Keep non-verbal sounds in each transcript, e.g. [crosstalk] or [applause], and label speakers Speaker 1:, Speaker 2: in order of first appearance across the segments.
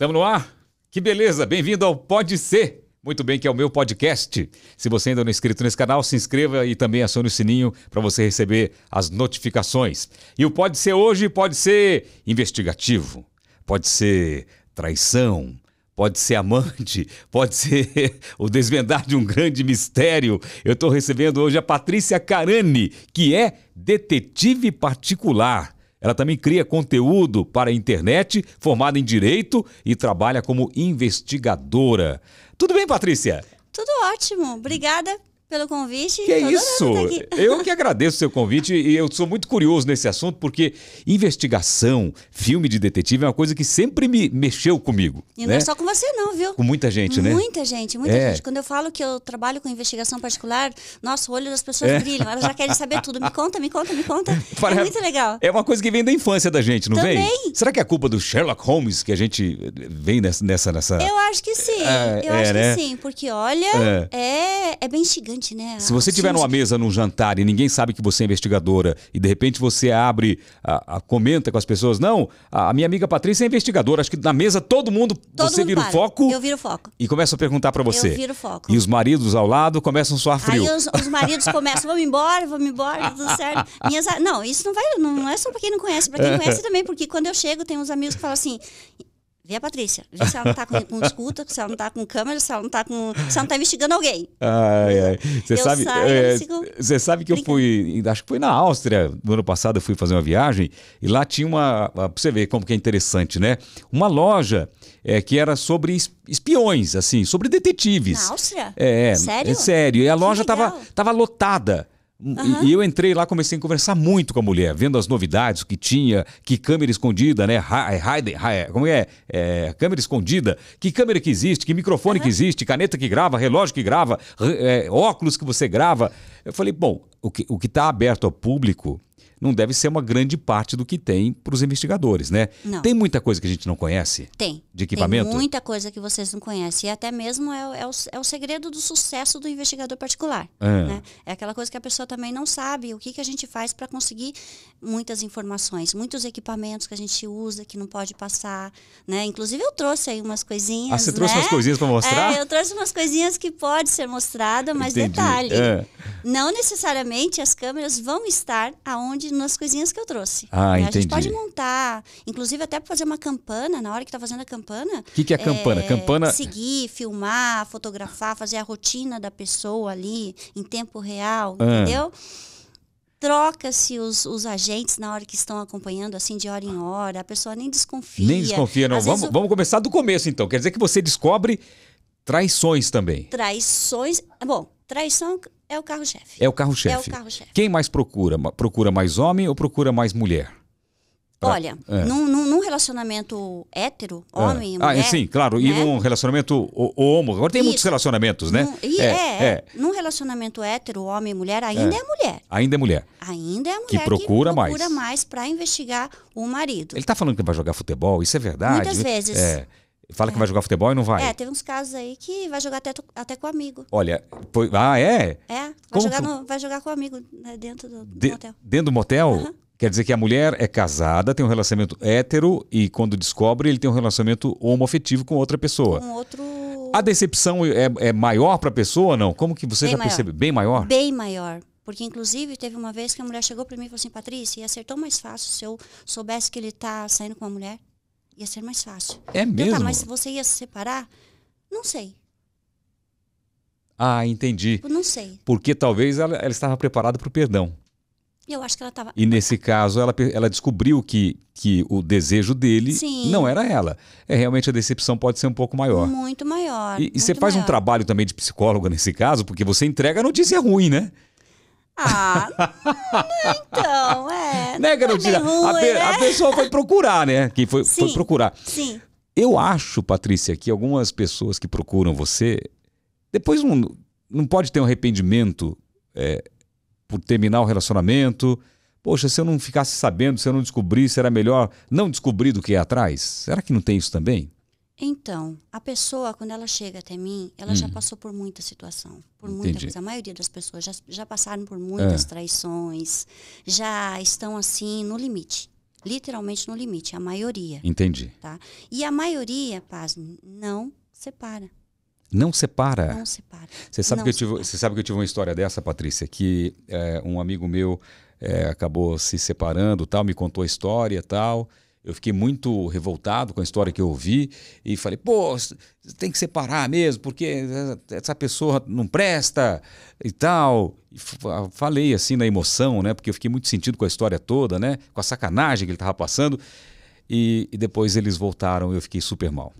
Speaker 1: Estamos no ar? Que beleza! Bem-vindo ao Pode Ser! Muito bem, que é o meu podcast. Se você ainda não é inscrito nesse canal, se inscreva e também acione o sininho para você receber as notificações. E o Pode Ser hoje pode ser investigativo, pode ser traição, pode ser amante, [laughs] pode ser o desvendar de um grande mistério. Eu estou recebendo hoje a Patrícia Carani, que é detetive particular. Ela também cria conteúdo para a internet, formada em direito e trabalha como investigadora. Tudo bem, Patrícia?
Speaker 2: Tudo ótimo. Obrigada pelo convite.
Speaker 1: Que é isso? [laughs] Eu que agradeço o seu convite e eu sou muito curioso nesse assunto porque investigação, filme de detetive é uma coisa que sempre me mexeu comigo.
Speaker 2: E
Speaker 1: né?
Speaker 2: não é só com você não, viu?
Speaker 1: Com muita gente, né?
Speaker 2: Muita gente, muita é. gente. Quando eu falo que eu trabalho com investigação particular, nossa, o olho das pessoas é. brilham, elas já querem saber tudo. Me conta, me conta, me conta. [laughs] Para... É muito legal.
Speaker 1: É uma coisa que vem da infância da gente, não
Speaker 2: Também.
Speaker 1: vem? Será que é culpa do Sherlock Holmes que a gente vem nessa... nessa, nessa...
Speaker 2: Eu acho que sim, é, eu acho né? que sim, porque olha, é, é bem instigante, né?
Speaker 1: Se você estiver numa mesa num jantar e ninguém sabe que você é investigadora e de repente você abre, a, a comenta com as pessoas, não, a, a, minha amiga Patrícia é investigadora, acho que na mesa todo mundo,
Speaker 2: todo
Speaker 1: você
Speaker 2: mundo
Speaker 1: vira
Speaker 2: para.
Speaker 1: o foco.
Speaker 2: Eu viro o foco.
Speaker 1: E começa a perguntar para você.
Speaker 2: Eu viro o foco.
Speaker 1: E os maridos ao lado começam a suar frio.
Speaker 2: Aí os, os maridos [laughs] começam, vamos embora, vamos embora, tudo certo. Minhas, não, isso não vai, não é só para quem não conhece, para quem conhece também, porque quando eu chego tem uns amigos que falam assim, Vê a Patrícia. Vê se ela não tá com, com escuta, se ela não tá com câmera, se ela não tá com. Se ela não tá investigando alguém.
Speaker 1: Ai, ai. Você sabe, é, sabe que eu fui. Acho que foi na Áustria, no ano passado, eu fui fazer uma viagem, e lá tinha uma. Pra você ver como que é interessante, né? Uma loja é, que era sobre espiões, assim, sobre detetives.
Speaker 2: Na Áustria?
Speaker 1: É,
Speaker 2: sério?
Speaker 1: É sério. E a loja tava, tava lotada. Uhum. E eu entrei lá, comecei a conversar muito com a mulher, vendo as novidades, que tinha, que câmera escondida, né? Hide, hide, como é? é? Câmera escondida, que câmera que existe, que microfone uhum. que existe, caneta que grava, relógio que grava, é, óculos que você grava. Eu falei, bom, o que o está aberto ao público não deve ser uma grande parte do que tem para os investigadores, né?
Speaker 2: Não.
Speaker 1: Tem muita coisa que a gente não conhece?
Speaker 2: Tem.
Speaker 1: De equipamento?
Speaker 2: Tem muita coisa que vocês não conhecem. E até mesmo é, é, o, é o segredo do sucesso do investigador particular. É. Né? é aquela coisa que a pessoa também não sabe. O que, que a gente faz para conseguir muitas informações, muitos equipamentos que a gente usa que não pode passar. Né? Inclusive, eu trouxe aí umas coisinhas.
Speaker 1: Ah, você trouxe
Speaker 2: né?
Speaker 1: umas coisinhas para mostrar?
Speaker 2: É, eu trouxe umas coisinhas que pode ser mostrada, mas
Speaker 1: Entendi.
Speaker 2: detalhe.
Speaker 1: É.
Speaker 2: Não necessariamente as câmeras vão estar aonde nas coisinhas que eu trouxe.
Speaker 1: Ah,
Speaker 2: né?
Speaker 1: entendi.
Speaker 2: A gente pode montar, inclusive até fazer uma campana, na hora que está fazendo a campana.
Speaker 1: O que, que é campana?
Speaker 2: É,
Speaker 1: campana.
Speaker 2: Seguir, filmar, fotografar, fazer a rotina da pessoa ali em tempo real,
Speaker 1: Ah.
Speaker 2: entendeu? Troca-se os, os agentes na hora que estão acompanhando, assim, de hora em hora. A pessoa nem desconfia.
Speaker 1: Nem desconfia, não. Vamos,
Speaker 2: o-
Speaker 1: vamos começar do começo, então. Quer dizer que você descobre traições também.
Speaker 2: Traições. Bom, traição é o carro-chefe.
Speaker 1: É o carro-chefe.
Speaker 2: É o carro-chefe.
Speaker 1: Quem mais procura? Procura mais homem ou procura mais mulher? Pra-
Speaker 2: Olha,
Speaker 1: é.
Speaker 2: num, num- relacionamento hétero, homem e
Speaker 1: ah,
Speaker 2: mulher.
Speaker 1: sim, claro. E
Speaker 2: né?
Speaker 1: num relacionamento ho- homo. Agora tem muitos
Speaker 2: Isso.
Speaker 1: relacionamentos, né?
Speaker 2: Num- e é, é. Num relacionamento hétero, homem e mulher, ainda é, mulher.
Speaker 1: Ainda é mulher.
Speaker 2: Ainda é mulher
Speaker 1: Que procura mais.
Speaker 2: procura mais para investigar o marido.
Speaker 1: Ele tá falando que vai jogar futebol, isso é verdade?
Speaker 2: Muitas vezes.
Speaker 1: É. Fala que vai jogar futebol e não vai.
Speaker 2: É, teve uns casos aí que vai jogar até, até com amigo.
Speaker 1: Olha, foi- ah, é?
Speaker 2: É, vai,
Speaker 1: Como
Speaker 2: jogar, no- vai jogar com amigo né, dentro do, do
Speaker 1: De-
Speaker 2: hotel.
Speaker 1: Dentro do motel?
Speaker 2: Aham.
Speaker 1: Quer dizer que a mulher é casada, tem um relacionamento hétero e quando descobre ele tem um relacionamento homoafetivo com outra pessoa.
Speaker 2: Um outro
Speaker 1: A decepção é, é maior para a pessoa ou não? Como que você
Speaker 2: Bem
Speaker 1: já
Speaker 2: maior.
Speaker 1: percebeu? Bem maior?
Speaker 2: bem maior. Porque, inclusive, teve uma vez que a mulher chegou para mim e falou assim, Patrícia, ia ser tão mais fácil se eu soubesse que ele tá saindo com uma mulher. Ia ser mais fácil.
Speaker 1: É mesmo?
Speaker 2: tá, mas você ia se separar? Não sei.
Speaker 1: Ah, entendi.
Speaker 2: Eu Não sei.
Speaker 1: Porque talvez ela, ela estava preparada para o perdão.
Speaker 2: Eu acho que ela tava.
Speaker 1: E nesse caso ela, ela descobriu que, que o desejo dele
Speaker 2: Sim.
Speaker 1: não era ela. É realmente a decepção pode ser um pouco maior.
Speaker 2: Muito maior.
Speaker 1: E, e
Speaker 2: muito
Speaker 1: você faz um
Speaker 2: maior.
Speaker 1: trabalho também de psicóloga nesse caso, porque você entrega a notícia ruim, né?
Speaker 2: Ah, então, é.
Speaker 1: A
Speaker 2: não é
Speaker 1: notícia.
Speaker 2: bem
Speaker 1: a,
Speaker 2: ruim,
Speaker 1: pe-
Speaker 2: né?
Speaker 1: a pessoa foi procurar, né? Quem foi, foi
Speaker 2: Sim.
Speaker 1: procurar.
Speaker 2: Sim.
Speaker 1: Eu acho, Patrícia, que algumas pessoas que procuram você, depois não, não pode ter um arrependimento é, por terminar o relacionamento. Poxa, se eu não ficasse sabendo, se eu não descobrisse, era melhor não descobrir do que ir atrás. Será que não tem isso também?
Speaker 2: Então, a pessoa, quando ela chega até mim, ela já passou por muita situação. Por muita
Speaker 1: Hum. Entendi.
Speaker 2: coisa. A maioria das pessoas já, já passaram por muitas
Speaker 1: É.
Speaker 2: traições, já estão assim, no limite. Literalmente no limite, a maioria.
Speaker 1: Entendi.
Speaker 2: Tá? E a maioria, paz, não separa.
Speaker 1: Não separa.
Speaker 2: Não separa.
Speaker 1: Você sabe,
Speaker 2: Não
Speaker 1: que eu tive,
Speaker 2: separa.
Speaker 1: você sabe que eu tive uma história dessa, Patrícia, que é, um amigo meu é, acabou se separando, tal, me contou a história e tal. Eu fiquei muito revoltado com a história que eu ouvi e falei, pô, tem que separar mesmo, porque essa pessoa não presta e tal. E fa- falei assim na emoção, né? Porque eu fiquei muito sentido com a história toda, né? Com a sacanagem que ele estava passando. E, e depois eles voltaram e eu fiquei super mal.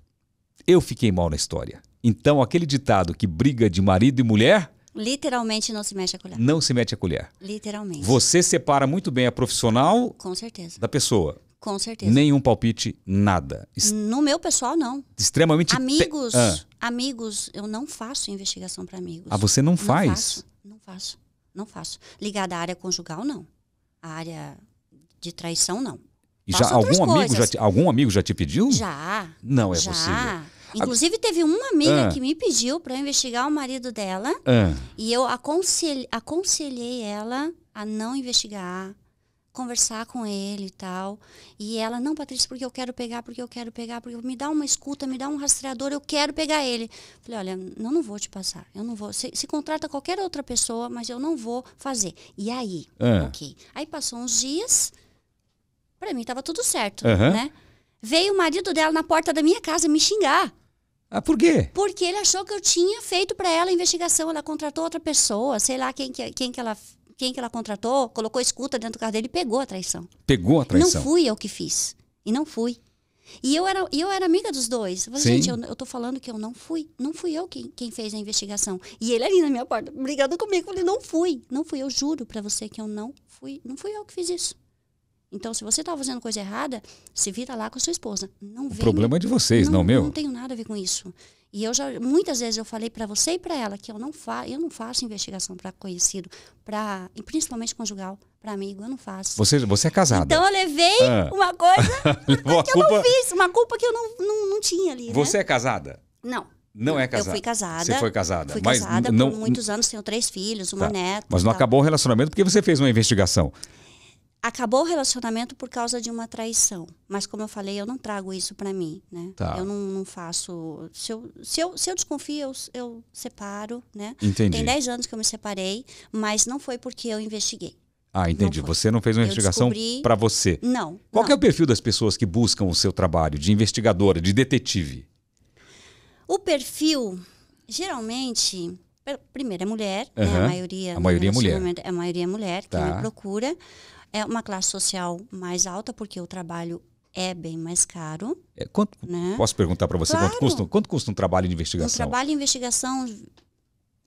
Speaker 1: Eu fiquei mal na história. Então, aquele ditado que briga de marido e mulher
Speaker 2: Literalmente não se mexe a colher.
Speaker 1: não se mete a colher.
Speaker 2: Literalmente.
Speaker 1: Você separa muito bem a profissional
Speaker 2: Com certeza.
Speaker 1: da pessoa.
Speaker 2: Com certeza.
Speaker 1: Nenhum palpite, nada. Ex-
Speaker 2: No meu pessoal, não.
Speaker 1: Extremamente. te-
Speaker 2: Amigos,
Speaker 1: Ah.
Speaker 2: amigos, eu não faço investigação para amigos.
Speaker 1: Ah, você não faz?
Speaker 2: faço, não faço, não faço. Ligada à área conjugal, não. A área de traição, não.
Speaker 1: E
Speaker 2: Faço
Speaker 1: já algum amigo já, te, algum amigo já te pediu?
Speaker 2: Já.
Speaker 1: Não é
Speaker 2: já.
Speaker 1: possível.
Speaker 2: Inclusive, teve uma amiga
Speaker 1: Ah.
Speaker 2: que me pediu para investigar o marido dela
Speaker 1: Ah,
Speaker 2: e eu aconselhei, aconselhei ela a não investigar, conversar com ele e tal. E ela, não, Patrícia, porque eu quero pegar, porque eu quero pegar, porque me dá uma escuta, me dá um rastreador, eu quero pegar ele. Falei, olha, eu não vou te passar, eu não vou. Se, se contrata qualquer outra pessoa, mas eu não vou fazer. E aí?
Speaker 1: Ah.
Speaker 2: Ok. Aí passou uns dias, pra mim tava tudo certo,
Speaker 1: Aham.
Speaker 2: né? Veio o marido dela na porta da minha casa me xingar.
Speaker 1: ah, por quê?
Speaker 2: Porque ele achou que eu tinha feito para ela a investigação. Ela contratou outra pessoa, sei lá quem que, quem que, ela, quem que ela contratou, colocou escuta dentro do carro dele e pegou a traição.
Speaker 1: Pegou a traição.
Speaker 2: Não fui eu que fiz. E não fui. E eu era, eu era amiga dos dois. Eu falei,
Speaker 1: Sim.
Speaker 2: gente, eu, eu tô falando que eu não fui. Não fui eu quem, quem fez a investigação. E ele ali na minha porta, brigando comigo. Eu falei, não fui. Não fui. Eu juro para você que eu não fui. Não fui eu que fiz isso. Então, se você tá fazendo coisa errada, se vira lá com a sua esposa. Não
Speaker 1: O
Speaker 2: vem
Speaker 1: problema é de vocês, não, meu.
Speaker 2: Não tenho nada a ver com isso. E eu já muitas vezes eu falei para você e para ela que eu não fa eu não faço investigação para conhecido, para e principalmente conjugal, para amigo, eu não faço.
Speaker 1: Você, você é casada.
Speaker 2: Então eu levei
Speaker 1: Ah.
Speaker 2: uma coisa [laughs] que eu não
Speaker 1: culpa.
Speaker 2: fiz, uma culpa que eu não, não, não tinha ali, né?
Speaker 1: Você é casada?
Speaker 2: Não.
Speaker 1: Não é
Speaker 2: Eu
Speaker 1: casada.
Speaker 2: fui casada.
Speaker 1: Você foi casada.
Speaker 2: Fui
Speaker 1: mas
Speaker 2: casada
Speaker 1: não,
Speaker 2: por muitos anos, tenho três filhos, uma
Speaker 1: Tá.
Speaker 2: neta.
Speaker 1: Mas não acabou o relacionamento porque você fez uma investigação.
Speaker 2: Acabou o relacionamento por causa de uma traição. Mas como eu falei, eu não trago isso pra mim, né?
Speaker 1: Tá.
Speaker 2: Eu não, não faço. Se eu, se, eu, se eu desconfio, eu, eu separo, né?
Speaker 1: Entendi.
Speaker 2: Tem 10 anos que eu me separei, mas não foi porque eu investiguei.
Speaker 1: Ah, entendi.
Speaker 2: Não.
Speaker 1: Você não fez uma
Speaker 2: Eu
Speaker 1: investigação
Speaker 2: descobri-
Speaker 1: para você.
Speaker 2: Não.
Speaker 1: Qual
Speaker 2: não.
Speaker 1: é o perfil das pessoas que buscam o seu trabalho de investigadora, de detetive?
Speaker 2: O perfil, geralmente, pr- primeiro é mulher, né?
Speaker 1: Aham.
Speaker 2: A maioria.
Speaker 1: A maioria é mulher.
Speaker 2: A maioria é mulher que
Speaker 1: Tá.
Speaker 2: me procura. É uma classe social mais alta, porque o trabalho é bem mais caro,
Speaker 1: É, quanto,
Speaker 2: né?
Speaker 1: Posso perguntar para você
Speaker 2: Claro.
Speaker 1: quanto, custa, quanto custa um trabalho de
Speaker 2: Um
Speaker 1: investigação?
Speaker 2: trabalho de investigação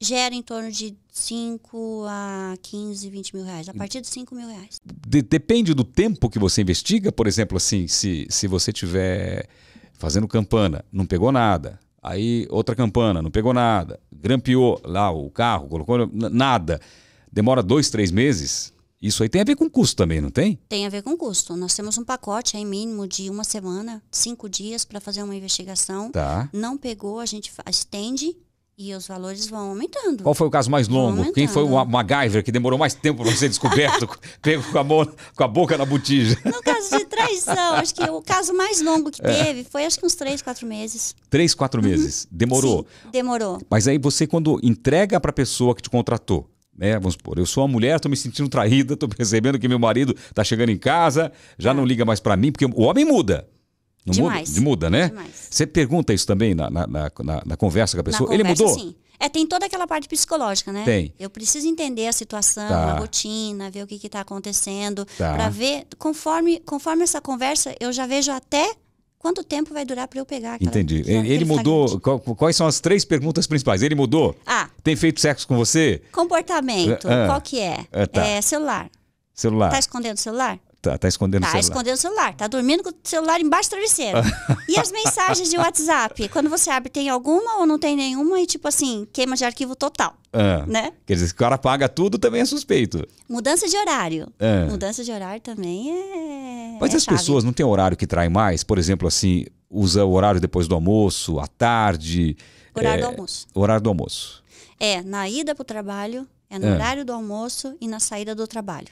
Speaker 2: gera em torno de 5 a 15, 20 mil reais. A partir de 5 mil reais.
Speaker 1: De- depende do tempo que você investiga, por exemplo, assim, se, se você tiver fazendo campana, não pegou nada. Aí outra campana, não pegou nada. Grampeou lá o carro, colocou nada. Demora dois, três meses. Isso aí tem a ver com custo também, não tem?
Speaker 2: Tem a ver com custo. Nós temos um pacote aí mínimo de uma semana, cinco dias para fazer uma investigação.
Speaker 1: Tá.
Speaker 2: Não pegou, a gente estende e os valores vão aumentando.
Speaker 1: Qual foi o caso mais longo? Quem foi o MacGyver que demorou mais tempo para ser descoberto? [laughs] Pego com a, mão, com a boca na botija.
Speaker 2: No caso de traição, acho que o caso mais longo que
Speaker 1: É.
Speaker 2: teve foi acho que uns três, quatro meses.
Speaker 1: Três, quatro meses. Demorou.
Speaker 2: Uhum. Sim, demorou.
Speaker 1: Mas aí você, quando entrega para a pessoa que te contratou, né? Vamos supor, eu sou uma mulher, estou me sentindo traída, [laughs] estou percebendo que meu marido está chegando em casa, já
Speaker 2: Tá.
Speaker 1: não liga mais para mim, porque o homem muda. Não
Speaker 2: Demais.
Speaker 1: muda? Muda, né?
Speaker 2: Demais.
Speaker 1: Você pergunta isso também na, na, na, na- conversa com a pessoa? Ele mudou?
Speaker 2: Sim. É, tem toda aquela parte psicológica, né?
Speaker 1: Tem.
Speaker 2: Eu preciso entender a situação,
Speaker 1: Tá.
Speaker 2: a rotina, ver o que está acontecendo.
Speaker 1: Tá.
Speaker 2: Para ver, conforme, conforme essa conversa, eu já vejo até quanto tempo vai durar para eu pegar aquela
Speaker 1: Entendi.
Speaker 2: aquela-
Speaker 1: Ele, mudou. qual- quais são as três perguntas principais? Ele mudou?
Speaker 2: Ah,
Speaker 1: Tem feito sexo com você?
Speaker 2: comportamento.
Speaker 1: Ah.
Speaker 2: qual que é?
Speaker 1: Ah, tá.
Speaker 2: É celular.
Speaker 1: Celular?
Speaker 2: Tá escondendo o celular?
Speaker 1: Tá, tá escondendo o
Speaker 2: Tá
Speaker 1: celular.
Speaker 2: escondendo o celular. Tá dormindo com o celular embaixo do travesseiro. [laughs] e as mensagens de WhatsApp? Quando você abre, tem alguma ou não tem nenhuma? E tipo assim, queima de arquivo total,
Speaker 1: Ah,
Speaker 2: né?
Speaker 1: Quer dizer, se o cara paga tudo, também é suspeito.
Speaker 2: Mudança de horário.
Speaker 1: Ah.
Speaker 2: Mudança de horário também é.
Speaker 1: Mas
Speaker 2: é
Speaker 1: as
Speaker 2: chave.
Speaker 1: pessoas não têm horário que trai mais? Por exemplo, assim, usa o horário depois do almoço, à tarde.
Speaker 2: Horário
Speaker 1: é,
Speaker 2: do almoço.
Speaker 1: Horário do almoço.
Speaker 2: É na ida para o trabalho, é no
Speaker 1: É.
Speaker 2: horário do almoço e na saída do trabalho.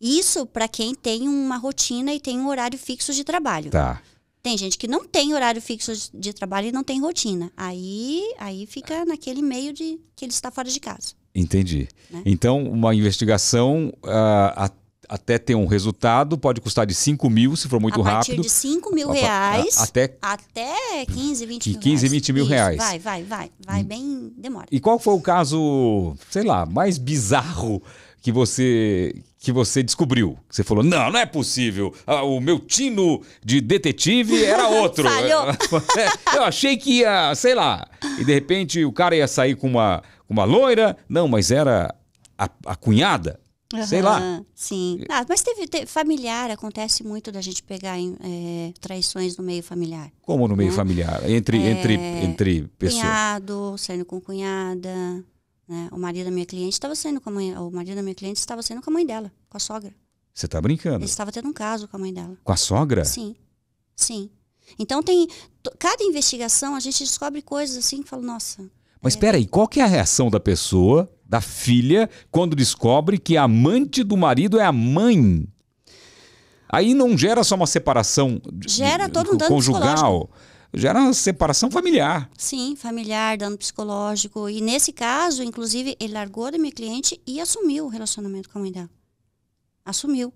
Speaker 2: Isso para quem tem uma rotina e tem um horário fixo de trabalho.
Speaker 1: Tá.
Speaker 2: Tem gente que não tem horário fixo de trabalho e não tem rotina. Aí, aí fica naquele meio de que ele está fora de casa.
Speaker 1: Entendi. Né? Então, uma investigação uh, até ter um resultado pode custar de 5 mil, se for muito
Speaker 2: rápido.
Speaker 1: A partir
Speaker 2: rápido. de 5 mil reais
Speaker 1: até,
Speaker 2: até 15, 20 mil
Speaker 1: 15, 20 mil
Speaker 2: Isso,
Speaker 1: reais.
Speaker 2: Vai, vai, vai. Vai hum. bem, demora.
Speaker 1: E qual foi o caso, sei lá, mais bizarro que você que você descobriu? Você falou, não, não é possível. Ah, o meu tino de detetive era [laughs] outro.
Speaker 2: Falhou. [laughs]
Speaker 1: Eu achei que ia, sei lá. E de repente o cara ia sair com uma, com uma loira. Não, mas era a, a cunhada. Uhum, sei lá.
Speaker 2: Sim. Ah, mas teve, teve, familiar, acontece muito da gente pegar é, traições no meio familiar.
Speaker 1: Como no meio né? familiar? Entre, é, entre, entre pessoas?
Speaker 2: Cunhado, saindo com cunhada. Né? O marido da minha cliente estava saindo com a mãe, o marido da minha cliente estava saindo com a mãe dela, com a sogra.
Speaker 1: Você está brincando? Ele
Speaker 2: estava tendo um caso com a mãe dela.
Speaker 1: Com a sogra?
Speaker 2: Sim. Sim. Então tem cada investigação a gente descobre coisas assim que fala, nossa.
Speaker 1: Mas espera é... aí, qual que é a reação da pessoa, da filha, quando descobre que a amante do marido é a mãe? Aí não gera só uma separação
Speaker 2: gera todo um dano
Speaker 1: conjugal gera separação familiar.
Speaker 2: Sim, familiar, dano psicológico. E nesse caso, inclusive, ele largou da minha cliente e assumiu o relacionamento com a mãe dela. Assumiu.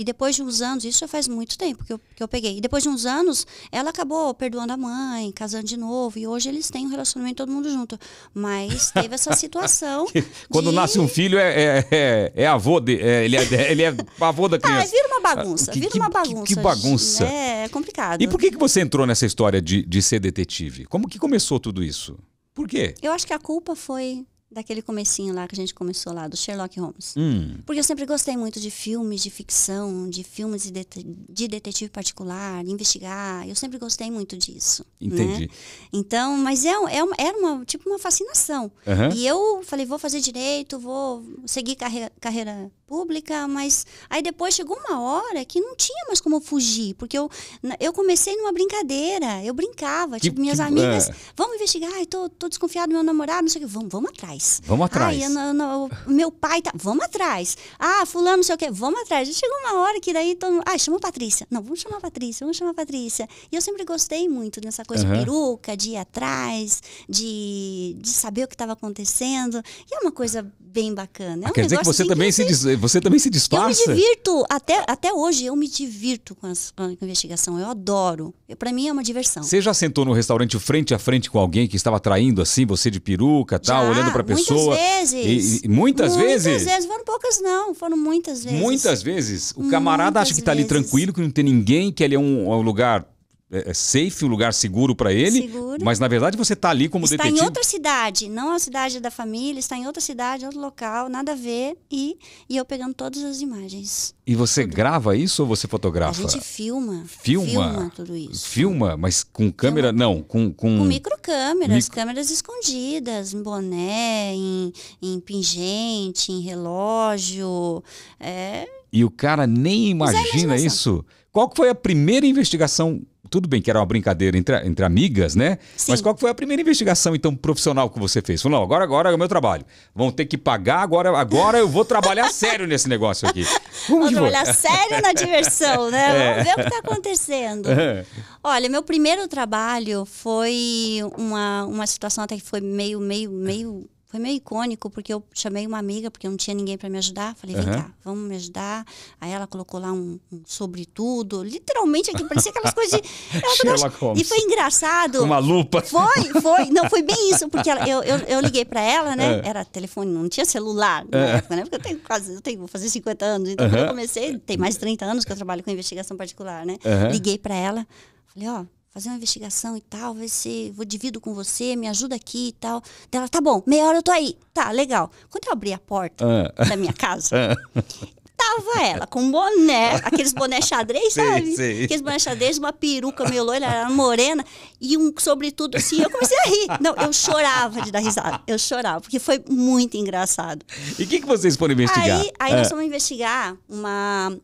Speaker 2: E depois de uns anos, isso já faz muito tempo que eu, que eu peguei. E depois de uns anos, ela acabou perdoando a mãe, casando de novo. E hoje eles têm um relacionamento todo mundo junto. Mas teve essa [laughs] situação.
Speaker 1: Quando
Speaker 2: de...
Speaker 1: nasce um filho, é, é, é, é avô de, é, ele, é, ele é avô da ah, [laughs] criança.
Speaker 2: Ah, vira uma bagunça. Vira uma bagunça.
Speaker 1: Que, que bagunça.
Speaker 2: É, é complicado.
Speaker 1: E por que, que você entrou nessa história de, de ser detetive? Como que começou tudo isso? Por quê?
Speaker 2: Eu acho que a culpa foi daquele comecinho lá que a gente começou lá, do Sherlock Holmes.
Speaker 1: Hum.
Speaker 2: Porque eu sempre gostei muito de filmes de ficção, de filmes de, det de detetive particular, de investigar. Eu sempre gostei muito disso.
Speaker 1: Entendi.
Speaker 2: Né? Então, mas é, é uma, era uma, tipo uma fascinação.
Speaker 1: Uhum.
Speaker 2: E eu falei, vou fazer direito, vou seguir carreira, carreira pública, mas aí depois chegou uma hora que não tinha mais como fugir, porque eu, eu comecei numa brincadeira, eu brincava, que, tipo, minhas que, amigas, é... vamos investigar, tô desconfiado do meu namorado, não sei o que, vamos, vamos atrás.
Speaker 1: Vamos atrás.
Speaker 2: Eu, eu, meu pai tá, vamos atrás. Ah, fulano, não sei o que, vamos atrás. E chegou uma hora que daí todo mundo, ah, chama a Patrícia. Não, vamos chamar Patrícia, vamos chamar Patrícia. E eu sempre gostei muito dessa coisa uhum. de peruca, de ir atrás, de, de saber o que estava acontecendo. E é uma coisa bem bacana. É
Speaker 1: um quer dizer que você também, que se, você também se disfarça?
Speaker 2: Eu me divirto, até, até hoje eu me divirto com, as, com a investigação, eu adoro. Para mim é uma diversão.
Speaker 1: Você já sentou no restaurante frente a frente com alguém que estava traindo assim, você de peruca, tal, já, olhando para pessoa?
Speaker 2: Muitas vezes.
Speaker 1: E, e, muitas,
Speaker 2: muitas
Speaker 1: vezes?
Speaker 2: Muitas vezes, foram poucas não, foram muitas vezes.
Speaker 1: Muitas vezes? O camarada muitas acha que está ali tranquilo, que não tem ninguém, que ele é um, um lugar é, é safe, um lugar seguro para ele.
Speaker 2: Seguro.
Speaker 1: Mas na verdade você está ali como
Speaker 2: está
Speaker 1: detetive.
Speaker 2: Está em outra cidade, não a cidade da família, está em outra cidade, outro local, nada a ver. E, e eu pegando todas as imagens.
Speaker 1: E você tudo. grava isso ou você fotografa?
Speaker 2: A gente filma.
Speaker 1: Filma?
Speaker 2: Filma tudo isso.
Speaker 1: Filma, mas com câmera? Filma. Não, com. Com,
Speaker 2: com microcâmeras, Micro... câmeras escondidas, em boné, em, em pingente, em relógio. É...
Speaker 1: E o cara nem imagina isso. Qual foi a primeira investigação tudo bem que era uma brincadeira entre, entre amigas, né? Sim. Mas qual foi a primeira investigação, então, profissional que você fez? Falou, não, agora, agora é o meu trabalho. Vão ter que pagar, agora, agora eu vou trabalhar [laughs] sério nesse negócio aqui.
Speaker 2: Como vou trabalhar foi? sério na diversão, né? [laughs] É. Vamos ver o que está acontecendo. [laughs] É. Olha, meu primeiro trabalho foi uma, uma situação até que foi meio, meio, meio foi meio icônico, porque eu chamei uma amiga, porque eu não tinha ninguém para me ajudar. Falei, vem uhum. cá, vamos me ajudar. Aí ela colocou lá um, um sobretudo, literalmente aqui, parecia aquelas coisas de. [laughs] e foi engraçado.
Speaker 1: Uma lupa.
Speaker 2: Foi, foi. Não, foi bem isso, porque ela, eu, eu, eu, liguei para ela, né? É. Era telefone, não tinha celular na é. época, né? Porque eu tenho quase, eu tenho, vou fazer 50 anos. Então, uhum. quando eu comecei, tem mais de 30 anos que eu trabalho com investigação particular, né?
Speaker 1: Uhum.
Speaker 2: Liguei para ela, falei, ó fazer uma investigação e tal, vai ser, vou divido com você, me ajuda aqui e tal. Dela, tá bom, meia hora eu tô aí. Tá, legal. Quando eu abri a porta uh. da minha casa, uh. [laughs] tava ela com um boné, aqueles boné xadrez, [laughs] sabe?
Speaker 1: Sim.
Speaker 2: Aqueles boné xadrez, uma peruca meio loira, ela era morena, e um sobretudo assim, eu comecei a rir. Não, eu chorava de dar risada. Eu chorava, porque foi muito engraçado.
Speaker 1: E o que, que vocês foram investigar?
Speaker 2: Aí, aí nós fomos investigar uma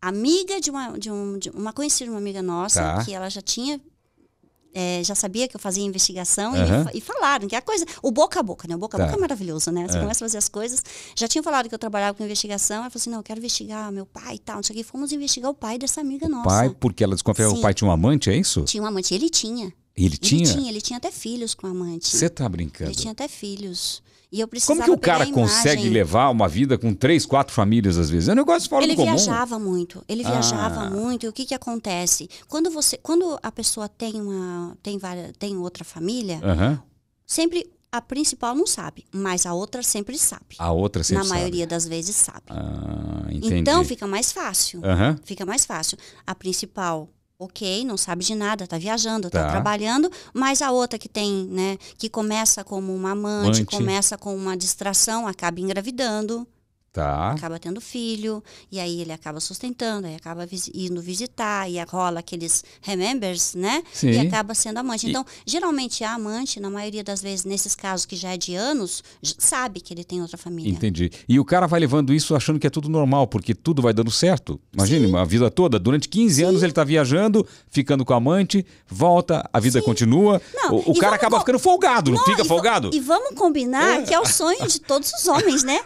Speaker 2: amiga de uma, de, um, de uma conhecida, uma amiga nossa, tá. que ela já tinha é, já sabia que eu fazia investigação uhum. e, e, falaram que a coisa. O boca a boca, né? O boca a tá. boca é maravilhoso, né? Você é. começa a fazer as coisas. Já tinham falado que eu trabalhava com investigação. Ela falou assim: não, eu quero investigar meu pai e tal. Não sei o que. Fomos investigar o pai dessa amiga nossa.
Speaker 1: Pai, porque ela desconfiava que o pai tinha um amante, é isso?
Speaker 2: Tinha um amante. Ele tinha.
Speaker 1: Ele tinha?
Speaker 2: Ele tinha, ele tinha até filhos com a amante.
Speaker 1: Você tá brincando?
Speaker 2: Ele tinha até filhos. E eu precisava
Speaker 1: Como que o cara consegue levar uma vida com três, quatro famílias às vezes? É um negócio fora
Speaker 2: ele
Speaker 1: do comum.
Speaker 2: Ele viajava muito. Ele ah. viajava muito. E o que que acontece? Quando você, quando a pessoa tem uma, tem várias, tem outra família,
Speaker 1: uhum.
Speaker 2: sempre a principal não sabe, mas a outra sempre sabe.
Speaker 1: A outra sempre
Speaker 2: Na
Speaker 1: sabe.
Speaker 2: maioria das vezes sabe.
Speaker 1: Ah, entendi.
Speaker 2: Então fica mais fácil.
Speaker 1: Uhum.
Speaker 2: Fica mais fácil. A principal ok, não sabe de nada, está viajando, está tá. trabalhando, mas a outra que tem, né, que começa como uma amante, amante, começa com uma distração, acaba engravidando.
Speaker 1: Tá.
Speaker 2: Acaba tendo filho, e aí ele acaba sustentando, aí acaba vis indo visitar, e rola aqueles remembers, né?
Speaker 1: Sim.
Speaker 2: E acaba sendo amante. Então, geralmente a amante, na maioria das vezes, nesses casos que já é de anos, sabe que ele tem outra família.
Speaker 1: Entendi. E o cara vai levando isso achando que é tudo normal, porque tudo vai dando certo. Imagine, a vida toda, durante 15 Sim. anos ele está viajando, ficando com a amante, volta, a vida Sim. continua. Não, o, o cara acaba ficando folgado, não, fica
Speaker 2: e
Speaker 1: folgado?
Speaker 2: E vamos combinar é. que é o sonho de todos os homens, né?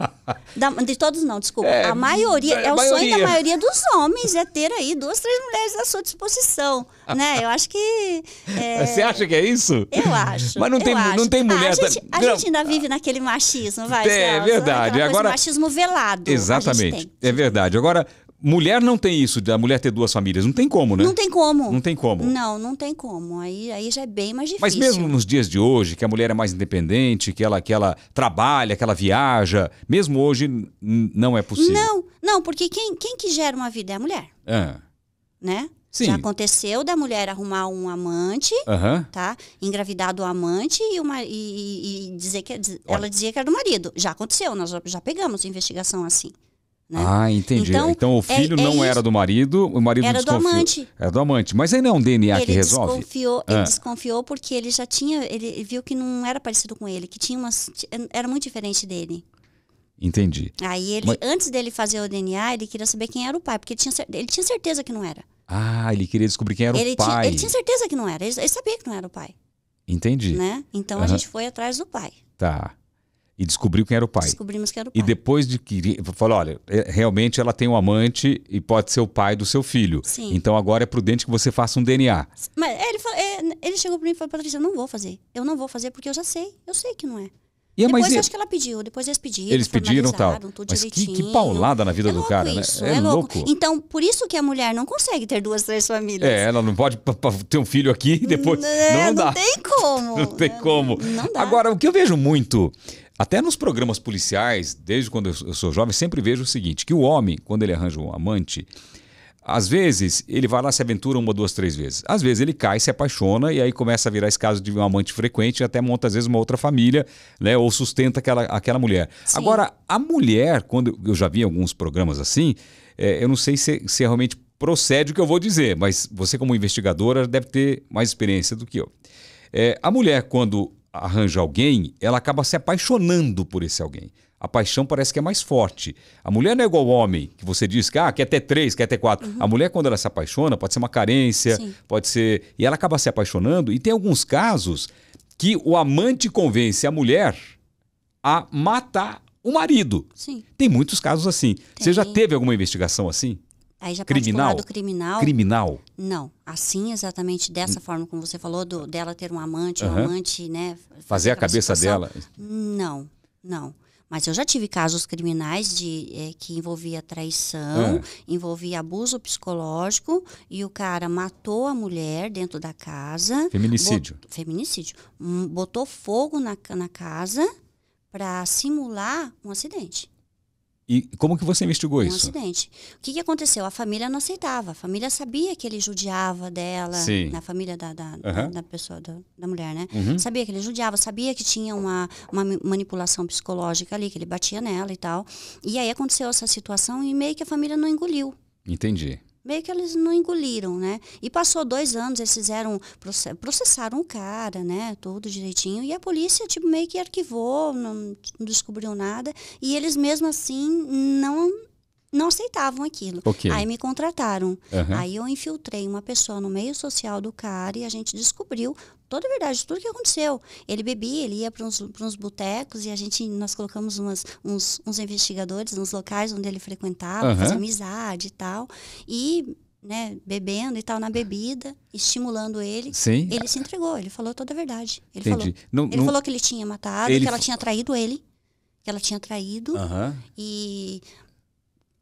Speaker 2: Da, [laughs] de de todos não, desculpa. É, a maioria, é, é o maioria. sonho da maioria dos homens, é ter aí duas, três mulheres à sua disposição, né? Eu acho que...
Speaker 1: É... [laughs] Você acha que é isso?
Speaker 2: Eu acho.
Speaker 1: Mas não tem,
Speaker 2: acho.
Speaker 1: não tem mulher...
Speaker 2: Ah, a, gente, a gente, ainda vive naquele machismo, vai,
Speaker 1: É, Celso, verdade. Agora,
Speaker 2: machismo velado.
Speaker 1: Exatamente, é verdade. Agora, Mulher não tem isso, da mulher ter duas famílias. Não tem como, né?
Speaker 2: Não tem como.
Speaker 1: Não tem como.
Speaker 2: Não, não tem como. Aí, aí já é bem mais difícil.
Speaker 1: Mas mesmo nos dias de hoje, que a mulher é mais independente, que ela, que ela trabalha, que ela viaja, mesmo hoje não é possível.
Speaker 2: Não, não, porque quem, quem que gera uma vida é a mulher.
Speaker 1: É.
Speaker 2: Né?
Speaker 1: Sim.
Speaker 2: Já aconteceu da mulher arrumar um amante,
Speaker 1: uhum.
Speaker 2: tá? Engravidar do amante e, uma, e, e dizer que é, ela dizia que era do marido. Já aconteceu, nós já, já pegamos investigação assim. Né?
Speaker 1: Ah, entendi. Então, então o filho é, é não isso. era do marido, o marido
Speaker 2: era
Speaker 1: desconfiou.
Speaker 2: do amante.
Speaker 1: Era do amante. Mas aí não é um DNA
Speaker 2: ele
Speaker 1: que resolve?
Speaker 2: Desconfiou, ah. Ele desconfiou porque ele já tinha. Ele viu que não era parecido com ele, que tinha umas. Era muito diferente dele.
Speaker 1: Entendi.
Speaker 2: Aí ele, Mas... antes dele fazer o DNA, ele queria saber quem era o pai, porque ele tinha, ele tinha certeza que não era.
Speaker 1: Ah, ele queria descobrir quem era
Speaker 2: ele
Speaker 1: o pai.
Speaker 2: Tinha, ele tinha certeza que não era. Ele, ele, sabia que não era o pai.
Speaker 1: Entendi.
Speaker 2: Né? Então uhum. a gente foi atrás do pai.
Speaker 1: Tá. E descobriu quem era o pai.
Speaker 2: Descobrimos que era o pai.
Speaker 1: E depois de que. Falou: olha, é, realmente ela tem um amante e pode ser o pai do seu filho.
Speaker 2: Sim.
Speaker 1: Então agora é prudente que você faça um DNA.
Speaker 2: Mas ele, falou, é, ele chegou para mim e falou: Patrícia, eu não vou fazer. Eu não vou fazer porque eu já sei. Eu sei que não é. E é depois acho que ela pediu, depois eles pediram.
Speaker 1: Eles pediram tal. Tudo
Speaker 2: Mas
Speaker 1: que, que, paulada na vida
Speaker 2: é
Speaker 1: do cara, né?
Speaker 2: isso, né? É, é louco. louco. Então, por isso que a mulher não consegue ter duas, três famílias.
Speaker 1: É, ela não pode ter um filho aqui e depois.
Speaker 2: É,
Speaker 1: não, não, dá. [laughs]
Speaker 2: Não tem como.
Speaker 1: não tem como.
Speaker 2: Não dá.
Speaker 1: Agora, o que eu vejo muito até nos programas policiais, desde quando eu sou jovem, sempre vejo o seguinte: que o homem, quando ele arranja um amante, às vezes ele vai lá se aventura uma, duas, três vezes. Às vezes ele cai, se apaixona e aí começa a virar esse caso de um amante frequente e até monta às vezes uma outra família, né? Ou sustenta aquela, aquela mulher.
Speaker 2: Sim.
Speaker 1: Agora, a mulher, quando eu já vi alguns programas assim, é, eu não sei se, se realmente procede o que eu vou dizer, mas você como investigadora deve ter mais experiência do que eu. É, a mulher, quando arranja alguém, ela acaba se apaixonando por esse alguém. A paixão parece que é mais forte. A mulher não é igual ao homem, que você diz que ah, quer ter três, quer ter quatro. Uhum. A mulher, quando ela se apaixona, pode ser uma carência,
Speaker 2: Sim.
Speaker 1: pode ser. E ela acaba se apaixonando. E tem alguns casos que o amante convence a mulher a matar o marido.
Speaker 2: Sim.
Speaker 1: Tem muitos casos assim.
Speaker 2: Tem.
Speaker 1: Você já teve alguma investigação assim?
Speaker 2: Aí já
Speaker 1: criminal?
Speaker 2: do criminal.
Speaker 1: Criminal?
Speaker 2: Não. Assim, exatamente dessa forma como você falou, do, dela ter um amante,
Speaker 1: Uhum.
Speaker 2: um amante, né?
Speaker 1: Fazer a cabeça dela.
Speaker 2: Não, não. Mas eu já tive casos criminais de eh, que envolvia traição,
Speaker 1: Ah.
Speaker 2: envolvia abuso psicológico e o cara matou a mulher dentro da casa.
Speaker 1: Feminicídio.
Speaker 2: bot- feminicídio. Hum, Botou fogo na, na casa para simular um acidente.
Speaker 1: E como que você investigou
Speaker 2: Um
Speaker 1: isso?
Speaker 2: acidente. O que, que aconteceu? A família não aceitava. A família sabia que ele judiava dela,
Speaker 1: Sim.
Speaker 2: na família da, da, da-
Speaker 1: Aham.
Speaker 2: da pessoa, da, da mulher, né?
Speaker 1: Uhum.
Speaker 2: Sabia que ele judiava, sabia que tinha uma, uma manipulação psicológica ali, que ele batia nela e tal. E aí aconteceu essa situação e meio que a família não engoliu.
Speaker 1: Entendi.
Speaker 2: Meio que eles não engoliram, né? E passou dois anos, eles fizeram, proce- processaram o cara, né? Tudo direitinho. E a polícia, tipo, meio que arquivou, não, não descobriu nada. E eles mesmo assim não não aceitavam aquilo.
Speaker 1: Ok.
Speaker 2: Aí me contrataram.
Speaker 1: Aham.
Speaker 2: Aí eu infiltrei uma pessoa no meio social do cara e a gente descobriu toda a verdade de tudo que aconteceu. Ele bebia, ele ia para uns, pra uns botecos e a gente, nós colocamos umas, uns, uns investigadores nos locais onde ele frequentava,
Speaker 1: Aham.
Speaker 2: fazer amizade e tal. E, né, bebendo e tal, na bebida, estimulando ele.
Speaker 1: Sim.
Speaker 2: Ele se entregou, ele falou toda a verdade. Ele
Speaker 1: Entendi.
Speaker 2: falou.
Speaker 1: Não-
Speaker 2: ele
Speaker 1: não-
Speaker 2: falou que ele tinha matado,
Speaker 1: Ele
Speaker 2: que ela tinha traído ele. Que ela tinha traído.
Speaker 1: Aham.
Speaker 2: E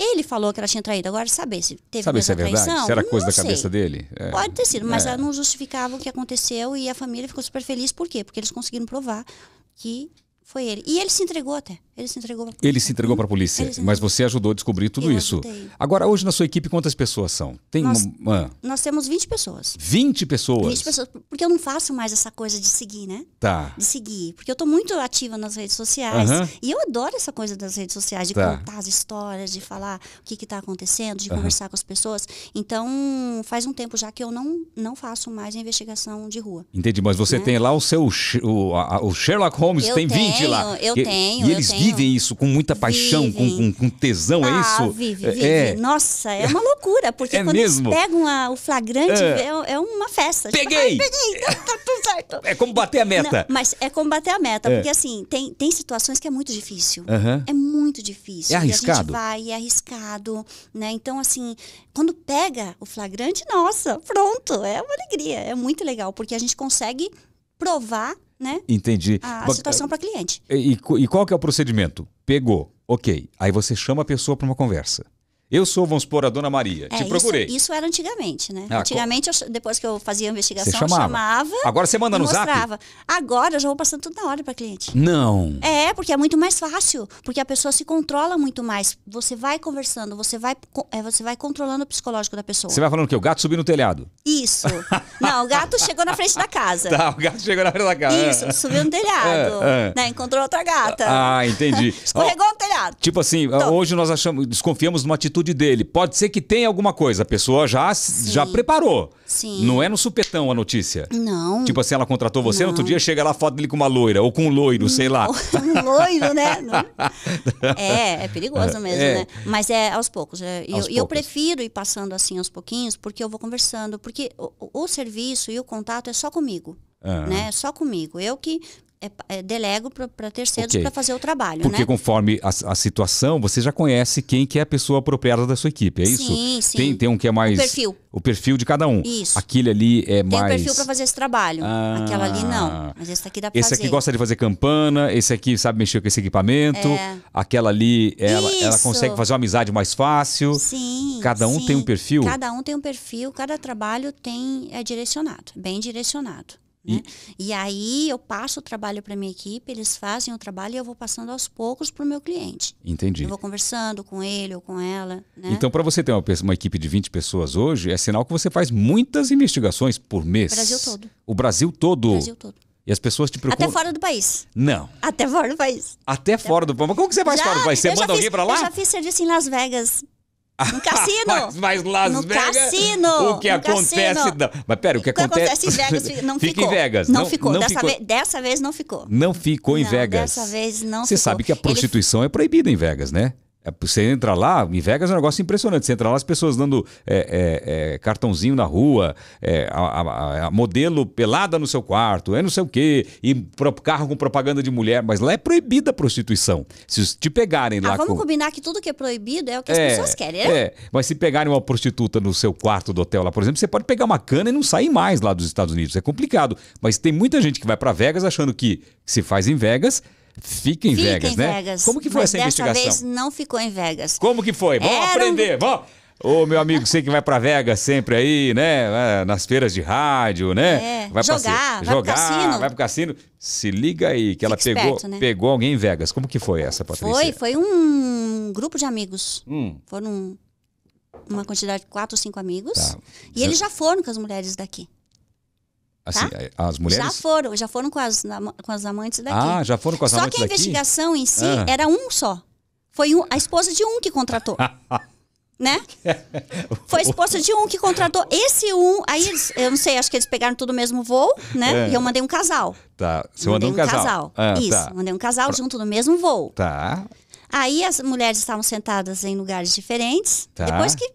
Speaker 2: ele falou que ela tinha traído. Agora, saber se teve
Speaker 1: Sabe se é
Speaker 2: a
Speaker 1: verdade?
Speaker 2: traição,
Speaker 1: Se era coisa da cabeça
Speaker 2: sei.
Speaker 1: dele? É.
Speaker 2: Pode ter sido, mas
Speaker 1: É.
Speaker 2: ela não justificava o que aconteceu e a família ficou super feliz. Por quê? Porque eles conseguiram provar que foi ele. E ele se entregou até. Ele se entregou pra
Speaker 1: Ele se entregou para a polícia, mas você ajudou a descobrir tudo
Speaker 2: Eu
Speaker 1: isso.
Speaker 2: ajudei.
Speaker 1: Agora, hoje na sua equipe, quantas pessoas são? Tem
Speaker 2: Nós-
Speaker 1: uma, ah,
Speaker 2: Nós temos 20 pessoas.
Speaker 1: 20 pessoas.
Speaker 2: 20 pessoas. Porque eu não faço mais essa coisa de seguir, né?
Speaker 1: Tá.
Speaker 2: de seguir, porque eu tô muito ativa nas redes sociais e eu adoro essa coisa das redes sociais de
Speaker 1: Tá.
Speaker 2: contar as histórias, de falar o que que tá acontecendo, de conversar com as pessoas. Então, faz um tempo já que eu não não faço mais a investigação de rua.
Speaker 1: Entendi, mas você
Speaker 2: Né?
Speaker 1: tem lá o seu o, a- a- o Sherlock Holmes,
Speaker 2: Eu
Speaker 1: tem 20
Speaker 2: tenho,
Speaker 1: lá.
Speaker 2: eu
Speaker 1: E-
Speaker 2: tenho,
Speaker 1: E
Speaker 2: eu
Speaker 1: eles
Speaker 2: tenho.
Speaker 1: Vivem isso com muita paixão, com, com, com tesão, é
Speaker 2: ah,
Speaker 1: isso?
Speaker 2: vive,
Speaker 1: É-
Speaker 2: vive.
Speaker 1: É.
Speaker 2: Nossa, é uma [laughs] loucura, porque
Speaker 1: É
Speaker 2: quando
Speaker 1: mesmo?
Speaker 2: eles pegam a- o flagrante,
Speaker 1: É.
Speaker 2: é, é uma festa. Tipo,
Speaker 1: Peguei!
Speaker 2: "Ai, peguei, tá, tá tudo [laughs] certo.
Speaker 1: É como bater a meta.
Speaker 2: Não, mas é combater a meta,
Speaker 1: É.
Speaker 2: porque assim, tem, tem situações que é muito difícil.
Speaker 1: Aham.
Speaker 2: É muito difícil.
Speaker 1: É
Speaker 2: E a
Speaker 1: arriscado?
Speaker 2: gente vai, é arriscado, né? Então, assim, quando pega o flagrante, nossa, pronto, é uma alegria, é muito legal, porque a gente consegue provar, né,
Speaker 1: Entendi.
Speaker 2: a, situação para cliente.
Speaker 1: E, e qual que é o procedimento? Pegou, ok. Aí você chama a pessoa para uma conversa. Eu sou, vamos supor, a dona Maria.
Speaker 2: É,
Speaker 1: Te
Speaker 2: isso,
Speaker 1: procurei.
Speaker 2: isso era antigamente, né?
Speaker 1: Ah,
Speaker 2: antigamente, eu depois que eu fazia a investigação,
Speaker 1: Você
Speaker 2: eu
Speaker 1: chamava.
Speaker 2: chamava
Speaker 1: Agora você manda no zap?
Speaker 2: mostrava. Agora eu já vou passando tudo na hora para cliente.
Speaker 1: Não.
Speaker 2: É, porque é muito mais fácil, porque a pessoa se controla muito mais. Você vai conversando, você vai, é, você vai controlando o psicológico da pessoa.
Speaker 1: Você vai falando que o gato subiu no telhado.
Speaker 2: Isso. [laughs] Não, o gato chegou na frente da casa.
Speaker 1: Tá, o gato chegou na frente da casa.
Speaker 2: Isso, subiu no [laughs] telhado.
Speaker 1: É, é.
Speaker 2: Né, encontrou outra gata.
Speaker 1: Ah, entendi. [laughs]
Speaker 2: Escorregou no telhado.
Speaker 1: Tipo assim, hoje nós achamos, desconfiamos de uma atitude dele. Pode ser que tenha alguma coisa. A pessoa já, já preparou.
Speaker 2: Sim.
Speaker 1: Não é no supetão a notícia.
Speaker 2: Não.
Speaker 1: Tipo assim, ela contratou você, no outro
Speaker 2: Não.
Speaker 1: dia chega lá a foto dele com uma loira, ou com um loiro, sei lá. [laughs]
Speaker 2: um loiro, né? [laughs] Não- É, é perigoso mesmo,
Speaker 1: É.
Speaker 2: né? Mas é aos poucos. é, E
Speaker 1: Aos
Speaker 2: eu, eu prefiro ir passando assim aos pouquinhos, porque eu vou conversando. Porque o, o- serviço e o contato é só comigo,
Speaker 1: Ah.
Speaker 2: né? É Só comigo. Eu que é, é, delego para terceiros
Speaker 1: Ok.
Speaker 2: para fazer o trabalho,
Speaker 1: Porque
Speaker 2: né?
Speaker 1: conforme a, a situação, você já conhece quem que é a pessoa apropriada da sua equipe, é isso?
Speaker 2: Sim, sim.
Speaker 1: Tem, tem um que é mais...
Speaker 2: perfil.
Speaker 1: O perfil de cada um.
Speaker 2: Isso.
Speaker 1: Aquele ali é
Speaker 2: Tem
Speaker 1: mais...
Speaker 2: um perfil para fazer esse trabalho.
Speaker 1: Ah.
Speaker 2: Aquela ali não. Mas esse daqui dá para
Speaker 1: Esse
Speaker 2: fazer.
Speaker 1: aqui gosta de fazer campana, esse aqui sabe mexer com esse equipamento,
Speaker 2: É.
Speaker 1: aquela ali, ela, ela consegue fazer uma amizade mais fácil.
Speaker 2: Sim.
Speaker 1: Cada um
Speaker 2: sim.
Speaker 1: tem um perfil?
Speaker 2: Cada um tem um perfil, cada trabalho tem é direcionado, bem direcionado. Né? E... aí eu passo o trabalho para minha equipe, eles fazem o trabalho e eu vou passando aos poucos para o meu cliente.
Speaker 1: Entendi.
Speaker 2: Eu vou conversando com ele ou com ela. Né?
Speaker 1: Então, para você ter uma, uma equipe de 20 pessoas hoje, é sinal que você faz muitas investigações por mês.
Speaker 2: Brasil todo.
Speaker 1: O Brasil todo.
Speaker 2: o Brasil todo.
Speaker 1: E as pessoas te procuram.
Speaker 2: Até fora do país.
Speaker 1: Não.
Speaker 2: Até fora do país.
Speaker 1: Até fora do. Mas como que você faz
Speaker 2: Já-
Speaker 1: fora do país? Você manda alguém para lá?
Speaker 2: Eu já fiz serviço em Las Vegas. No cassino. [laughs]
Speaker 1: mas, mas Las
Speaker 2: No
Speaker 1: Vegas.
Speaker 2: cassino,
Speaker 1: O que acontece.
Speaker 2: cassino.
Speaker 1: Não. Mas pera, o que
Speaker 2: O que
Speaker 1: acontece.
Speaker 2: acontece [laughs] em Vegas não
Speaker 1: Fica
Speaker 2: ficou.
Speaker 1: em Vegas.
Speaker 2: Não, ficou. dessa,
Speaker 1: ficou.
Speaker 2: Vez, dessa vez não ficou.
Speaker 1: Não ficou em
Speaker 2: Não,
Speaker 1: Vegas.
Speaker 2: dessa vez não
Speaker 1: Você
Speaker 2: ficou.
Speaker 1: sabe que a
Speaker 2: Ele-
Speaker 1: prostituição é proibida em Vegas, né? É, Você entra lá, em Vegas é um negócio impressionante. Você entra lá, as pessoas dando é, é, é, cartãozinho na rua, é, a, a- a modelo pelada no seu quarto, é não sei o quê, e pro- carro com propaganda de mulher. Mas lá é proibida a prostituição. Se te pegarem lá
Speaker 2: Ah, vamos
Speaker 1: com.
Speaker 2: combinar que tudo que é proibido é o que as
Speaker 1: É,
Speaker 2: pessoas querem, né?
Speaker 1: é, mas se pegarem uma prostituta no seu quarto do hotel lá, por exemplo, você pode pegar uma cana e não sair mais lá dos Estados Unidos. É complicado. Mas tem muita gente que vai para Vegas achando que se faz em Vegas, fica em
Speaker 2: Fica
Speaker 1: Vegas,
Speaker 2: em
Speaker 1: né?
Speaker 2: Vegas.
Speaker 1: Como que foi
Speaker 2: mas
Speaker 1: essa
Speaker 2: dessa
Speaker 1: investigação?
Speaker 2: vez não ficou em Vegas.
Speaker 1: Como que foi? Vamos
Speaker 2: Era um-
Speaker 1: aprender, vamos. Ô, meu amigo, você que vai pra Vegas sempre aí, né? É, Nas feiras de rádio, né?
Speaker 2: É,
Speaker 1: Vai pra
Speaker 2: jogar, vai pro
Speaker 1: jogar,
Speaker 2: cassino.
Speaker 1: vai pro cassino. Se liga aí, que ela
Speaker 2: Fica
Speaker 1: pegou,
Speaker 2: esperto, né?
Speaker 1: pegou alguém em Vegas. Como que foi essa, Patrícia?
Speaker 2: Foi, foi um grupo de amigos.
Speaker 1: Hum.
Speaker 2: Foram uma quantidade de quatro ou cinco amigos.
Speaker 1: Tá.
Speaker 2: E eles já foram com as mulheres daqui.
Speaker 1: Assim,
Speaker 2: tá?
Speaker 1: as mulheres...
Speaker 2: Já foram, já foram com as, com as amantes daqui.
Speaker 1: Ah, já foram com as
Speaker 2: Só
Speaker 1: amantes
Speaker 2: que a
Speaker 1: daqui?
Speaker 2: investigação em si
Speaker 1: Ah.
Speaker 2: era um só. Foi um, a esposa de um que contratou. [laughs] né? Foi a esposa de um que contratou. Esse um, aí eles, eu não sei, acho que eles pegaram tudo no mesmo voo, né?
Speaker 1: É.
Speaker 2: E eu mandei um casal.
Speaker 1: Tá, você
Speaker 2: mandei
Speaker 1: mandou um casal. Ah,
Speaker 2: Isso,
Speaker 1: tá.
Speaker 2: mandei um casal junto no mesmo voo.
Speaker 1: Tá.
Speaker 2: Aí as mulheres estavam sentadas em lugares diferentes.
Speaker 1: Tá.
Speaker 2: Depois que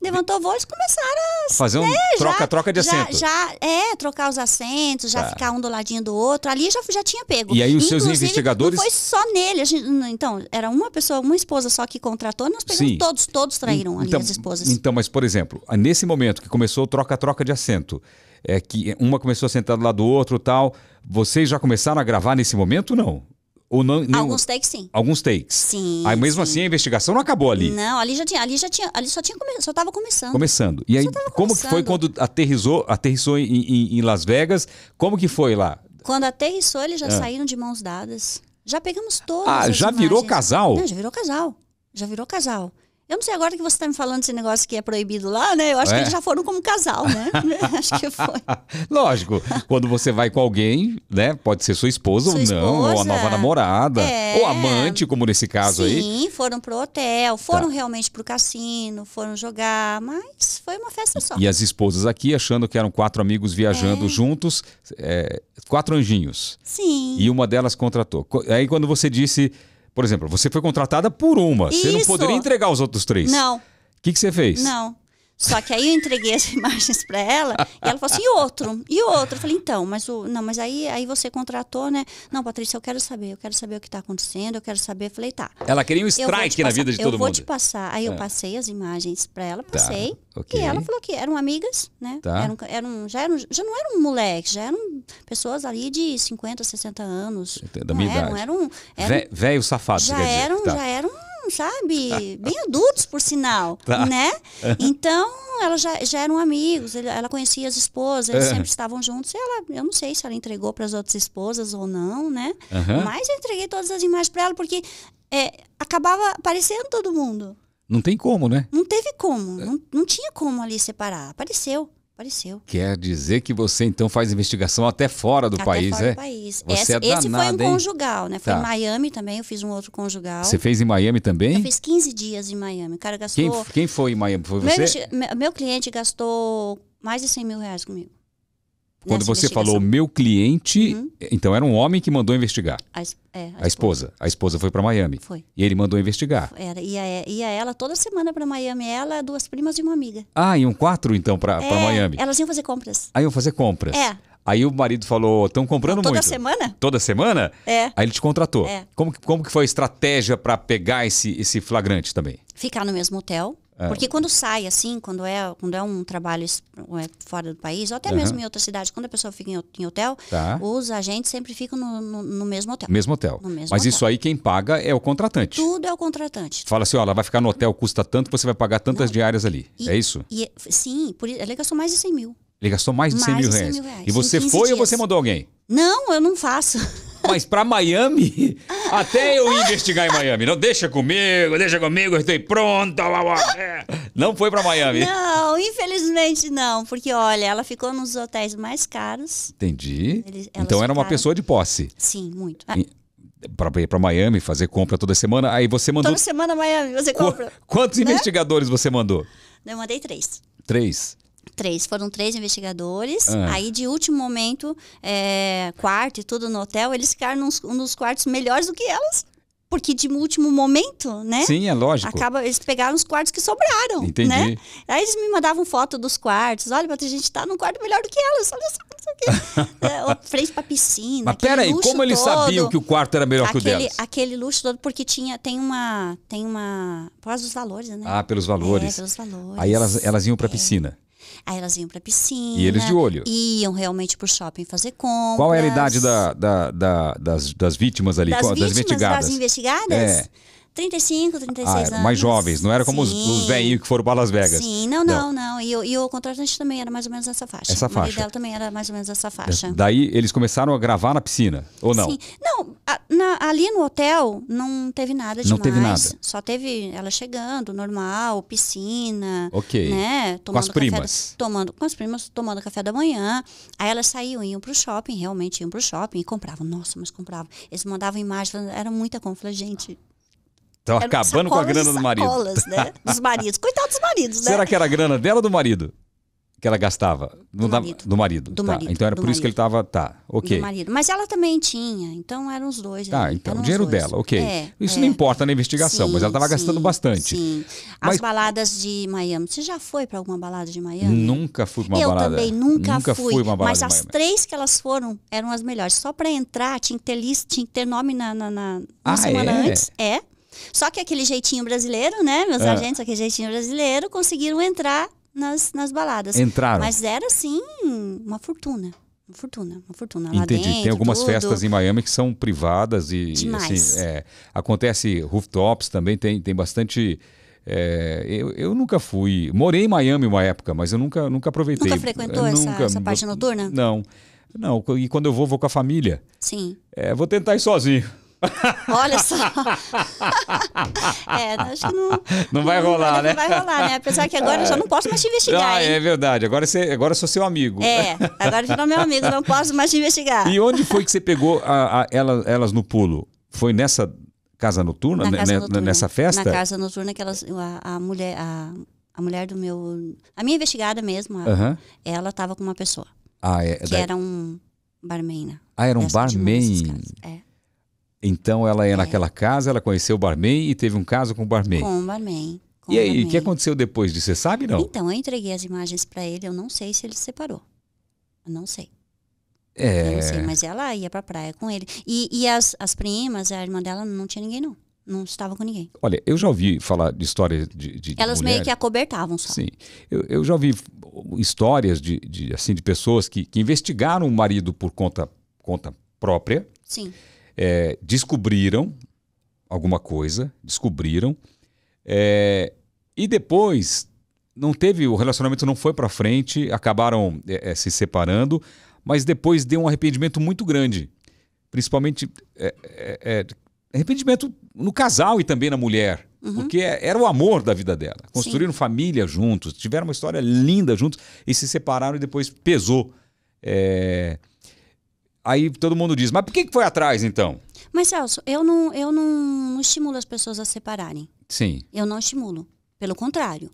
Speaker 2: levantou o voo, eles começaram a
Speaker 1: Fazer um troca-troca de
Speaker 2: já,
Speaker 1: assento.
Speaker 2: já, é, trocar os assentos, já
Speaker 1: Tá.
Speaker 2: ficar um do ladinho do outro. Ali já, já tinha pego.
Speaker 1: E aí os seus
Speaker 2: Inclusive,
Speaker 1: investigadores-
Speaker 2: Não foi só nele. a gente- então, era uma pessoa, uma esposa só que contratou, nós pegamos
Speaker 1: Sim.
Speaker 2: todos, todos traíram ali
Speaker 1: então,
Speaker 2: as esposas.
Speaker 1: Então, mas por exemplo, nesse momento que começou o troca-troca de assento, é que uma começou a sentar do lado do outro tal, vocês já começaram a gravar nesse momento não? Ou não?
Speaker 2: Alguns takes sim.
Speaker 1: alguns takes.
Speaker 2: Sim.
Speaker 1: Aí mesmo
Speaker 2: sim.
Speaker 1: assim a investigação não acabou ali.
Speaker 2: Não, ali já tinha, ali já tinha, ali só tinha só tava começando.
Speaker 1: Começando. E aí, como que foi quando aterrizou, aterrissou em, em- em Las Vegas? Como que foi lá?
Speaker 2: Quando aterrissou, eles já
Speaker 1: Ah.
Speaker 2: saíram de mãos dadas. Já pegamos todas
Speaker 1: Ah, já virou
Speaker 2: imagens.
Speaker 1: casal?
Speaker 2: Não, já virou casal. Já virou casal. Eu não sei agora que você está me falando desse negócio que é proibido lá, né? Eu acho
Speaker 1: É.
Speaker 2: que eles já foram como casal, né? [laughs] [laughs] acho que foi. [laughs]
Speaker 1: Lógico, quando você vai com alguém, né? Pode ser sua esposa
Speaker 2: Sua
Speaker 1: ou não, ou a
Speaker 2: esposa.
Speaker 1: nova namorada,
Speaker 2: É.
Speaker 1: ou amante, como nesse caso aí.
Speaker 2: Sim, foram pro hotel, foram
Speaker 1: Tá.
Speaker 2: realmente pro cassino, foram jogar, mas foi uma festa só.
Speaker 1: E as esposas aqui achando que eram quatro amigos viajando juntos, é, quatro anjinhos.
Speaker 2: Sim.
Speaker 1: E uma delas contratou. Co- Aí quando você disse, por exemplo, você foi contratada por uma, você não
Speaker 2: Isso.
Speaker 1: poderia entregar os outros três.
Speaker 2: Não,
Speaker 1: O que, que você fez?
Speaker 2: Não. Só que aí eu entreguei as [laughs] imagens para ela e ela falou assim, e outro? E outro? Eu falei, então, mas o. Não, mas aí, aí você contratou, né? Não, Patrícia, eu quero saber, eu quero saber o que está acontecendo, eu quero saber. Eu falei, tá.
Speaker 1: Ela queria um
Speaker 2: eu
Speaker 1: strike na
Speaker 2: passar-
Speaker 1: vida de
Speaker 2: eu
Speaker 1: todo
Speaker 2: vou
Speaker 1: mundo.
Speaker 2: te passar. Aí eu
Speaker 1: É.
Speaker 2: passei as imagens para ela, passei.
Speaker 1: ok.
Speaker 2: E ela falou que eram amigas, né?
Speaker 1: Tá.
Speaker 2: Eram, eram, já, eram, já não eram moleques, já eram pessoas ali de 50, 60 anos.
Speaker 1: Da
Speaker 2: não
Speaker 1: minha
Speaker 2: eram,
Speaker 1: idade.
Speaker 2: eram, eram
Speaker 1: Vé- Velho safado,
Speaker 2: já eram,
Speaker 1: Tá.
Speaker 2: já eram, sabe, [laughs] bem adultos, por sinal,
Speaker 1: Tá.
Speaker 2: né? Então, elas já, já eram amigos, ela conhecia as esposas, eles
Speaker 1: É.
Speaker 2: sempre estavam juntos. E ela, eu não sei se ela entregou para as outras esposas ou não, né?
Speaker 1: Aham.
Speaker 2: Mas eu entreguei todas as imagens para ela, porque é, acabava aparecendo todo mundo.
Speaker 1: Não tem como, né?
Speaker 2: Não teve como, não, não tinha como ali separar. Apareceu, apareceu.
Speaker 1: Quer dizer que você então faz investigação até fora do
Speaker 2: Até
Speaker 1: país,
Speaker 2: fora
Speaker 1: é?
Speaker 2: do país.
Speaker 1: Você
Speaker 2: esse
Speaker 1: é
Speaker 2: esse foi um
Speaker 1: danada, hein?
Speaker 2: conjugal, né? Foi
Speaker 1: Tá.
Speaker 2: em Miami também, eu fiz um outro conjugal.
Speaker 1: Você fez em Miami também?
Speaker 2: Eu fiz 15 dias em Miami. O cara gastou.
Speaker 1: Quem, quem foi em Miami? Foi
Speaker 2: Meu,
Speaker 1: você?
Speaker 2: meu- meu cliente gastou mais de 100 mil reais comigo.
Speaker 1: Quando você falou meu cliente,
Speaker 2: Uhum.
Speaker 1: então era um homem que mandou investigar.
Speaker 2: A, es- é,
Speaker 1: A esposa. A esposa foi para Miami.
Speaker 2: Foi.
Speaker 1: E ele mandou investigar.
Speaker 2: Era, ia, ia ela toda semana para Miami. Ela, duas primas e uma amiga.
Speaker 1: Ah, iam quatro então para
Speaker 2: É,
Speaker 1: Miami.
Speaker 2: Elas iam fazer compras.
Speaker 1: Aí iam fazer compras.
Speaker 2: É.
Speaker 1: Aí o marido falou: estão comprando
Speaker 2: Toda
Speaker 1: muito.
Speaker 2: semana?
Speaker 1: Toda semana?
Speaker 2: É.
Speaker 1: Aí ele te contratou.
Speaker 2: É.
Speaker 1: Como, que- como que foi a estratégia para pegar esse, esse flagrante também?
Speaker 2: Ficar no mesmo hotel.
Speaker 1: É.
Speaker 2: Porque quando sai assim, quando é, quando é um trabalho é, fora do país, ou até
Speaker 1: Aham.
Speaker 2: mesmo em outra cidade, quando a pessoa fica em, ho- em hotel,
Speaker 1: Tá.
Speaker 2: os agentes sempre ficam no, no- no mesmo hotel.
Speaker 1: Mesmo hotel.
Speaker 2: Mesmo
Speaker 1: Mas
Speaker 2: hotel.
Speaker 1: isso aí quem paga é o contratante.
Speaker 2: Tudo é o contratante.
Speaker 1: Fala assim, ó, ela vai ficar no hotel, custa tanto, você vai pagar tantas diárias ali.
Speaker 2: E-
Speaker 1: é isso?
Speaker 2: E, sim, por, ele gastou mais de 100 mil.
Speaker 1: Ele gastou mais de 100
Speaker 2: Mais
Speaker 1: mil
Speaker 2: de 100
Speaker 1: reais.
Speaker 2: mil reais,
Speaker 1: E você
Speaker 2: em 15
Speaker 1: foi ou
Speaker 2: dias.
Speaker 1: você mandou alguém?
Speaker 2: Não, eu não faço.
Speaker 1: Mas para Miami, [laughs] até eu investigar em Miami. Não, deixa comigo, deixa comigo, eu estou é. Não foi para Miami.
Speaker 2: Não, infelizmente não. Porque, olha, ela ficou nos hotéis mais caros.
Speaker 1: Entendi.
Speaker 2: Eles-
Speaker 1: então era uma
Speaker 2: ficaram-
Speaker 1: pessoa de posse.
Speaker 2: Sim, muito. Ah,
Speaker 1: E- Para ir para Miami, fazer compra toda semana. Aí você mandou.
Speaker 2: toda semana Miami, você
Speaker 1: Qu-
Speaker 2: compra.
Speaker 1: Quantos
Speaker 2: Né?
Speaker 1: investigadores você mandou?
Speaker 2: Eu mandei três.
Speaker 1: Três.
Speaker 2: Três. Foram três investigadores.
Speaker 1: Ah.
Speaker 2: Aí, de último momento, é, quarto e tudo no hotel, eles ficaram nos, dos quartos melhores do que elas. Porque de último momento, né?
Speaker 1: Sim, é lógico.
Speaker 2: Acaba, eles pegaram os quartos que sobraram.
Speaker 1: Entendi.
Speaker 2: Né? Aí eles me mandavam foto dos quartos. Olha, Patrícia, a gente tá num quarto melhor do que elas. Olha só, não sei o quê. [laughs] é, frente pra piscina.
Speaker 1: Mas
Speaker 2: aquele
Speaker 1: peraí, como eles
Speaker 2: todo.
Speaker 1: sabiam que o quarto era melhor que o
Speaker 2: aquele,
Speaker 1: delas?
Speaker 2: aquele luxo todo, porque tinha, tem uma. Tem uma. Por causa dos valores, né?
Speaker 1: Ah, pelos valores.
Speaker 2: É, pelos valores.
Speaker 1: Aí elas, elas iam para
Speaker 2: É.
Speaker 1: piscina.
Speaker 2: Aí elas iam pra piscina.
Speaker 1: E eles de olho.
Speaker 2: Iam realmente pro shopping fazer compras.
Speaker 1: Qual era a idade da, da- da- das, das vítimas ali,
Speaker 2: das
Speaker 1: qual-
Speaker 2: vítimas,
Speaker 1: investigadas?
Speaker 2: das investigadas?
Speaker 1: É.
Speaker 2: 35, 36
Speaker 1: Ah,
Speaker 2: anos.
Speaker 1: mais jovens, não era como os,
Speaker 2: Sim.
Speaker 1: os velhinhos que foram para Las Vegas.
Speaker 2: Sim, não, não, não. E, o- e o contratante também era mais ou menos essa faixa.
Speaker 1: Essa
Speaker 2: O
Speaker 1: faixa.
Speaker 2: dela também era mais ou menos essa faixa.
Speaker 1: Daí eles começaram a gravar na piscina, ou não?
Speaker 2: Sim. Não, a- na- ali no hotel não teve nada demais.
Speaker 1: Não teve nada.
Speaker 2: Só teve ela chegando, normal, piscina.
Speaker 1: Ok.
Speaker 2: Né?
Speaker 1: Com as
Speaker 2: café
Speaker 1: primas.
Speaker 2: da- tomando, com as primas, tomando café da manhã. Aí elas saíam, iam pro shopping, realmente iam pro shopping e compravam. Nossa, mas compravam. Eles mandavam imagens, era muita compra. Gente, Eram
Speaker 1: acabando com a grana do marido.
Speaker 2: sacolas, né? [laughs] Dos maridos. Coitados dos maridos, né?
Speaker 1: Será que era a grana dela ou do marido? que ela gastava?
Speaker 2: Do
Speaker 1: da-
Speaker 2: marido.
Speaker 1: do marido.
Speaker 2: Do
Speaker 1: tá.
Speaker 2: marido,
Speaker 1: Então era por isso que ele
Speaker 2: marido.
Speaker 1: estava. Tá, ok.
Speaker 2: do marido. Mas ela também tinha, então eram os dois.
Speaker 1: Tá, então,
Speaker 2: eram
Speaker 1: o dinheiro dela, ok.
Speaker 2: É,
Speaker 1: Isso
Speaker 2: é.
Speaker 1: não importa na investigação, mas ela estava
Speaker 2: Sim,
Speaker 1: gastando
Speaker 2: sim,
Speaker 1: bastante.
Speaker 2: Sim. As
Speaker 1: Mas-
Speaker 2: baladas de Miami. Você já foi para alguma balada de Miami?
Speaker 1: Nunca fui pra uma
Speaker 2: eu
Speaker 1: balada.
Speaker 2: também nunca, fui.
Speaker 1: fui uma balada
Speaker 2: mas as três que elas foram eram as melhores. Só para entrar tinha que ter lista, tinha que ter nome na, na, na-
Speaker 1: Ah,
Speaker 2: semana
Speaker 1: é?
Speaker 2: antes. É. Só que aquele jeitinho brasileiro, né? Meus
Speaker 1: Ah.
Speaker 2: agentes, aquele jeitinho brasileiro, conseguiram entrar nas, nas baladas.
Speaker 1: Entraram.
Speaker 2: Mas era assim, uma fortuna. Uma fortuna, uma fortuna. Lá
Speaker 1: Entendi.
Speaker 2: dentro,
Speaker 1: Tem algumas
Speaker 2: tudo.
Speaker 1: festas em Miami que são privadas e
Speaker 2: Demais.
Speaker 1: assim, é, acontece rooftops também tem, tem bastante. é, eu, eu nunca fui. Morei em Miami uma época, mas eu nunca, nunca aproveitei.
Speaker 2: Nunca frequentou
Speaker 1: Eu
Speaker 2: essa- essa parte noturna?
Speaker 1: Não. Não, e quando eu vou, vou com a família.
Speaker 2: Sim.
Speaker 1: É, vou tentar ir sozinho.
Speaker 2: Olha só. é, acho que não.
Speaker 1: Não vai rolar, né?
Speaker 2: Não vai rolar, né? Apesar que agora eu já não posso mais te investigar,
Speaker 1: Ah,
Speaker 2: hein?
Speaker 1: é verdade. Agora, você, agora eu sou seu amigo.
Speaker 2: É, agora virou meu amigo, não posso mais te investigar.
Speaker 1: E onde foi que você pegou a- a- ela- elas no pulo? Foi nessa casa noturna?
Speaker 2: Na
Speaker 1: Ne-
Speaker 2: casa
Speaker 1: ne-
Speaker 2: noturna.
Speaker 1: Nessa festa?
Speaker 2: Na casa noturna que elas, a, a mulher, a, a mulher do meu, a minha investigada mesmo,
Speaker 1: Aham.
Speaker 2: ela estava com uma pessoa
Speaker 1: Ah, é,
Speaker 2: que
Speaker 1: da-
Speaker 2: era um barman. né?
Speaker 1: ah, era um barman.
Speaker 2: É,
Speaker 1: Então ela ia naquela casa, ela conheceu o barman e teve um caso com o barman.
Speaker 2: com um barman. com
Speaker 1: E aí, o que aconteceu depois disso? Você sabe não?
Speaker 2: Então, eu entreguei as imagens para ele, eu não sei se ele se separou. Eu não sei. Eu
Speaker 1: É.
Speaker 2: não sei, mas ela ia pra praia com ele. E, e as, as primas, a irmã dela, não tinha ninguém, não. Não estava com ninguém.
Speaker 1: Olha, eu já ouvi falar de histórias de, de, de
Speaker 2: Elas meio
Speaker 1: mulheres.
Speaker 2: que acobertavam só.
Speaker 1: Sim. Eu, eu já ouvi histórias de, de, assim, de pessoas que, que investigaram o marido por conta, conta própria,
Speaker 2: Sim.
Speaker 1: É, descobriram alguma coisa, descobriram, é, e depois não teve, o relacionamento não foi para frente, acabaram é, é, se separando, mas depois deu um arrependimento muito grande, principalmente é, é, arrependimento no casal e também na mulher. Porque é- era o amor da vida dela. Construíram família juntos, tiveram uma história linda juntos e se separaram e depois pesou. É, Aí todo mundo diz, mas por que foi atrás então?
Speaker 2: Mas, Celso, eu não, eu não estimulo as pessoas a separarem.
Speaker 1: Sim.
Speaker 2: Eu não estimulo. Pelo contrário.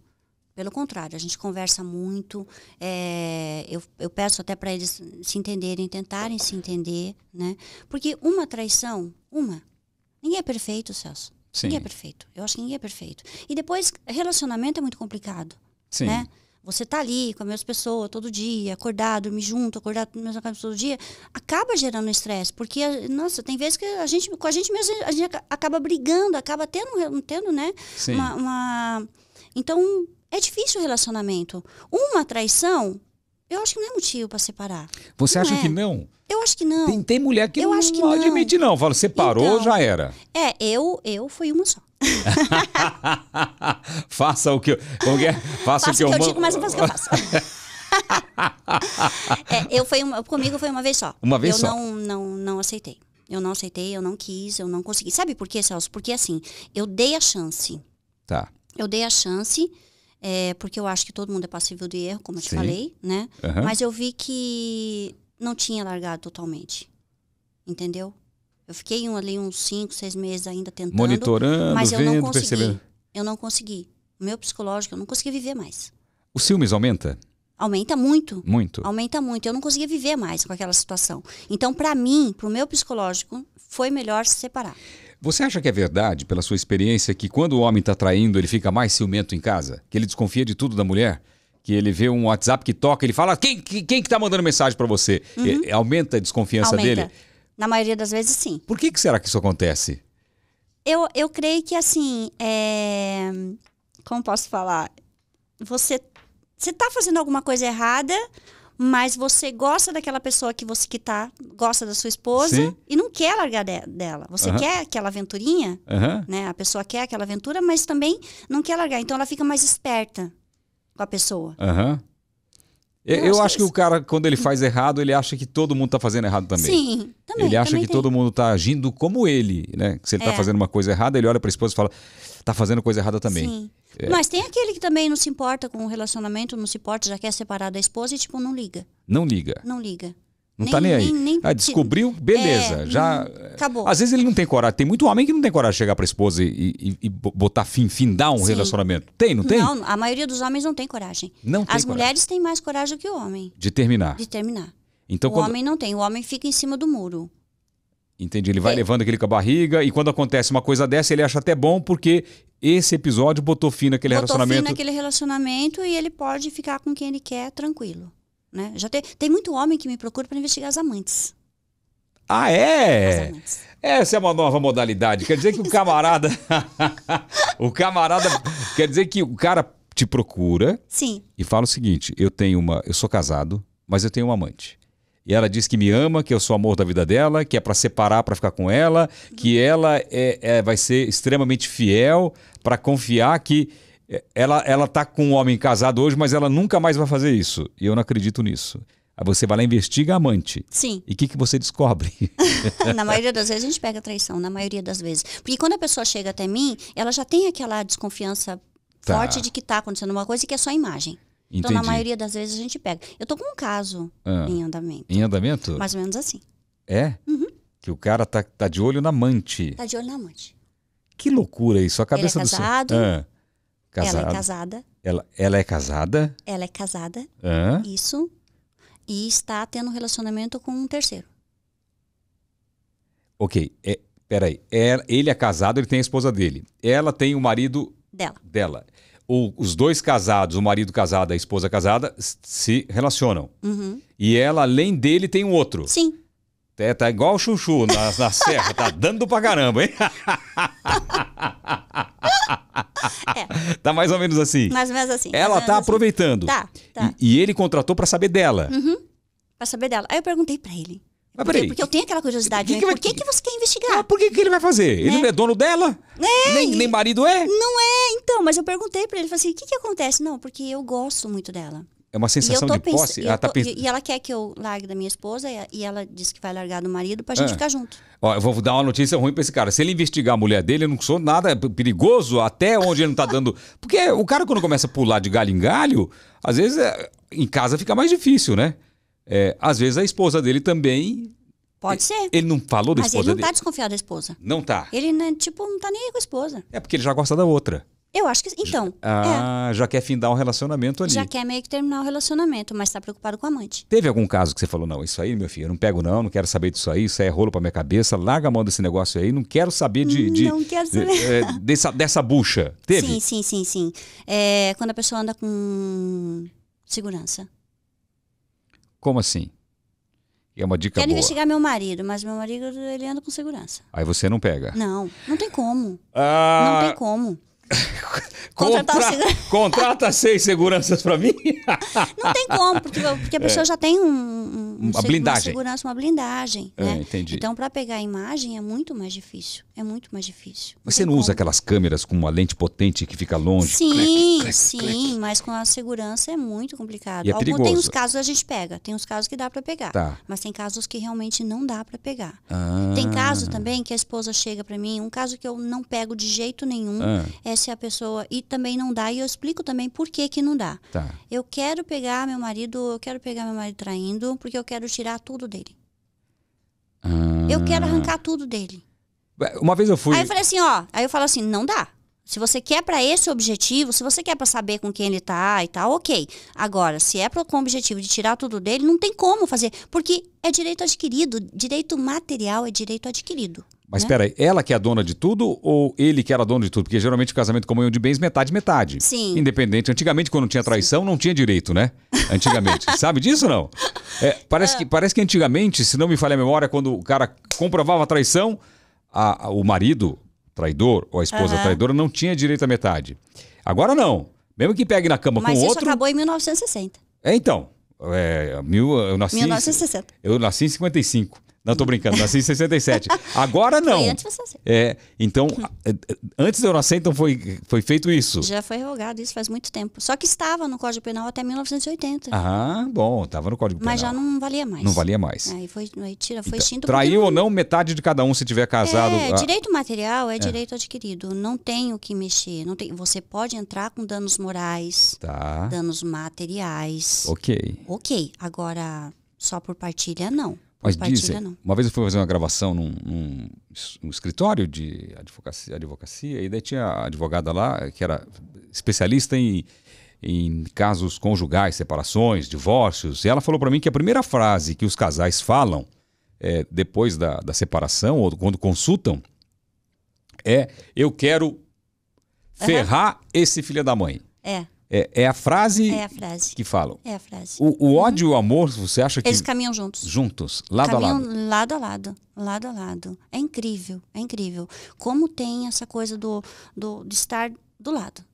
Speaker 2: Pelo contrário, a gente conversa muito. é, eu, eu peço até para eles se entenderem, tentarem se entender, né? Porque uma traição, uma, ninguém é perfeito, Celso.
Speaker 1: Sim.
Speaker 2: Ninguém é perfeito. Eu acho que ninguém é perfeito. E depois, relacionamento é muito complicado.
Speaker 1: Sim.
Speaker 2: né? Você tá ali com as mesmas pessoas todo dia, acordar, dormir junto, acordar com as mesmas pessoas todo dia, acaba gerando estresse, porque nossa, tem vezes que a gente com a gente mesmo a gente aca- acaba brigando, acaba tendo, tendo, né?
Speaker 1: Sim.
Speaker 2: Uma, uma- então é difícil o relacionamento. Uma traição, eu acho que não é motivo para separar.
Speaker 1: Você
Speaker 2: Não
Speaker 1: acha
Speaker 2: é.
Speaker 1: que não?
Speaker 2: Eu acho que não.
Speaker 1: Tem, tem mulher que
Speaker 2: Eu
Speaker 1: não,
Speaker 2: acho que
Speaker 1: não admite, não. Fala, separou,
Speaker 2: Então.
Speaker 1: já era.
Speaker 2: É, eu eu fui uma só. [laughs]
Speaker 1: Faça o que eu. como que é? Faça,
Speaker 2: o que eu
Speaker 1: mando.
Speaker 2: digo, mas não faço o que eu faço. [laughs] É, eu foi uma, comigo foi uma vez só.
Speaker 1: Uma vez
Speaker 2: eu
Speaker 1: só.
Speaker 2: não, não, não aceitei. Eu não aceitei, eu não quis, eu não consegui. Sabe por quê, Celso? Porque assim, eu dei a chance.
Speaker 1: Tá.
Speaker 2: Eu dei a chance, é, porque eu acho que todo mundo é passível de erro, como eu te
Speaker 1: Sim.
Speaker 2: falei, né?
Speaker 1: Aham.
Speaker 2: Mas eu vi que não tinha largado totalmente. Entendeu? Eu fiquei um, ali uns 5, 6 meses ainda tentando.
Speaker 1: Monitorando,
Speaker 2: mas eu não
Speaker 1: vendo,
Speaker 2: consegui.
Speaker 1: percebendo.
Speaker 2: Eu não consegui. O meu psicológico, eu não consegui viver mais.
Speaker 1: O ciúmes aumenta?
Speaker 2: Aumenta muito.
Speaker 1: Muito.
Speaker 2: Aumenta muito. Eu não conseguia viver mais com aquela situação. Então, para mim, para o meu psicológico, foi melhor se separar.
Speaker 1: Você acha que é verdade, pela sua experiência, que quando o homem está traindo, ele fica mais ciumento em casa? Que ele desconfia de tudo da mulher? Que ele vê um WhatsApp que toca, ele fala: quem, quem, quem que tá mandando mensagem para você? E- aumenta a desconfiança
Speaker 2: Uhum. Aumenta.
Speaker 1: dele?
Speaker 2: Na maioria das vezes, sim.
Speaker 1: Por que, que será que isso acontece?
Speaker 2: Eu, eu creio que, assim, é... como posso falar? Você você tá fazendo alguma coisa errada, mas você gosta daquela pessoa que você que tá, gosta da sua esposa
Speaker 1: Sim.
Speaker 2: e não quer largar de- dela. Você
Speaker 1: Aham.
Speaker 2: quer aquela aventurinha,
Speaker 1: Aham.
Speaker 2: né? A pessoa quer aquela aventura, mas também não quer largar. Então ela fica mais esperta com a pessoa.
Speaker 1: Aham. Eu,
Speaker 2: Eu acho
Speaker 1: que o cara, quando ele faz errado, ele acha que todo mundo tá fazendo errado também.
Speaker 2: Sim, também.
Speaker 1: ele acha
Speaker 2: também
Speaker 1: que
Speaker 2: tem.
Speaker 1: todo mundo tá agindo como ele, né? Se ele tá
Speaker 2: É.
Speaker 1: fazendo uma coisa errada, ele olha pra esposa e fala: tá fazendo coisa errada também.
Speaker 2: Sim.
Speaker 1: É.
Speaker 2: Mas tem aquele que também não se importa com o relacionamento, não se importa, já quer separar da esposa e, tipo, não liga.
Speaker 1: Não liga.
Speaker 2: Não liga.
Speaker 1: Não
Speaker 2: Nem-
Speaker 1: tá nem aí.
Speaker 2: nem- nem-
Speaker 1: ah, descobriu, beleza.
Speaker 2: É,
Speaker 1: já.
Speaker 2: hum, acabou.
Speaker 1: Às vezes ele não tem coragem. Tem muito homem que não tem coragem de chegar pra esposa e, e- e botar fim, findar um
Speaker 2: Sim.
Speaker 1: relacionamento. Tem, não tem?
Speaker 2: Não, a maioria dos homens não tem coragem.
Speaker 1: Não tem
Speaker 2: As
Speaker 1: coragem.
Speaker 2: mulheres têm mais coragem do que o homem
Speaker 1: De terminar.
Speaker 2: de terminar.
Speaker 1: Então,
Speaker 2: o
Speaker 1: quando.
Speaker 2: homem não tem. O homem fica em cima do muro.
Speaker 1: Entendi. Ele vai
Speaker 2: É.
Speaker 1: levando aquele com a barriga e quando acontece uma coisa dessa, ele acha até bom porque esse episódio botou fim naquele
Speaker 2: Botou
Speaker 1: relacionamento.
Speaker 2: fim naquele relacionamento e ele pode ficar com quem ele quer tranquilo. Né? Já tem, tem muito homem que me procura para investigar as amantes.
Speaker 1: Ah, é? Essa é uma nova modalidade. Quer dizer que o [laughs] camarada. [laughs] o camarada. Quer dizer que o cara te procura
Speaker 2: Sim,
Speaker 1: e fala o seguinte: eu tenho uma. Eu sou casado, mas eu tenho uma amante. E ela diz que me ama, que eu sou o amor da vida dela, que é pra separar pra ficar com ela, que ela é, é- vai ser extremamente fiel pra confiar que ela, ela tá com um homem casado hoje, mas ela nunca mais vai fazer isso. E eu não acredito nisso. Aí você vai lá e investiga a amante.
Speaker 2: sim.
Speaker 1: E o que, que você descobre? [laughs]
Speaker 2: na maioria das vezes a gente pega traição, na maioria das vezes. Porque quando a pessoa chega até mim, ela já tem aquela desconfiança
Speaker 1: Tá.
Speaker 2: forte de que está acontecendo uma coisa e que é só imagem. Então, na
Speaker 1: Entendi.
Speaker 2: maioria das vezes a gente pega. Eu tô com um caso
Speaker 1: Ah.
Speaker 2: em andamento.
Speaker 1: Em andamento?
Speaker 2: Mais ou menos assim.
Speaker 1: É? Que o cara tá, tá de olho na amante.
Speaker 2: Tá de olho na amante.
Speaker 1: Que loucura isso. A cabeça do seu-
Speaker 2: casado.
Speaker 1: Ah.
Speaker 2: Ela é casada.
Speaker 1: Ela, ela é casada?
Speaker 2: Ela é casada, isso. E está tendo um relacionamento com um terceiro.
Speaker 1: Ok. É, peraí. É, ele é casado, ele tem a esposa dele. Ela tem o marido
Speaker 2: Dela.
Speaker 1: dela. O- os dois casados, o marido casado e a esposa casada, se relacionam.
Speaker 2: Uhum.
Speaker 1: E ela, além dele, tem um outro.
Speaker 2: Sim.
Speaker 1: É, tá igual o Chuchu na, na serra, tá dando pra caramba, hein? [laughs] Tá mais ou menos assim.
Speaker 2: Mais ou menos assim.
Speaker 1: Ela tá
Speaker 2: assim.
Speaker 1: aproveitando.
Speaker 2: Tá, tá.
Speaker 1: E, e ele contratou pra saber dela.
Speaker 2: Pra saber dela. Aí eu perguntei pra ele.
Speaker 1: Mas
Speaker 2: Porque,
Speaker 1: peraí.
Speaker 2: porque eu tenho aquela curiosidade.
Speaker 1: Que
Speaker 2: né?
Speaker 1: que vai-
Speaker 2: Por que, que você quer
Speaker 1: Ah,
Speaker 2: investigar?
Speaker 1: por que, que ele vai fazer? Ele
Speaker 2: Né?
Speaker 1: não é dono dela? nem, nem marido é?
Speaker 2: Não é, então. Mas eu perguntei pra ele. Falei assim, o que, que acontece? Não, porque eu gosto muito dela.
Speaker 1: É uma sensação de posse. Ela tá pens-
Speaker 2: E ela quer que eu largue da minha esposa e- ela disse que vai largar do marido pra gente
Speaker 1: Ah.
Speaker 2: ficar junto.
Speaker 1: Ó, eu vou dar uma notícia ruim pra esse cara. Se ele investigar a mulher dele, eu não sou nada perigoso até onde ele não tá dando. [laughs] Porque o cara, quando começa a pular de galho em galho, às vezes é, em casa fica mais difícil, né? É, às vezes a esposa dele também.
Speaker 2: Pode ser.
Speaker 1: Ele não falou da
Speaker 2: Mas ele
Speaker 1: esposa
Speaker 2: não tá
Speaker 1: dele?
Speaker 2: desconfiado da esposa.
Speaker 1: Não tá.
Speaker 2: Ele, tipo, não tá nem aí com a esposa.
Speaker 1: É porque ele já gosta da outra.
Speaker 2: Eu acho que. Então,
Speaker 1: Ah, já quer findar um relacionamento
Speaker 2: é.
Speaker 1: ali.
Speaker 2: Já quer meio que terminar o relacionamento, mas tá preocupado com a amante.
Speaker 1: Teve algum caso que você falou, não, isso aí, meu filho, eu não pego não, não quero saber disso aí, isso aí é rolo pra minha cabeça, larga a mão desse negócio aí, não quero saber de... de-
Speaker 2: Não quero saber.
Speaker 1: é, dessa, dessa bucha. Teve?
Speaker 2: Sim, sim, sim, sim. É, quando a pessoa anda com segurança.
Speaker 1: Como assim? É uma dica
Speaker 2: Quero
Speaker 1: boa.
Speaker 2: investigar meu marido, mas meu marido ele anda com segurança.
Speaker 1: Aí você não pega.
Speaker 2: Não, não tem como.
Speaker 1: Ah,
Speaker 2: Não tem como.
Speaker 1: Contra- [laughs] Contrata seis seguranças pra mim?
Speaker 2: Não tem como, porque, porque a [laughs] pessoa já tem um, um- um
Speaker 1: Uma blindagem.
Speaker 2: segurança, uma blindagem.
Speaker 1: É,
Speaker 2: né?
Speaker 1: entendi.
Speaker 2: Então, para pegar a imagem é muito mais difícil. É muito mais difícil.
Speaker 1: Você
Speaker 2: tem
Speaker 1: não usa
Speaker 2: como.
Speaker 1: aquelas câmeras com uma lente potente que fica longe?
Speaker 2: Sim,
Speaker 1: Clec, clec,
Speaker 2: sim,
Speaker 1: clec.
Speaker 2: mas com a segurança é muito complicado.
Speaker 1: E é
Speaker 2: Algum- tem uns casos a gente pega, tem uns casos que dá para pegar.
Speaker 1: Tá.
Speaker 2: Mas tem casos que realmente não dá para pegar.
Speaker 1: Ah,
Speaker 2: Tem caso também que a esposa chega para mim, um caso que eu não pego de jeito nenhum,
Speaker 1: Ah.
Speaker 2: é se a pessoa e também não dá e eu explico também por que que não dá.
Speaker 1: Tá.
Speaker 2: Eu quero pegar meu marido, eu quero pegar meu marido traindo, porque eu quero tirar tudo dele.
Speaker 1: Ah.
Speaker 2: Eu quero arrancar tudo dele.
Speaker 1: Uma vez eu fui...
Speaker 2: Aí eu falei assim, ó, aí eu falo assim, não dá. Se você quer para esse objetivo, se você quer para saber com quem ele tá e tal, ok. Agora, se é pra, com o objetivo de tirar tudo dele, não tem como fazer, porque é direito adquirido, direito material é direito adquirido.
Speaker 1: Mas
Speaker 2: né?
Speaker 1: espera aí, ela que é a dona de tudo ou ele que era dono de tudo? Porque geralmente o casamento comunhão de bens, metade, metade.
Speaker 2: Sim.
Speaker 1: Independente. Antigamente, quando tinha traição, não tinha direito, né? Antigamente. [laughs] Sabe disso ou não? É, parece, Que, parece que antigamente, se não me falha a memória, quando o cara comprovava a traição, a- a- o marido traidor ou a esposa
Speaker 2: Aham.
Speaker 1: traidora não tinha direito à metade. Agora não. Mesmo que pegue na cama
Speaker 2: Mas
Speaker 1: com
Speaker 2: isso
Speaker 1: outro.
Speaker 2: acabou em 1960.
Speaker 1: É, então. É, mil, eu nasci.
Speaker 2: 1960.
Speaker 1: Eu nasci em 55. Não, tô brincando, nasci em 67. Agora não.
Speaker 2: Foi antes você nascer.
Speaker 1: É, então, a- a- antes de eu nascer, então foi, foi feito isso.
Speaker 2: Já foi revogado isso faz muito tempo. Só que estava no Código Penal até 1980.
Speaker 1: Ah, bom, tava no Código Penal.
Speaker 2: mas já não valia mais.
Speaker 1: Não valia mais.
Speaker 2: Aí foi, aí tira, foi
Speaker 1: Então,
Speaker 2: extinto.
Speaker 1: traiu ou não, metade de cada um se tiver casado.
Speaker 2: É,
Speaker 1: Ah,
Speaker 2: direito material é, direito adquirido. Não tem o que mexer. Não tem, você pode entrar com danos morais,
Speaker 1: Tá,
Speaker 2: danos materiais.
Speaker 1: ok.
Speaker 2: Ok. Agora, Só por partilha, não.
Speaker 1: Mas dizem, uma vez eu fui fazer uma gravação num, num, num escritório de advocacia, advocacia, e daí tinha a advogada lá que era especialista em, em casos conjugais, separações, divórcios, e ela falou para mim que a primeira frase que os casais falam é, depois da, da separação ou quando consultam é: Eu quero ferrar uhum. esse filho da mãe.
Speaker 2: É.
Speaker 1: É, é, a frase
Speaker 2: é a frase
Speaker 1: que falam.
Speaker 2: É a frase.
Speaker 1: O, o ódio uhum. e o amor, você acha que.
Speaker 2: Eles caminham juntos.
Speaker 1: Juntos, lado
Speaker 2: caminham
Speaker 1: a lado.
Speaker 2: Lado a lado. Lado a lado. É incrível, é incrível. Como tem essa coisa do, do, de estar do lado.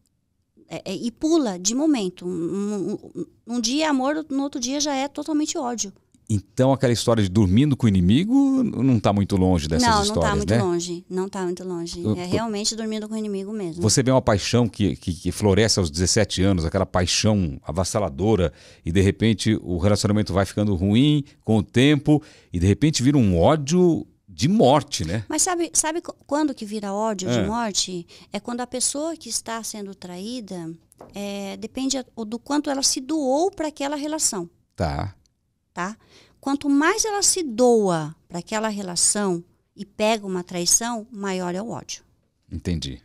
Speaker 2: É, é, e pula de momento. Um, um, um, dia é amor, no outro dia já é totalmente ódio.
Speaker 1: Então aquela história de dormindo com o inimigo não está muito longe dessas
Speaker 2: não,
Speaker 1: histórias,
Speaker 2: não está muito
Speaker 1: né?
Speaker 2: longe. Não está muito longe. é realmente dormindo com o inimigo mesmo.
Speaker 1: Você vê uma paixão que, que, que, floresce aos 17 anos, aquela paixão avassaladora, e de repente o relacionamento vai ficando ruim com o tempo, e de repente vira um ódio de morte, né?
Speaker 2: Mas sabe, sabe quando que vira ódio é. de morte? É quando a pessoa que está sendo traída é, depende do quanto ela se doou para aquela relação.
Speaker 1: Tá
Speaker 2: tá? Quanto mais ela se doa para aquela relação e pega uma traição, maior é o ódio.
Speaker 1: Entendi.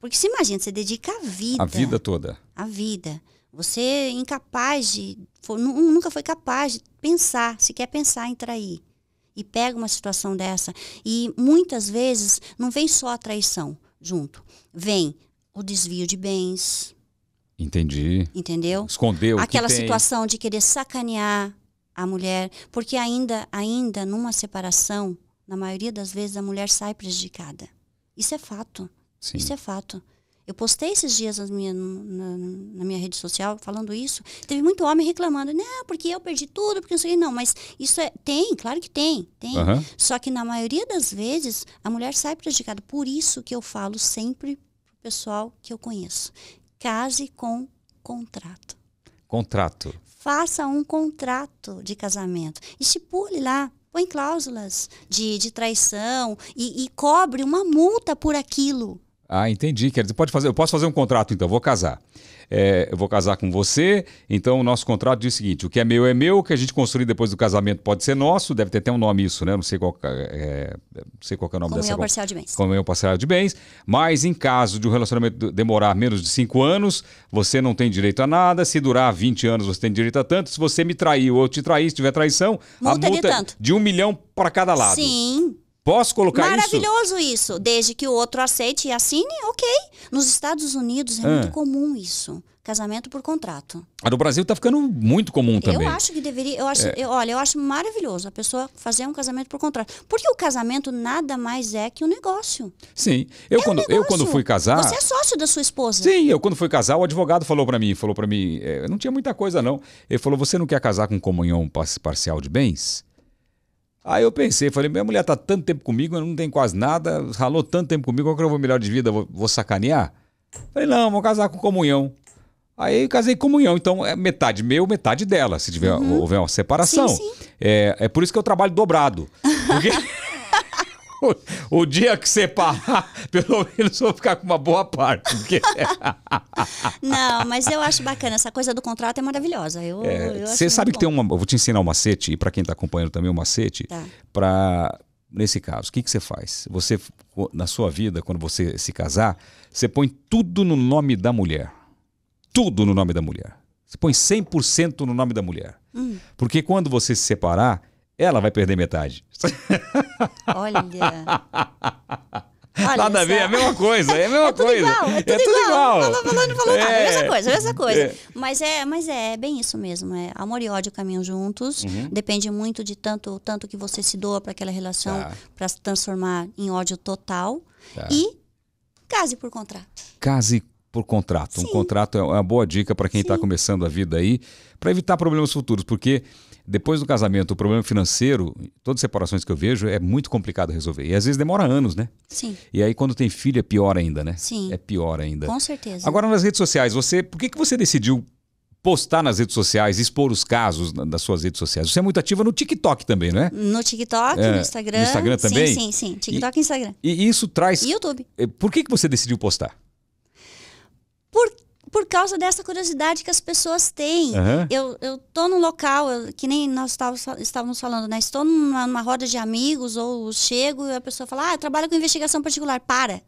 Speaker 2: Porque se imagina, você dedica a vida.
Speaker 1: A vida toda.
Speaker 2: A vida. Você é incapaz de. For, nunca foi capaz de pensar, se quer pensar em trair. E pega uma situação dessa. E muitas vezes não vem só a traição junto. Vem o desvio de bens.
Speaker 1: Entendi.
Speaker 2: Entendeu?
Speaker 1: Escondeu.
Speaker 2: Aquela situação de querer sacanear a mulher, porque ainda, ainda numa separação, na maioria das vezes a mulher sai prejudicada. Isso é fato. Sim. Isso é fato. Eu postei esses dias na minha, na, na, minha rede social falando isso. Teve muito homem reclamando, não, porque eu perdi tudo, porque não sei não, mas isso é. Tem, claro que tem, tem. Uhum. Só que na maioria das vezes a mulher sai prejudicada. Por isso que eu falo sempre pro pessoal que eu conheço. Case com contrato.
Speaker 1: Contrato
Speaker 2: faça um contrato de casamento. Estipule lá, põe cláusulas de, de traição e, e cobre uma multa por aquilo.
Speaker 1: Ah, entendi. Quer dizer, pode fazer, eu posso fazer um contrato, então, vou casar é, eu vou casar com você, então o nosso contrato diz o seguinte: o que é meu é meu, o que a gente construir depois do casamento pode ser nosso, deve ter até um nome isso, né? Não sei qual, é, não sei qual é o nome
Speaker 2: Comunhão
Speaker 1: dessa.
Speaker 2: parcial de bens.
Speaker 1: Comunhão parcial de bens. Mas em caso de um relacionamento demorar menos de cinco anos, você não tem direito a nada. Se durar 20 anos, você tem direito a tanto. Se você me trair ou eu te trair, se tiver traição,
Speaker 2: multa
Speaker 1: a multa
Speaker 2: de, tanto.
Speaker 1: de um milhão para cada lado.
Speaker 2: Sim.
Speaker 1: Posso colocar
Speaker 2: Maravilhoso
Speaker 1: isso?
Speaker 2: isso, desde que o outro aceite e assine, ok. Nos Estados Unidos é ah. muito comum isso. Casamento por contrato.
Speaker 1: Ah, no Brasil está ficando muito comum também.
Speaker 2: Eu acho que deveria. Eu acho, é. eu, olha, eu acho maravilhoso a pessoa fazer um casamento por contrato. Porque o casamento nada mais é que um negócio.
Speaker 1: Sim. Eu, é quando, um eu quando fui casar.
Speaker 2: Você é sócio da sua esposa.
Speaker 1: Sim, eu quando fui casar, o advogado falou para mim, falou para mim, é, não tinha muita coisa não. Ele falou: você não quer casar com comunhão parcial de bens? Aí eu pensei, falei, minha mulher tá tanto tempo comigo, não tem quase nada, ralou tanto tempo comigo, qual que eu vou melhor de vida, vou, vou sacanear? Falei, não, vou casar com comunhão. Aí eu casei com comunhão, então é metade meu, metade dela, se tiver uhum. houver uma separação. Sim, sim. É, é por isso que eu trabalho dobrado. Porque [laughs] o, dia que separar, [laughs] pelo menos vou ficar com uma boa parte. Porque... [laughs]
Speaker 2: Não, mas eu acho bacana. Essa coisa do contrato é maravilhosa. Eu,
Speaker 1: é, você sabe que tem uma. Eu vou te ensinar um macete, e para quem está acompanhando também, um macete. Tá. Para. Nesse caso, o que, que você faz? Você, na sua vida, quando você se casar, você põe tudo no nome da mulher. Tudo no nome da mulher. Você põe 100% no nome da mulher. Hum. Porque quando você se separar, ela vai perder metade. [laughs]
Speaker 2: Olha.
Speaker 1: Olha Nada a ver, é a mesma coisa, é a [laughs] mesma
Speaker 2: é
Speaker 1: coisa.
Speaker 2: Igual, é tudo, é tudo igual. igual. Falou, falou, não falou é, nada, é a mesma coisa, é a mesma coisa. É. Mas, é, mas é, é bem isso mesmo. É, amor e ódio caminham juntos. Uhum. Depende muito de tanto, tanto que você se doa para aquela relação tá. para se transformar em ódio total. Tá. E case por contrato.
Speaker 1: Case por contrato. Sim. Um contrato é uma boa dica para quem está começando a vida aí, para evitar problemas futuros, porque depois do casamento, o problema financeiro, todas as separações que eu vejo, é muito complicado resolver. E às vezes demora anos, né?
Speaker 2: Sim.
Speaker 1: E aí quando tem filho é pior ainda, né?
Speaker 2: Sim.
Speaker 1: É pior ainda.
Speaker 2: Com certeza.
Speaker 1: Agora nas redes sociais, você, por que, que você decidiu postar nas redes sociais, expor os casos nas suas redes sociais. Você é muito ativa no TikTok também, não é?
Speaker 2: No TikTok, é, no Instagram.
Speaker 1: No Instagram também?
Speaker 2: Sim, sim, sim. TikTok e, Instagram.
Speaker 1: E isso traz.
Speaker 2: E YouTube.
Speaker 1: Por que, que você decidiu postar?
Speaker 2: Por por causa dessa curiosidade que as pessoas têm.
Speaker 1: Aham.
Speaker 2: Eu, eu tô num local, eu- que nem nós estávamos, estávamos falando, né? Estou numa, numa roda de amigos, ou chego e a pessoa fala, ah, eu trabalho com investigação particular. Para.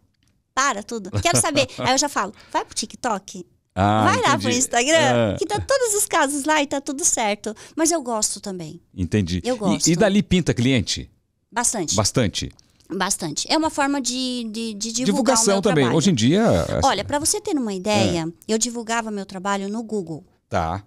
Speaker 2: Para tudo. Quero saber. [laughs] Aí eu já falo, vai pro TikTok.
Speaker 1: Ah,
Speaker 2: vai lá pro
Speaker 1: entendi.
Speaker 2: Instagram,
Speaker 1: Ah,
Speaker 2: que tá todos os casos lá e tá tudo certo. Mas eu gosto também.
Speaker 1: entendi.
Speaker 2: Eu
Speaker 1: E-
Speaker 2: gosto.
Speaker 1: E, dali pinta cliente?
Speaker 2: Bastante.
Speaker 1: Bastante.
Speaker 2: Bastante. É uma forma de, de, de divulgar o
Speaker 1: Divulgação
Speaker 2: meu
Speaker 1: também.
Speaker 2: trabalho.
Speaker 1: Hoje em dia.
Speaker 2: Olha, para você ter uma ideia, eu divulgava meu trabalho no Google.
Speaker 1: Tá.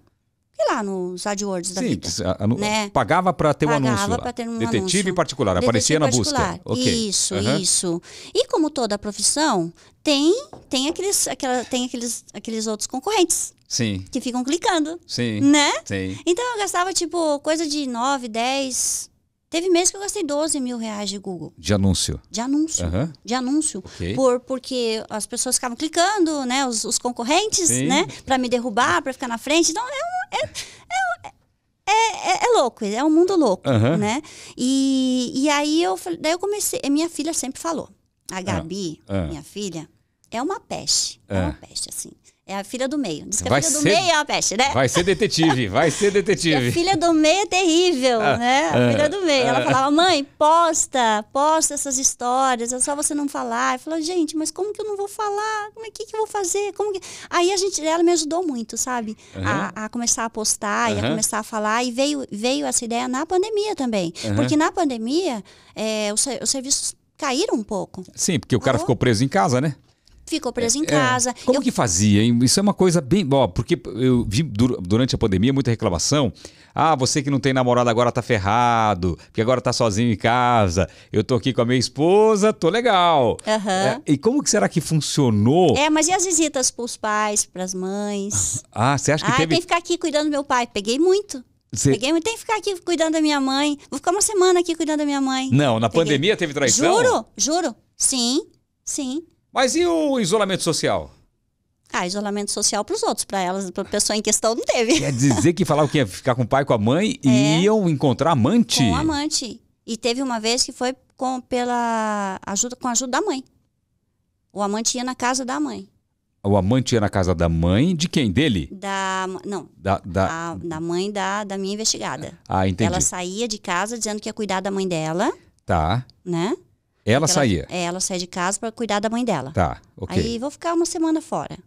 Speaker 2: E lá nos AdWords da
Speaker 1: Sim,
Speaker 2: vida. né?
Speaker 1: pagava para ter um
Speaker 2: Pagava
Speaker 1: anúncio. lá.
Speaker 2: pra ter um
Speaker 1: Detetive
Speaker 2: anúncio.
Speaker 1: particular,
Speaker 2: Detetive
Speaker 1: aparecia na
Speaker 2: particular.
Speaker 1: busca. Ok.
Speaker 2: Isso,
Speaker 1: Aham.
Speaker 2: isso. E como toda profissão, tem, tem, aqueles, aquela, tem aqueles, aqueles outros concorrentes
Speaker 1: Sim,
Speaker 2: que ficam clicando,
Speaker 1: sim,
Speaker 2: né?
Speaker 1: sim.
Speaker 2: Então eu gastava, tipo, coisa de 9, 10. Teve mês que eu gastei 12 mil reais de Google,
Speaker 1: De anúncio.
Speaker 2: de anúncio.
Speaker 1: Aham.
Speaker 2: De anúncio.
Speaker 1: Ok.
Speaker 2: Por, porque as pessoas ficavam clicando, né? Os, os concorrentes,
Speaker 1: Sim.
Speaker 2: né? Pra me derrubar, pra ficar na frente. Então, é, um, é, é, é, é- é louco, é um mundo louco,
Speaker 1: Aham.
Speaker 2: né? E, e aí eu falei, daí eu comecei, minha filha sempre falou, a Gabi,
Speaker 1: ah.
Speaker 2: minha filha, é uma peste, é
Speaker 1: Ah.
Speaker 2: uma peste, assim. É a filha do meio. Diz que
Speaker 1: Vai
Speaker 2: a filha do
Speaker 1: ser-
Speaker 2: meio é uma peste, né?
Speaker 1: Vai ser detetive, vai ser [laughs]
Speaker 2: E a
Speaker 1: detetive.
Speaker 2: filha do meio é terrível,
Speaker 1: Ah,
Speaker 2: né? A
Speaker 1: ah,
Speaker 2: filha do meio. Ela
Speaker 1: ah.
Speaker 2: falava, mãe, posta, posta essas histórias, é só você não falar. Eu falava, gente, mas como que eu não vou falar? Como é que, que eu vou fazer? Como que... Aí a gente, ela me ajudou muito, sabe? A, a começar a postar e a começar a falar. E veio, veio essa ideia na pandemia também.
Speaker 1: Aham.
Speaker 2: Porque na pandemia, é, os, os serviços caíram um pouco.
Speaker 1: Sim, porque o cara ficou preso em casa, né?
Speaker 2: Ficou preso em
Speaker 1: É.
Speaker 2: casa.
Speaker 1: Como
Speaker 2: Eu-
Speaker 1: que fazia? hein? Isso é uma coisa bem. Ó, porque eu vi dur- durante a pandemia muita reclamação. Ah, você que não tem namorado agora tá ferrado, porque agora tá sozinho em casa. Eu tô aqui com a minha esposa, tô legal.
Speaker 2: Aham.
Speaker 1: É, e como que será que funcionou?
Speaker 2: É, mas e as visitas pros pais, pras mães?
Speaker 1: Ah, você acha que
Speaker 2: Ah,
Speaker 1: teve.
Speaker 2: tem que ficar aqui cuidando do meu pai. Peguei muito.
Speaker 1: Você-
Speaker 2: Peguei muito. Tem que ficar aqui cuidando da minha mãe. Vou ficar uma semana aqui cuidando da minha mãe.
Speaker 1: Não, na
Speaker 2: Peguei.
Speaker 1: pandemia teve traição?
Speaker 2: Juro, juro. Sim, sim.
Speaker 1: Mas e o isolamento social?
Speaker 2: Ah, isolamento social pros outros. Pra elas, pra pessoa em questão, não teve.
Speaker 1: Quer dizer que falavam que ia ficar com o pai e com a mãe e
Speaker 2: É.
Speaker 1: iam encontrar amante?
Speaker 2: Com amante. E teve uma vez que foi com, pela ajuda, com a ajuda da mãe. O amante ia na casa da mãe.
Speaker 1: O amante ia na casa da mãe de quem? Dele?
Speaker 2: Da. Não.
Speaker 1: Da, da...
Speaker 2: A, da mãe da, da minha investigada.
Speaker 1: Ah, entendi.
Speaker 2: Ela saía de casa dizendo que ia cuidar da mãe dela,
Speaker 1: Tá.
Speaker 2: né?
Speaker 1: Ela
Speaker 2: Ela-
Speaker 1: saía.
Speaker 2: É, ela saía de casa para cuidar da mãe dela.
Speaker 1: Tá, ok.
Speaker 2: Aí vou ficar uma semana fora.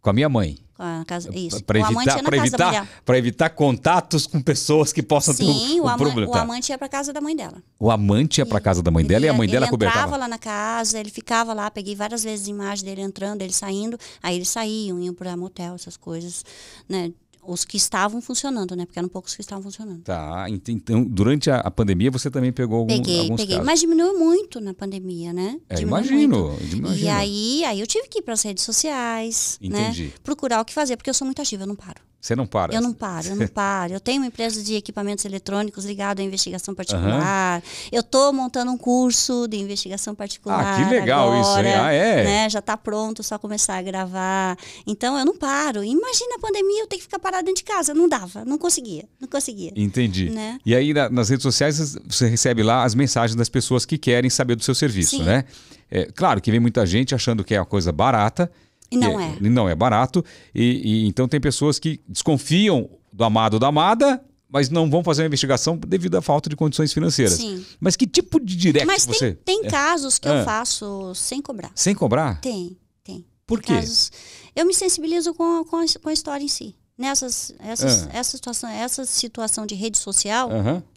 Speaker 1: Com a minha mãe.
Speaker 2: Com a casa, isso. O amante ia
Speaker 1: pra evitar,
Speaker 2: dela.
Speaker 1: pra evitar contatos com pessoas que possam ter
Speaker 2: Sim,
Speaker 1: um,
Speaker 2: o,
Speaker 1: um
Speaker 2: ama-
Speaker 1: problema.
Speaker 2: o
Speaker 1: tá.
Speaker 2: amante ia para casa da mãe dela.
Speaker 1: O amante ia pra casa da mãe dela e a
Speaker 2: Ele-
Speaker 1: mãe dela
Speaker 2: ele
Speaker 1: cobertava.
Speaker 2: entrava lá na casa, ele ficava lá, peguei várias vezes imagem dele entrando, ele saindo, aí eles saíam, iam para motel, essas coisas, né? Os que estavam funcionando, né? Porque eram poucos que estavam funcionando.
Speaker 1: Tá, ent- então durante a, a pandemia você também pegou algum,
Speaker 2: Peguei,
Speaker 1: alguns
Speaker 2: peguei.
Speaker 1: casos.
Speaker 2: Mas diminuiu muito na pandemia, né?
Speaker 1: É, imagino, imagino.
Speaker 2: E aí, aí eu tive que ir para as redes sociais,
Speaker 1: Entendi.
Speaker 2: né? Procurar o que fazer, porque eu sou muito ativa, eu não paro.
Speaker 1: Você não para.
Speaker 2: Eu não paro, eu não paro. Eu tenho uma empresa de equipamentos eletrônicos ligada à investigação particular. Eu estou montando um curso de investigação particular.
Speaker 1: Ah, que legal isso, hein?
Speaker 2: agora,
Speaker 1: Ah, é?
Speaker 2: Né? Já está pronto, só começar a gravar. Então eu não paro. Imagina a pandemia, eu ter que ficar parada dentro de casa. Não dava, não conseguia, não conseguia.
Speaker 1: Entendi.
Speaker 2: Né?
Speaker 1: E aí na- nas redes sociais você recebe lá as mensagens das pessoas que querem saber do seu serviço,
Speaker 2: Sim.
Speaker 1: né? É, claro que vem muita gente achando que é uma coisa barata.
Speaker 2: E não é.
Speaker 1: e Não é barato. E, e então tem pessoas que desconfiam do amado ou da amada, mas não vão fazer uma investigação devido à falta de condições financeiras.
Speaker 2: Sim.
Speaker 1: Mas que tipo de direct
Speaker 2: Mas
Speaker 1: você.
Speaker 2: tem, tem casos que
Speaker 1: Ah.
Speaker 2: eu faço sem cobrar.
Speaker 1: Sem cobrar?
Speaker 2: Tem, tem.
Speaker 1: Por
Speaker 2: Tem
Speaker 1: quê?
Speaker 2: casos- eu me sensibilizo com, a- com, a, com a história em si. Nessas, essas,
Speaker 1: Ah.
Speaker 2: essa, situação, essa situação de rede social,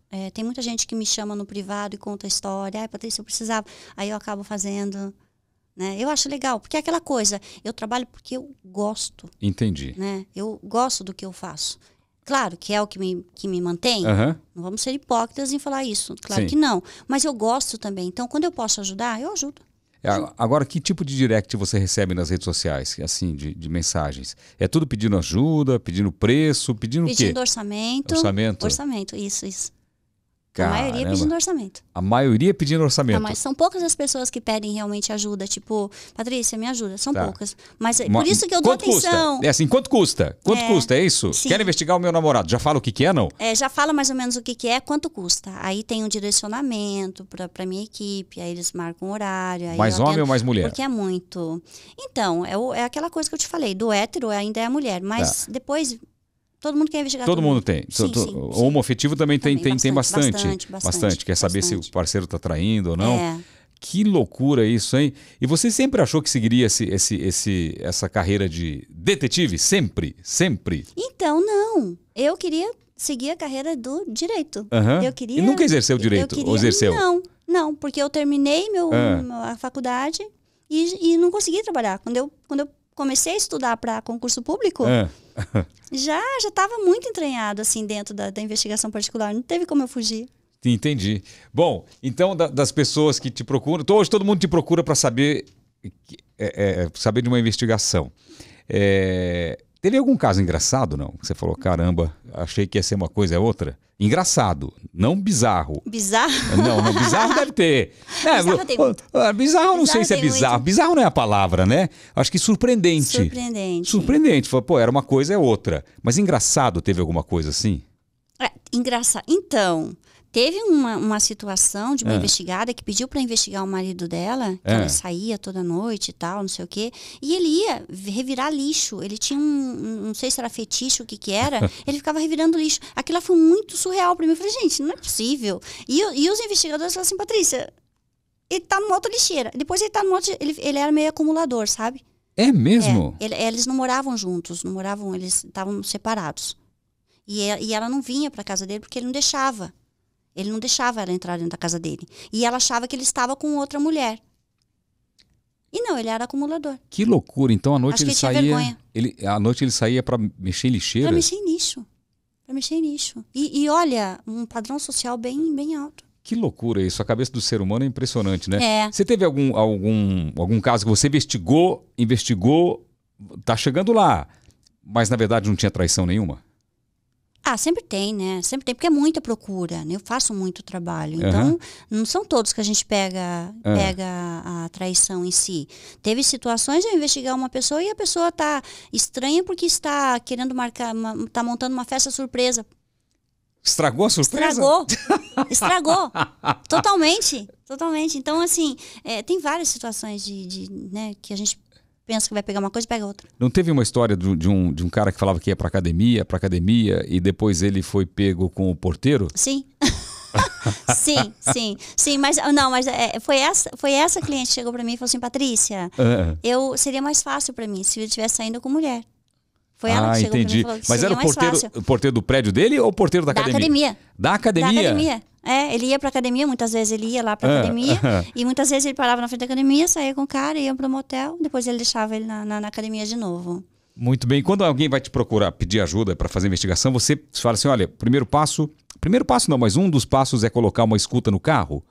Speaker 2: é, tem muita gente que me chama no privado e conta a história. Ai, Patrícia, eu precisava. Aí eu acabo fazendo. Né? Eu acho legal, porque é aquela coisa, eu trabalho porque eu gosto,
Speaker 1: Entendi.
Speaker 2: né? Eu gosto do que eu faço. Claro que é o que me, que me mantém,
Speaker 1: Aham.
Speaker 2: não vamos ser hipócritas em falar isso. Claro
Speaker 1: Sim.
Speaker 2: que não. Mas eu gosto também. Então, quando eu posso ajudar, eu ajudo.
Speaker 1: É, Agora, que tipo de direct você recebe nas redes sociais, assim, de, de mensagens? É tudo pedindo ajuda, pedindo preço, pedindo, o quê?
Speaker 2: Pedindo orçamento.
Speaker 1: Orçamento.
Speaker 2: Orçamento, isso, isso.
Speaker 1: Caramba.
Speaker 2: A maioria pedindo orçamento.
Speaker 1: A maioria pedindo orçamento.
Speaker 2: Mas são poucas as pessoas que pedem realmente ajuda. Tipo, Patrícia, me ajuda. São
Speaker 1: Tá.
Speaker 2: poucas. Mas é
Speaker 1: Ma-
Speaker 2: por isso que eu dou
Speaker 1: custa?
Speaker 2: atenção.
Speaker 1: É assim, quanto custa? Quanto
Speaker 2: É,
Speaker 1: custa? É isso?
Speaker 2: sim.
Speaker 1: Quero investigar o meu namorado. Já fala o que, que é, não?
Speaker 2: É, já fala mais ou menos o que, que é, quanto custa. Aí tem um direcionamento para minha equipe, aí eles marcam o horário.
Speaker 1: Mais homem
Speaker 2: atendo,
Speaker 1: ou mais mulher?
Speaker 2: Porque é muito. Então, é, o- é aquela coisa que eu te falei, do hétero ainda é a mulher, mas depois todo mundo quer investigar.
Speaker 1: Todo mundo tem.
Speaker 2: Sim,
Speaker 1: To- to-
Speaker 2: sim,
Speaker 1: o
Speaker 2: sim.
Speaker 1: homoafetivo também tem,
Speaker 2: Também,
Speaker 1: tem, tem bastante.
Speaker 2: bastante, bastante, bastante,
Speaker 1: Quer saber se o
Speaker 2: bastante.
Speaker 1: parceiro está traindo ou não.
Speaker 2: É.
Speaker 1: Que loucura isso, hein? E você sempre achou que seguiria esse, esse, esse, essa carreira de detetive? Sempre? Sempre?
Speaker 2: Então, não. Eu queria seguir a carreira do direito.
Speaker 1: Aham.
Speaker 2: Eu queria.
Speaker 1: E nunca exerceu direito?
Speaker 2: queria-
Speaker 1: Ou exerceu?
Speaker 2: Não, não, porque eu terminei meu,
Speaker 1: Ah.
Speaker 2: a faculdade e, e não consegui trabalhar. Quando eu, quando eu comecei a estudar para concurso público,
Speaker 1: Ah, [laughs]
Speaker 2: já já estava muito entranhado assim dentro da, da investigação particular. Não teve como eu fugir.
Speaker 1: entendi. Bom, então da- das pessoas que te procuram, hoje todo mundo te procura para saber, é, é, saber de uma investigação. É, teve algum caso engraçado, não? Você falou, caramba, achei que ia ser uma coisa é outra. Engraçado, não bizarro.
Speaker 2: Bizarro.
Speaker 1: Não, não, bizarro deve ter. [laughs] É,
Speaker 2: Bizarro tem muito.
Speaker 1: bizarro não sei
Speaker 2: Bizarro
Speaker 1: se é bizarro.
Speaker 2: muito.
Speaker 1: Bizarro não é a palavra, né? Acho que surpreendente.
Speaker 2: Surpreendente.
Speaker 1: Surpreendente. Pô, era uma coisa, é outra. Mas engraçado, teve alguma coisa assim?
Speaker 2: É, engraçado. Então, teve uma, uma situação de uma
Speaker 1: Ah.
Speaker 2: investigada que pediu para investigar o marido dela, que
Speaker 1: Ah.
Speaker 2: ela saía toda noite e tal, não sei o quê, e ele ia revirar lixo. Ele tinha um, um- não sei se era fetiche, o que que era, [laughs] ele ficava revirando lixo. Aquilo foi muito surreal para mim. Eu falei, gente, não é possível. E, e os investigadores falaram assim, Patrícia, ele tá numa outra lixeira. Depois ele tá numa outra, ele, ele era meio acumulador, sabe?
Speaker 1: É mesmo?
Speaker 2: É, ele- eles não moravam juntos, não moravam, eles estavam separados. E, e- e ela não vinha para casa dele porque ele não deixava. Ele não deixava ela entrar dentro da casa dele. E ela achava que ele estava com outra mulher. E não, ele era acumulador.
Speaker 1: Que loucura. Então à noite
Speaker 2: Acho
Speaker 1: ele saía.
Speaker 2: vergonha.
Speaker 1: Ele, à noite ele saía para mexer em lixeira.
Speaker 2: Para mexer em lixo. Para mexer em lixo. E, e olha, um padrão social bem, bem alto.
Speaker 1: Que loucura isso. A cabeça do ser humano é impressionante, né?
Speaker 2: É.
Speaker 1: Você teve algum, algum, algum caso que você investigou, investigou, tá chegando lá, mas na verdade não tinha traição nenhuma?
Speaker 2: Ah, sempre tem, né? Sempre tem, porque é muita procura, né? Eu faço muito trabalho. Então, não são todos que a gente pega,
Speaker 1: Ah.
Speaker 2: pega a traição em si. Teve situações de eu investigar uma pessoa e a pessoa tá estranha porque está querendo marcar, uma, tá montando uma festa surpresa.
Speaker 1: Estragou a surpresa?
Speaker 2: Estragou. [laughs] Estragou. Totalmente. Totalmente. Então, assim, é, tem várias situações de, de, né, que a gente pensa que vai pegar uma coisa e pega outra.
Speaker 1: Não teve uma história do- de um, de um cara que falava que ia pra academia, pra academia, e depois ele foi pego com o porteiro?
Speaker 2: Sim. [laughs] sim, sim, sim, mas não, mas é, foi essa, foi essa cliente que chegou pra mim e falou assim, Patrícia,
Speaker 1: Ah,
Speaker 2: eu seria mais fácil pra mim se eu estivesse saindo com mulher. Foi ela
Speaker 1: ah,
Speaker 2: que chegou
Speaker 1: entendi.
Speaker 2: e falou
Speaker 1: Mas era o
Speaker 2: mais
Speaker 1: porteiro, o porteiro do prédio dele ou o porteiro da,
Speaker 2: Da academia.
Speaker 1: Da academia?
Speaker 2: Da academia. É, ele ia pra academia, muitas vezes ele ia lá pra
Speaker 1: Ah,
Speaker 2: academia,
Speaker 1: ah.
Speaker 2: e muitas vezes ele parava na frente da academia, saía com o cara, ia pro motel, depois ele deixava ele na, na, na academia de novo.
Speaker 1: Muito bem. Quando alguém vai te procurar pedir ajuda para fazer investigação, você fala assim: olha, primeiro passo. Primeiro passo não, mas um dos passos é colocar uma escuta no carro.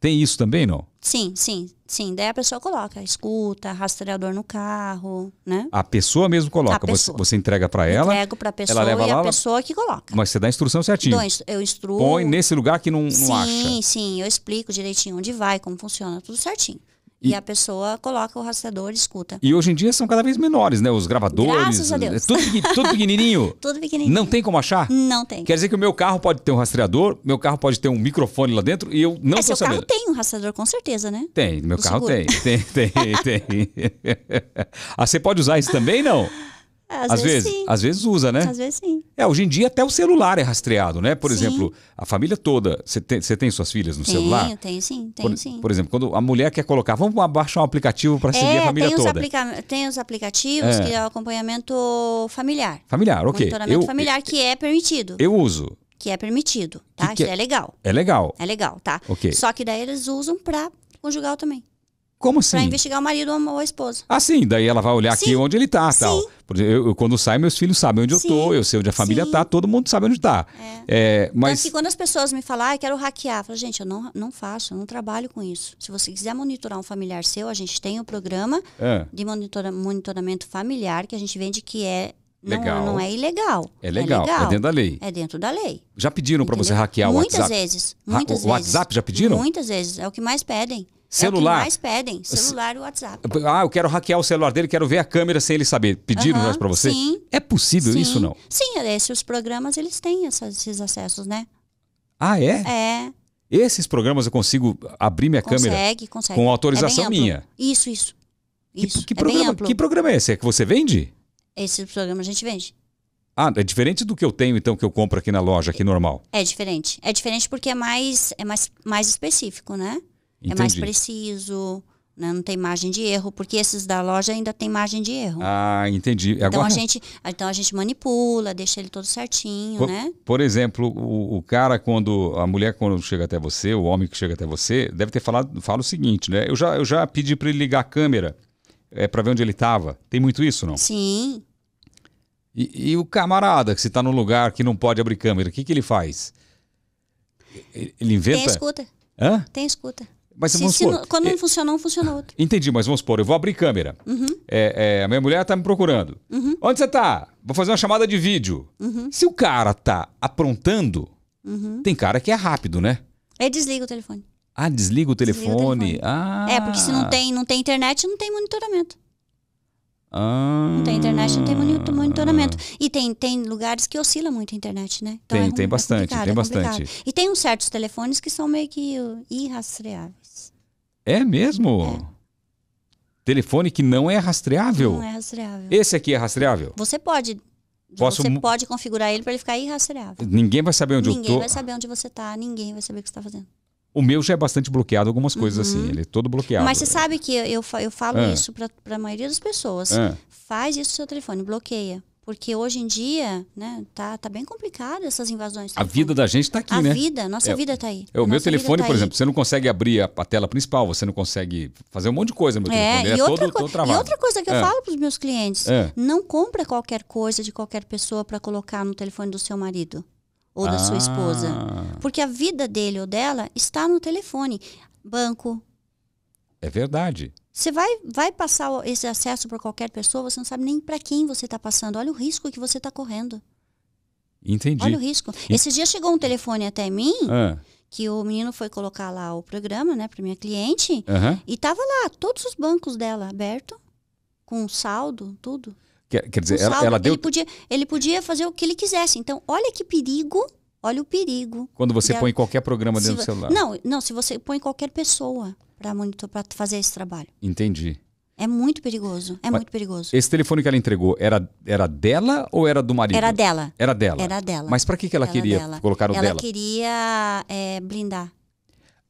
Speaker 1: Tem isso também, não?
Speaker 2: Sim, sim, sim. Daí a pessoa coloca, escuta, rastreador no carro, né?
Speaker 1: A pessoa mesmo coloca.
Speaker 2: A
Speaker 1: Você,
Speaker 2: pessoa.
Speaker 1: você entrega para ela,
Speaker 2: Entrego pra pessoa
Speaker 1: leva
Speaker 2: e
Speaker 1: lá,
Speaker 2: a
Speaker 1: ela-
Speaker 2: pessoa que coloca.
Speaker 1: mas você dá a instrução certinho.
Speaker 2: Instru- eu instruo.
Speaker 1: Põe nesse lugar que não, não
Speaker 2: sim,
Speaker 1: acha.
Speaker 2: sim, eu explico direitinho onde vai, como funciona, tudo certinho. E,
Speaker 1: E-
Speaker 2: a pessoa coloca o rastreador e escuta.
Speaker 1: E hoje em dia são cada vez menores, né? Os gravadores.
Speaker 2: Graças a Deus.
Speaker 1: é Tudo, tudo pequenininho. [laughs]
Speaker 2: Tudo pequenininho.
Speaker 1: Não tem como achar?
Speaker 2: Não tem.
Speaker 1: Quer dizer que o meu carro pode ter um rastreador, meu carro pode ter um microfone lá dentro e eu não
Speaker 2: é,
Speaker 1: estou
Speaker 2: seu carro
Speaker 1: sabendo.
Speaker 2: tem um rastreador, com certeza, né?
Speaker 1: Tem, meu
Speaker 2: Do
Speaker 1: carro
Speaker 2: seguro.
Speaker 1: tem. Tem, tem, [laughs] tem. [laughs] ah, você pode usar isso também, não?
Speaker 2: Às,
Speaker 1: Às vezes,
Speaker 2: sim.
Speaker 1: às vezes usa, né?
Speaker 2: Às vezes sim.
Speaker 1: É, hoje em dia até o celular é rastreado, né? Por
Speaker 2: Sim.
Speaker 1: exemplo, a família toda. Você tem, você tem suas filhas no celular?
Speaker 2: Tenho, tenho sim, tenho
Speaker 1: Por,
Speaker 2: sim.
Speaker 1: por exemplo, quando a mulher quer colocar, vamos baixar um aplicativo para seguir a
Speaker 2: é,
Speaker 1: família
Speaker 2: tem
Speaker 1: toda.
Speaker 2: aplica tem os aplicativos
Speaker 1: É.
Speaker 2: que é o acompanhamento familiar.
Speaker 1: Familiar, ok.
Speaker 2: Monitoramento
Speaker 1: Eu,
Speaker 2: familiar, que é permitido.
Speaker 1: eu uso.
Speaker 2: que é permitido, tá?
Speaker 1: Que que
Speaker 2: Isso
Speaker 1: é?
Speaker 2: é legal.
Speaker 1: É legal.
Speaker 2: É legal, tá?
Speaker 1: Ok.
Speaker 2: Só que daí eles usam pra conjugal também.
Speaker 1: Como assim?
Speaker 2: Pra investigar o marido ou a esposa.
Speaker 1: Ah, sim, daí ela vai olhar aqui
Speaker 2: Sim.
Speaker 1: onde ele tá,
Speaker 2: Sim.
Speaker 1: tal. Por eu, eu, quando saio, meus filhos sabem onde eu tô,
Speaker 2: Sim.
Speaker 1: eu sei onde a família
Speaker 2: Sim.
Speaker 1: tá, todo mundo sabe onde tá. É, mas
Speaker 2: Tanto que quando as pessoas me falam, ah, eu quero hackear, eu falo, gente, eu não, não faço, eu não trabalho com isso. Se você quiser monitorar um familiar seu, a gente tem o programa
Speaker 1: É.
Speaker 2: de monitora- monitoramento familiar que a gente vende que é
Speaker 1: Legal.
Speaker 2: Não, não é ilegal.
Speaker 1: É legal, é dentro da lei.
Speaker 2: É dentro da lei.
Speaker 1: Já pediram para você hackear o
Speaker 2: muitas
Speaker 1: WhatsApp?
Speaker 2: Vezes,
Speaker 1: Ha-
Speaker 2: muitas
Speaker 1: o
Speaker 2: vezes.
Speaker 1: WhatsApp já pediram?
Speaker 2: Muitas vezes. É o que mais pedem. É o
Speaker 1: Celular?
Speaker 2: que mais pedem. Celular e WhatsApp.
Speaker 1: Ah, eu quero hackear o celular dele, quero ver a câmera sem ele saber. Pediram já para você?
Speaker 2: sim.
Speaker 1: É possível
Speaker 2: Sim.
Speaker 1: isso ou não?
Speaker 2: Sim, esses programas, eles têm esses acessos, né?
Speaker 1: Ah, é?
Speaker 2: É,
Speaker 1: Esses programas eu consigo abrir minha câmera?
Speaker 2: consegue, consegue.
Speaker 1: com autorização
Speaker 2: É bem amplo.
Speaker 1: minha.
Speaker 2: Isso, isso.
Speaker 1: Que,
Speaker 2: Isso,
Speaker 1: que
Speaker 2: é bem
Speaker 1: programa, que programa é esse? É que você vende?
Speaker 2: Esse programa a gente vende.
Speaker 1: Ah, é diferente do que eu tenho, então, que eu compro aqui na loja, aqui normal.
Speaker 2: É diferente. É diferente porque é mais, é mais, mais específico, né? É mais
Speaker 1: Entendi.
Speaker 2: preciso, né? não tem margem de erro, porque esses da loja ainda tem margem de erro.
Speaker 1: Ah, entendi.
Speaker 2: então,
Speaker 1: Agora,
Speaker 2: a gente, então a gente manipula, deixa ele todo certinho,
Speaker 1: por,
Speaker 2: né?
Speaker 1: por exemplo, o, o cara, quando. A mulher, quando chega até você, o homem que chega até você, deve ter falado fala o seguinte, né? Eu já, eu já pedi para ele ligar a câmera é, para ver onde ele estava. Tem muito isso, não?
Speaker 2: Sim.
Speaker 1: E, e o camarada que se está num lugar que não pode abrir câmera, o que, que ele faz? Ele ele
Speaker 2: Tem
Speaker 1: inventa.
Speaker 2: escuta.
Speaker 1: Hã?
Speaker 2: Tem escuta.
Speaker 1: Mas
Speaker 2: Se- se não- quando
Speaker 1: é-
Speaker 2: não funciona um, funciona outro.
Speaker 1: Entendi, mas vamos supor, eu vou abrir câmera.
Speaker 2: Uhum.
Speaker 1: É, é, a minha mulher tá me procurando. Onde você tá? Vou fazer uma chamada de vídeo.
Speaker 2: Uhum.
Speaker 1: Se o cara tá aprontando, tem cara que é rápido, né?
Speaker 2: Aí desliga o telefone.
Speaker 1: Ah, desliga o
Speaker 2: Desliga o
Speaker 1: telefone.
Speaker 2: telefone.
Speaker 1: Ah.
Speaker 2: É, porque se não tem, não tem internet, não tem monitoramento.
Speaker 1: Ah.
Speaker 2: Não tem internet, não tem monito- monitoramento. E tem, tem lugares que oscila muito a internet, né?
Speaker 1: Tem,
Speaker 2: é
Speaker 1: tem
Speaker 2: é
Speaker 1: bastante, tem
Speaker 2: é complicado.
Speaker 1: bastante.
Speaker 2: E tem uns certos telefones que são meio que irrastreáveis.
Speaker 1: É mesmo? Telefone que não é rastreável?
Speaker 2: Não é rastreável.
Speaker 1: Esse aqui é rastreável?
Speaker 2: Você pode.
Speaker 1: Posso
Speaker 2: Você pode configurar ele para ele ficar irrastreável.
Speaker 1: Ninguém vai saber onde eu
Speaker 2: Ninguém
Speaker 1: tô.
Speaker 2: vai saber onde você tá, ninguém vai saber o que você tá fazendo.
Speaker 1: O meu já é bastante bloqueado, algumas coisas assim. Ele é todo bloqueado.
Speaker 2: Uhum. Mas você sabe que eu, eu, eu falo
Speaker 1: Ah.
Speaker 2: isso para a maioria das pessoas.
Speaker 1: Ah.
Speaker 2: Faz isso no seu telefone, bloqueia. Porque hoje em dia, né, tá, tá bem complicado essas invasões.
Speaker 1: A
Speaker 2: telefone.
Speaker 1: vida da gente tá aqui,
Speaker 2: a
Speaker 1: né?
Speaker 2: vida, nossa
Speaker 1: É,
Speaker 2: vida tá aí.
Speaker 1: É, o meu
Speaker 2: Nossa
Speaker 1: telefone,
Speaker 2: tá
Speaker 1: por
Speaker 2: aí.
Speaker 1: exemplo, você não consegue abrir a, a tela principal, você não consegue fazer um monte de coisa no meu telefone.
Speaker 2: É,
Speaker 1: Ele
Speaker 2: e,
Speaker 1: é
Speaker 2: outra
Speaker 1: todo,
Speaker 2: co-
Speaker 1: todo travado.
Speaker 2: e outra coisa que eu
Speaker 1: É.
Speaker 2: falo para os meus clientes:
Speaker 1: É.
Speaker 2: não compra qualquer coisa de qualquer pessoa para colocar no telefone do seu marido ou da sua esposa.
Speaker 1: Ah,
Speaker 2: Porque a vida dele ou dela está no telefone. Banco.
Speaker 1: É verdade.
Speaker 2: Você vai, vai passar esse acesso para qualquer pessoa, você não sabe nem para quem você está passando. Olha o risco que você está correndo.
Speaker 1: Entendi.
Speaker 2: Olha o risco. Esses dias chegou um telefone até mim,
Speaker 1: Ah,
Speaker 2: que o menino foi colocar lá o programa, né, para minha cliente, e tava lá todos os bancos dela aberto, com saldo, tudo.
Speaker 1: Quer, quer dizer, ela,
Speaker 2: saldo.
Speaker 1: ela deu.
Speaker 2: ele, podia, ele podia fazer o que ele quisesse. Então, olha que perigo, olha o perigo.
Speaker 1: Quando você põe qualquer programa
Speaker 2: Se
Speaker 1: dentro do
Speaker 2: vo-
Speaker 1: celular.
Speaker 2: Não, não, se você põe qualquer pessoa para monitor, para fazer esse trabalho.
Speaker 1: Entendi.
Speaker 2: É muito perigoso, é
Speaker 1: Mas-
Speaker 2: muito perigoso.
Speaker 1: Esse telefone que ela entregou era, era dela ou era do marido?
Speaker 2: Era dela.
Speaker 1: Era dela.
Speaker 2: Era dela.
Speaker 1: Mas pra que, que ela
Speaker 2: Era
Speaker 1: queria
Speaker 2: dela.
Speaker 1: colocar o
Speaker 2: Ela
Speaker 1: dela?
Speaker 2: queria é, blindar.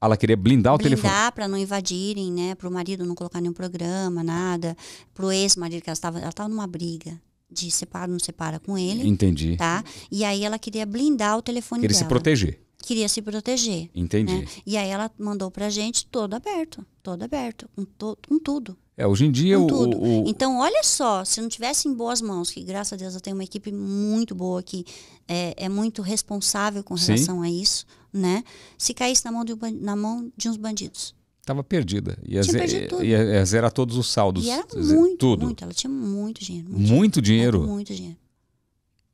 Speaker 1: Ela queria blindar o telefone.
Speaker 2: blindar para não invadirem, né? Para o marido não colocar nenhum programa, nada. Para o ex-marido, que ela estava ela estava numa briga de separa ou não separa com ele,
Speaker 1: Entendi.
Speaker 2: tá? E aí ela queria blindar o telefone
Speaker 1: Queria
Speaker 2: dela.
Speaker 1: se proteger.
Speaker 2: Queria se proteger.
Speaker 1: Entendi.
Speaker 2: Né? E aí ela mandou pra gente todo aberto, todo aberto, com, to com tudo.
Speaker 1: É, hoje em dia o,
Speaker 2: tudo.
Speaker 1: o-
Speaker 2: Então, olha só, se não tivesse em boas mãos, que graças a Deus eu tenho uma equipe muito boa que é, é muito responsável com
Speaker 1: Sim.
Speaker 2: relação a isso, né? Se caísse na mão de, na mão de uns bandidos.
Speaker 1: Tava perdida. Ia,
Speaker 2: Tinha
Speaker 1: ze-
Speaker 2: tudo.
Speaker 1: ia- ia zerar todos os saldos.
Speaker 2: E era muito,
Speaker 1: tudo.
Speaker 2: muito. Ela tinha muito dinheiro.
Speaker 1: Muito dinheiro.
Speaker 2: Muito, muito dinheiro.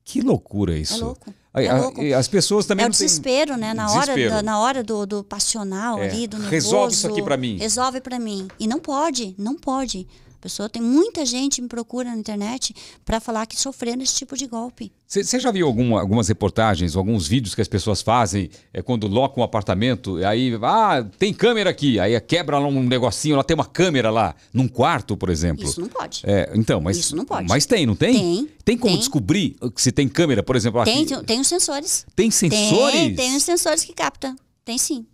Speaker 1: Que loucura isso.
Speaker 2: É louco. É louco.
Speaker 1: e As pessoas também
Speaker 2: É o desespero, né? Na hora,
Speaker 1: Desespero.
Speaker 2: da- na hora do, do passional
Speaker 1: É,
Speaker 2: ali, do nervoso.
Speaker 1: resolve isso aqui pra mim.
Speaker 2: Resolve pra mim. E não pode, não pode. Pessoa tem muita gente me procura na internet pra falar que sofrendo esse tipo de golpe.
Speaker 1: Você já viu alguma- algumas reportagens, alguns vídeos que as pessoas fazem é, quando locam um apartamento, e aí, ah, tem câmera aqui, aí quebra lá um negocinho, lá tem uma câmera lá, num quarto, por exemplo.
Speaker 2: Isso não pode.
Speaker 1: É, então, mas,
Speaker 2: Isso não pode.
Speaker 1: mas tem, não tem?
Speaker 2: Tem,
Speaker 1: Tem como
Speaker 2: tem.
Speaker 1: descobrir se tem câmera, por exemplo, aqui?
Speaker 2: Tem, tem, tem os sensores.
Speaker 1: Tem sensores?
Speaker 2: Tem, tem os sensores que captam. Tem sim.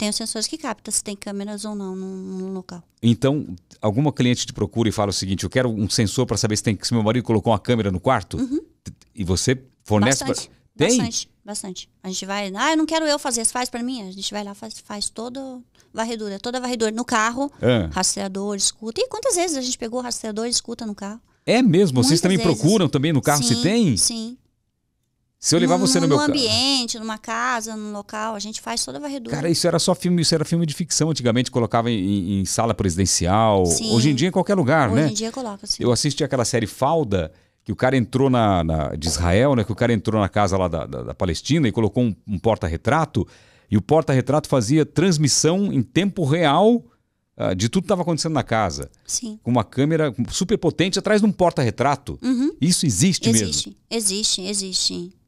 Speaker 2: Tem os sensores que captam se tem câmeras ou não no, local.
Speaker 1: Então, alguma cliente te procura e fala o seguinte: eu quero um sensor para saber se, tem, se meu marido colocou uma câmera no quarto? T- E você fornece. pra-
Speaker 2: Uhum. Bastante.
Speaker 1: Tem?
Speaker 2: Bastante, bastante. A gente vai. Ah, eu não quero eu fazer, faz pra mim. A gente vai lá, faz, faz toda varredura, toda varredura no carro,
Speaker 1: Ah.
Speaker 2: rastreador, escuta. E quantas vezes a gente pegou rastreador e escuta no carro?
Speaker 1: É mesmo? Vocês
Speaker 2: Muitas
Speaker 1: também
Speaker 2: vezes.
Speaker 1: procuram também no carro se
Speaker 2: Sim,
Speaker 1: tem?
Speaker 2: Sim.
Speaker 1: Se eu levar você no, meu carro.
Speaker 2: ambiente, numa casa, num local, a gente faz toda a varredura.
Speaker 1: Cara, isso era só filme, isso era filme de ficção. Antigamente colocava em, em sala presidencial.
Speaker 2: Sim.
Speaker 1: Hoje em dia em qualquer lugar,
Speaker 2: Hoje
Speaker 1: né?
Speaker 2: em dia coloca, assim.
Speaker 1: Eu assisti aquela série Falda que o cara entrou na, na, de Israel, né? Que o cara entrou na casa lá da, da, da Palestina e colocou um, um porta-retrato e o porta-retrato fazia transmissão em tempo real uh, de tudo que estava acontecendo na casa.
Speaker 2: Sim.
Speaker 1: Com uma câmera super potente atrás de um porta-retrato.
Speaker 2: Uhum.
Speaker 1: Isso existe,
Speaker 2: Existe,
Speaker 1: mesmo.
Speaker 2: existe, existe, existe.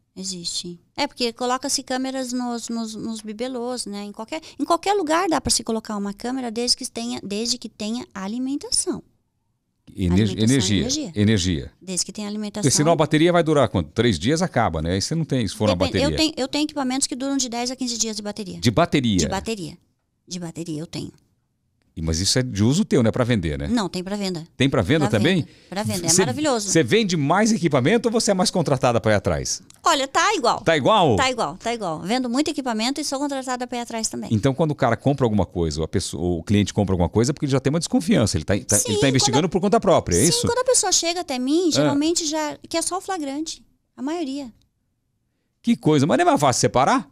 Speaker 2: É porque coloca-se câmeras nos, nos, nos bibelôs, né? Em qualquer, em qualquer lugar dá para se colocar uma câmera desde que tenha, desde que tenha alimentação.
Speaker 1: Ener-
Speaker 2: Alimentação,
Speaker 1: energia,
Speaker 2: energia.
Speaker 1: energia.
Speaker 2: Desde que tenha alimentação.
Speaker 1: Porque senão a bateria vai durar quanto? Três dias acaba, né? Aí você não tem, se for
Speaker 2: Depende-
Speaker 1: bateria.
Speaker 2: eu, tenho, eu tenho equipamentos que duram de 10 a 15 dias de bateria.
Speaker 1: De bateria.
Speaker 2: De bateria. De bateria eu tenho.
Speaker 1: Mas isso é de uso teu, não é para vender, né?
Speaker 2: Não, tem para venda.
Speaker 1: Tem para venda
Speaker 2: Pra
Speaker 1: também?
Speaker 2: pra venda, é
Speaker 1: Você-
Speaker 2: maravilhoso.
Speaker 1: Você vende mais equipamento ou você é mais contratada para ir atrás?
Speaker 2: Olha, tá igual.
Speaker 1: Tá igual?
Speaker 2: Tá igual, tá igual. Vendo muito equipamento e sou contratada para ir atrás também.
Speaker 1: Então, quando o cara compra alguma coisa, ou a pessoa, ou o cliente compra alguma coisa, é porque ele já tem uma desconfiança. Ele está
Speaker 2: Sim,
Speaker 1: ele tá investigando por conta própria, é
Speaker 2: Sim,
Speaker 1: isso?
Speaker 2: quando a pessoa chega até mim, geralmente já que é só o flagrante. A maioria.
Speaker 1: Que coisa. Mas não é mais fácil separar?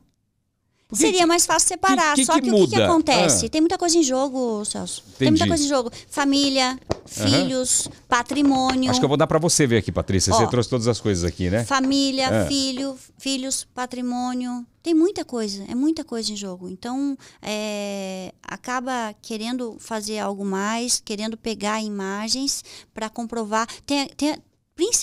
Speaker 1: Por que
Speaker 2: Seria mais fácil separar.
Speaker 1: que- que
Speaker 2: só
Speaker 1: que
Speaker 2: que, o que, acontece?
Speaker 1: Ah.
Speaker 2: Tem muita coisa em jogo, Celso. Tem muita
Speaker 1: Entendi.
Speaker 2: coisa em jogo. Família, filhos, patrimônio.
Speaker 1: Acho que eu vou dar para você ver aqui, Patrícia. Você
Speaker 2: Ó.
Speaker 1: trouxe todas as coisas aqui, né?
Speaker 2: Família,
Speaker 1: É.
Speaker 2: filho, filhos, patrimônio. Tem muita coisa, é muita coisa em jogo. Então, é, acaba querendo fazer algo mais, querendo pegar imagens para comprovar. Tem, tem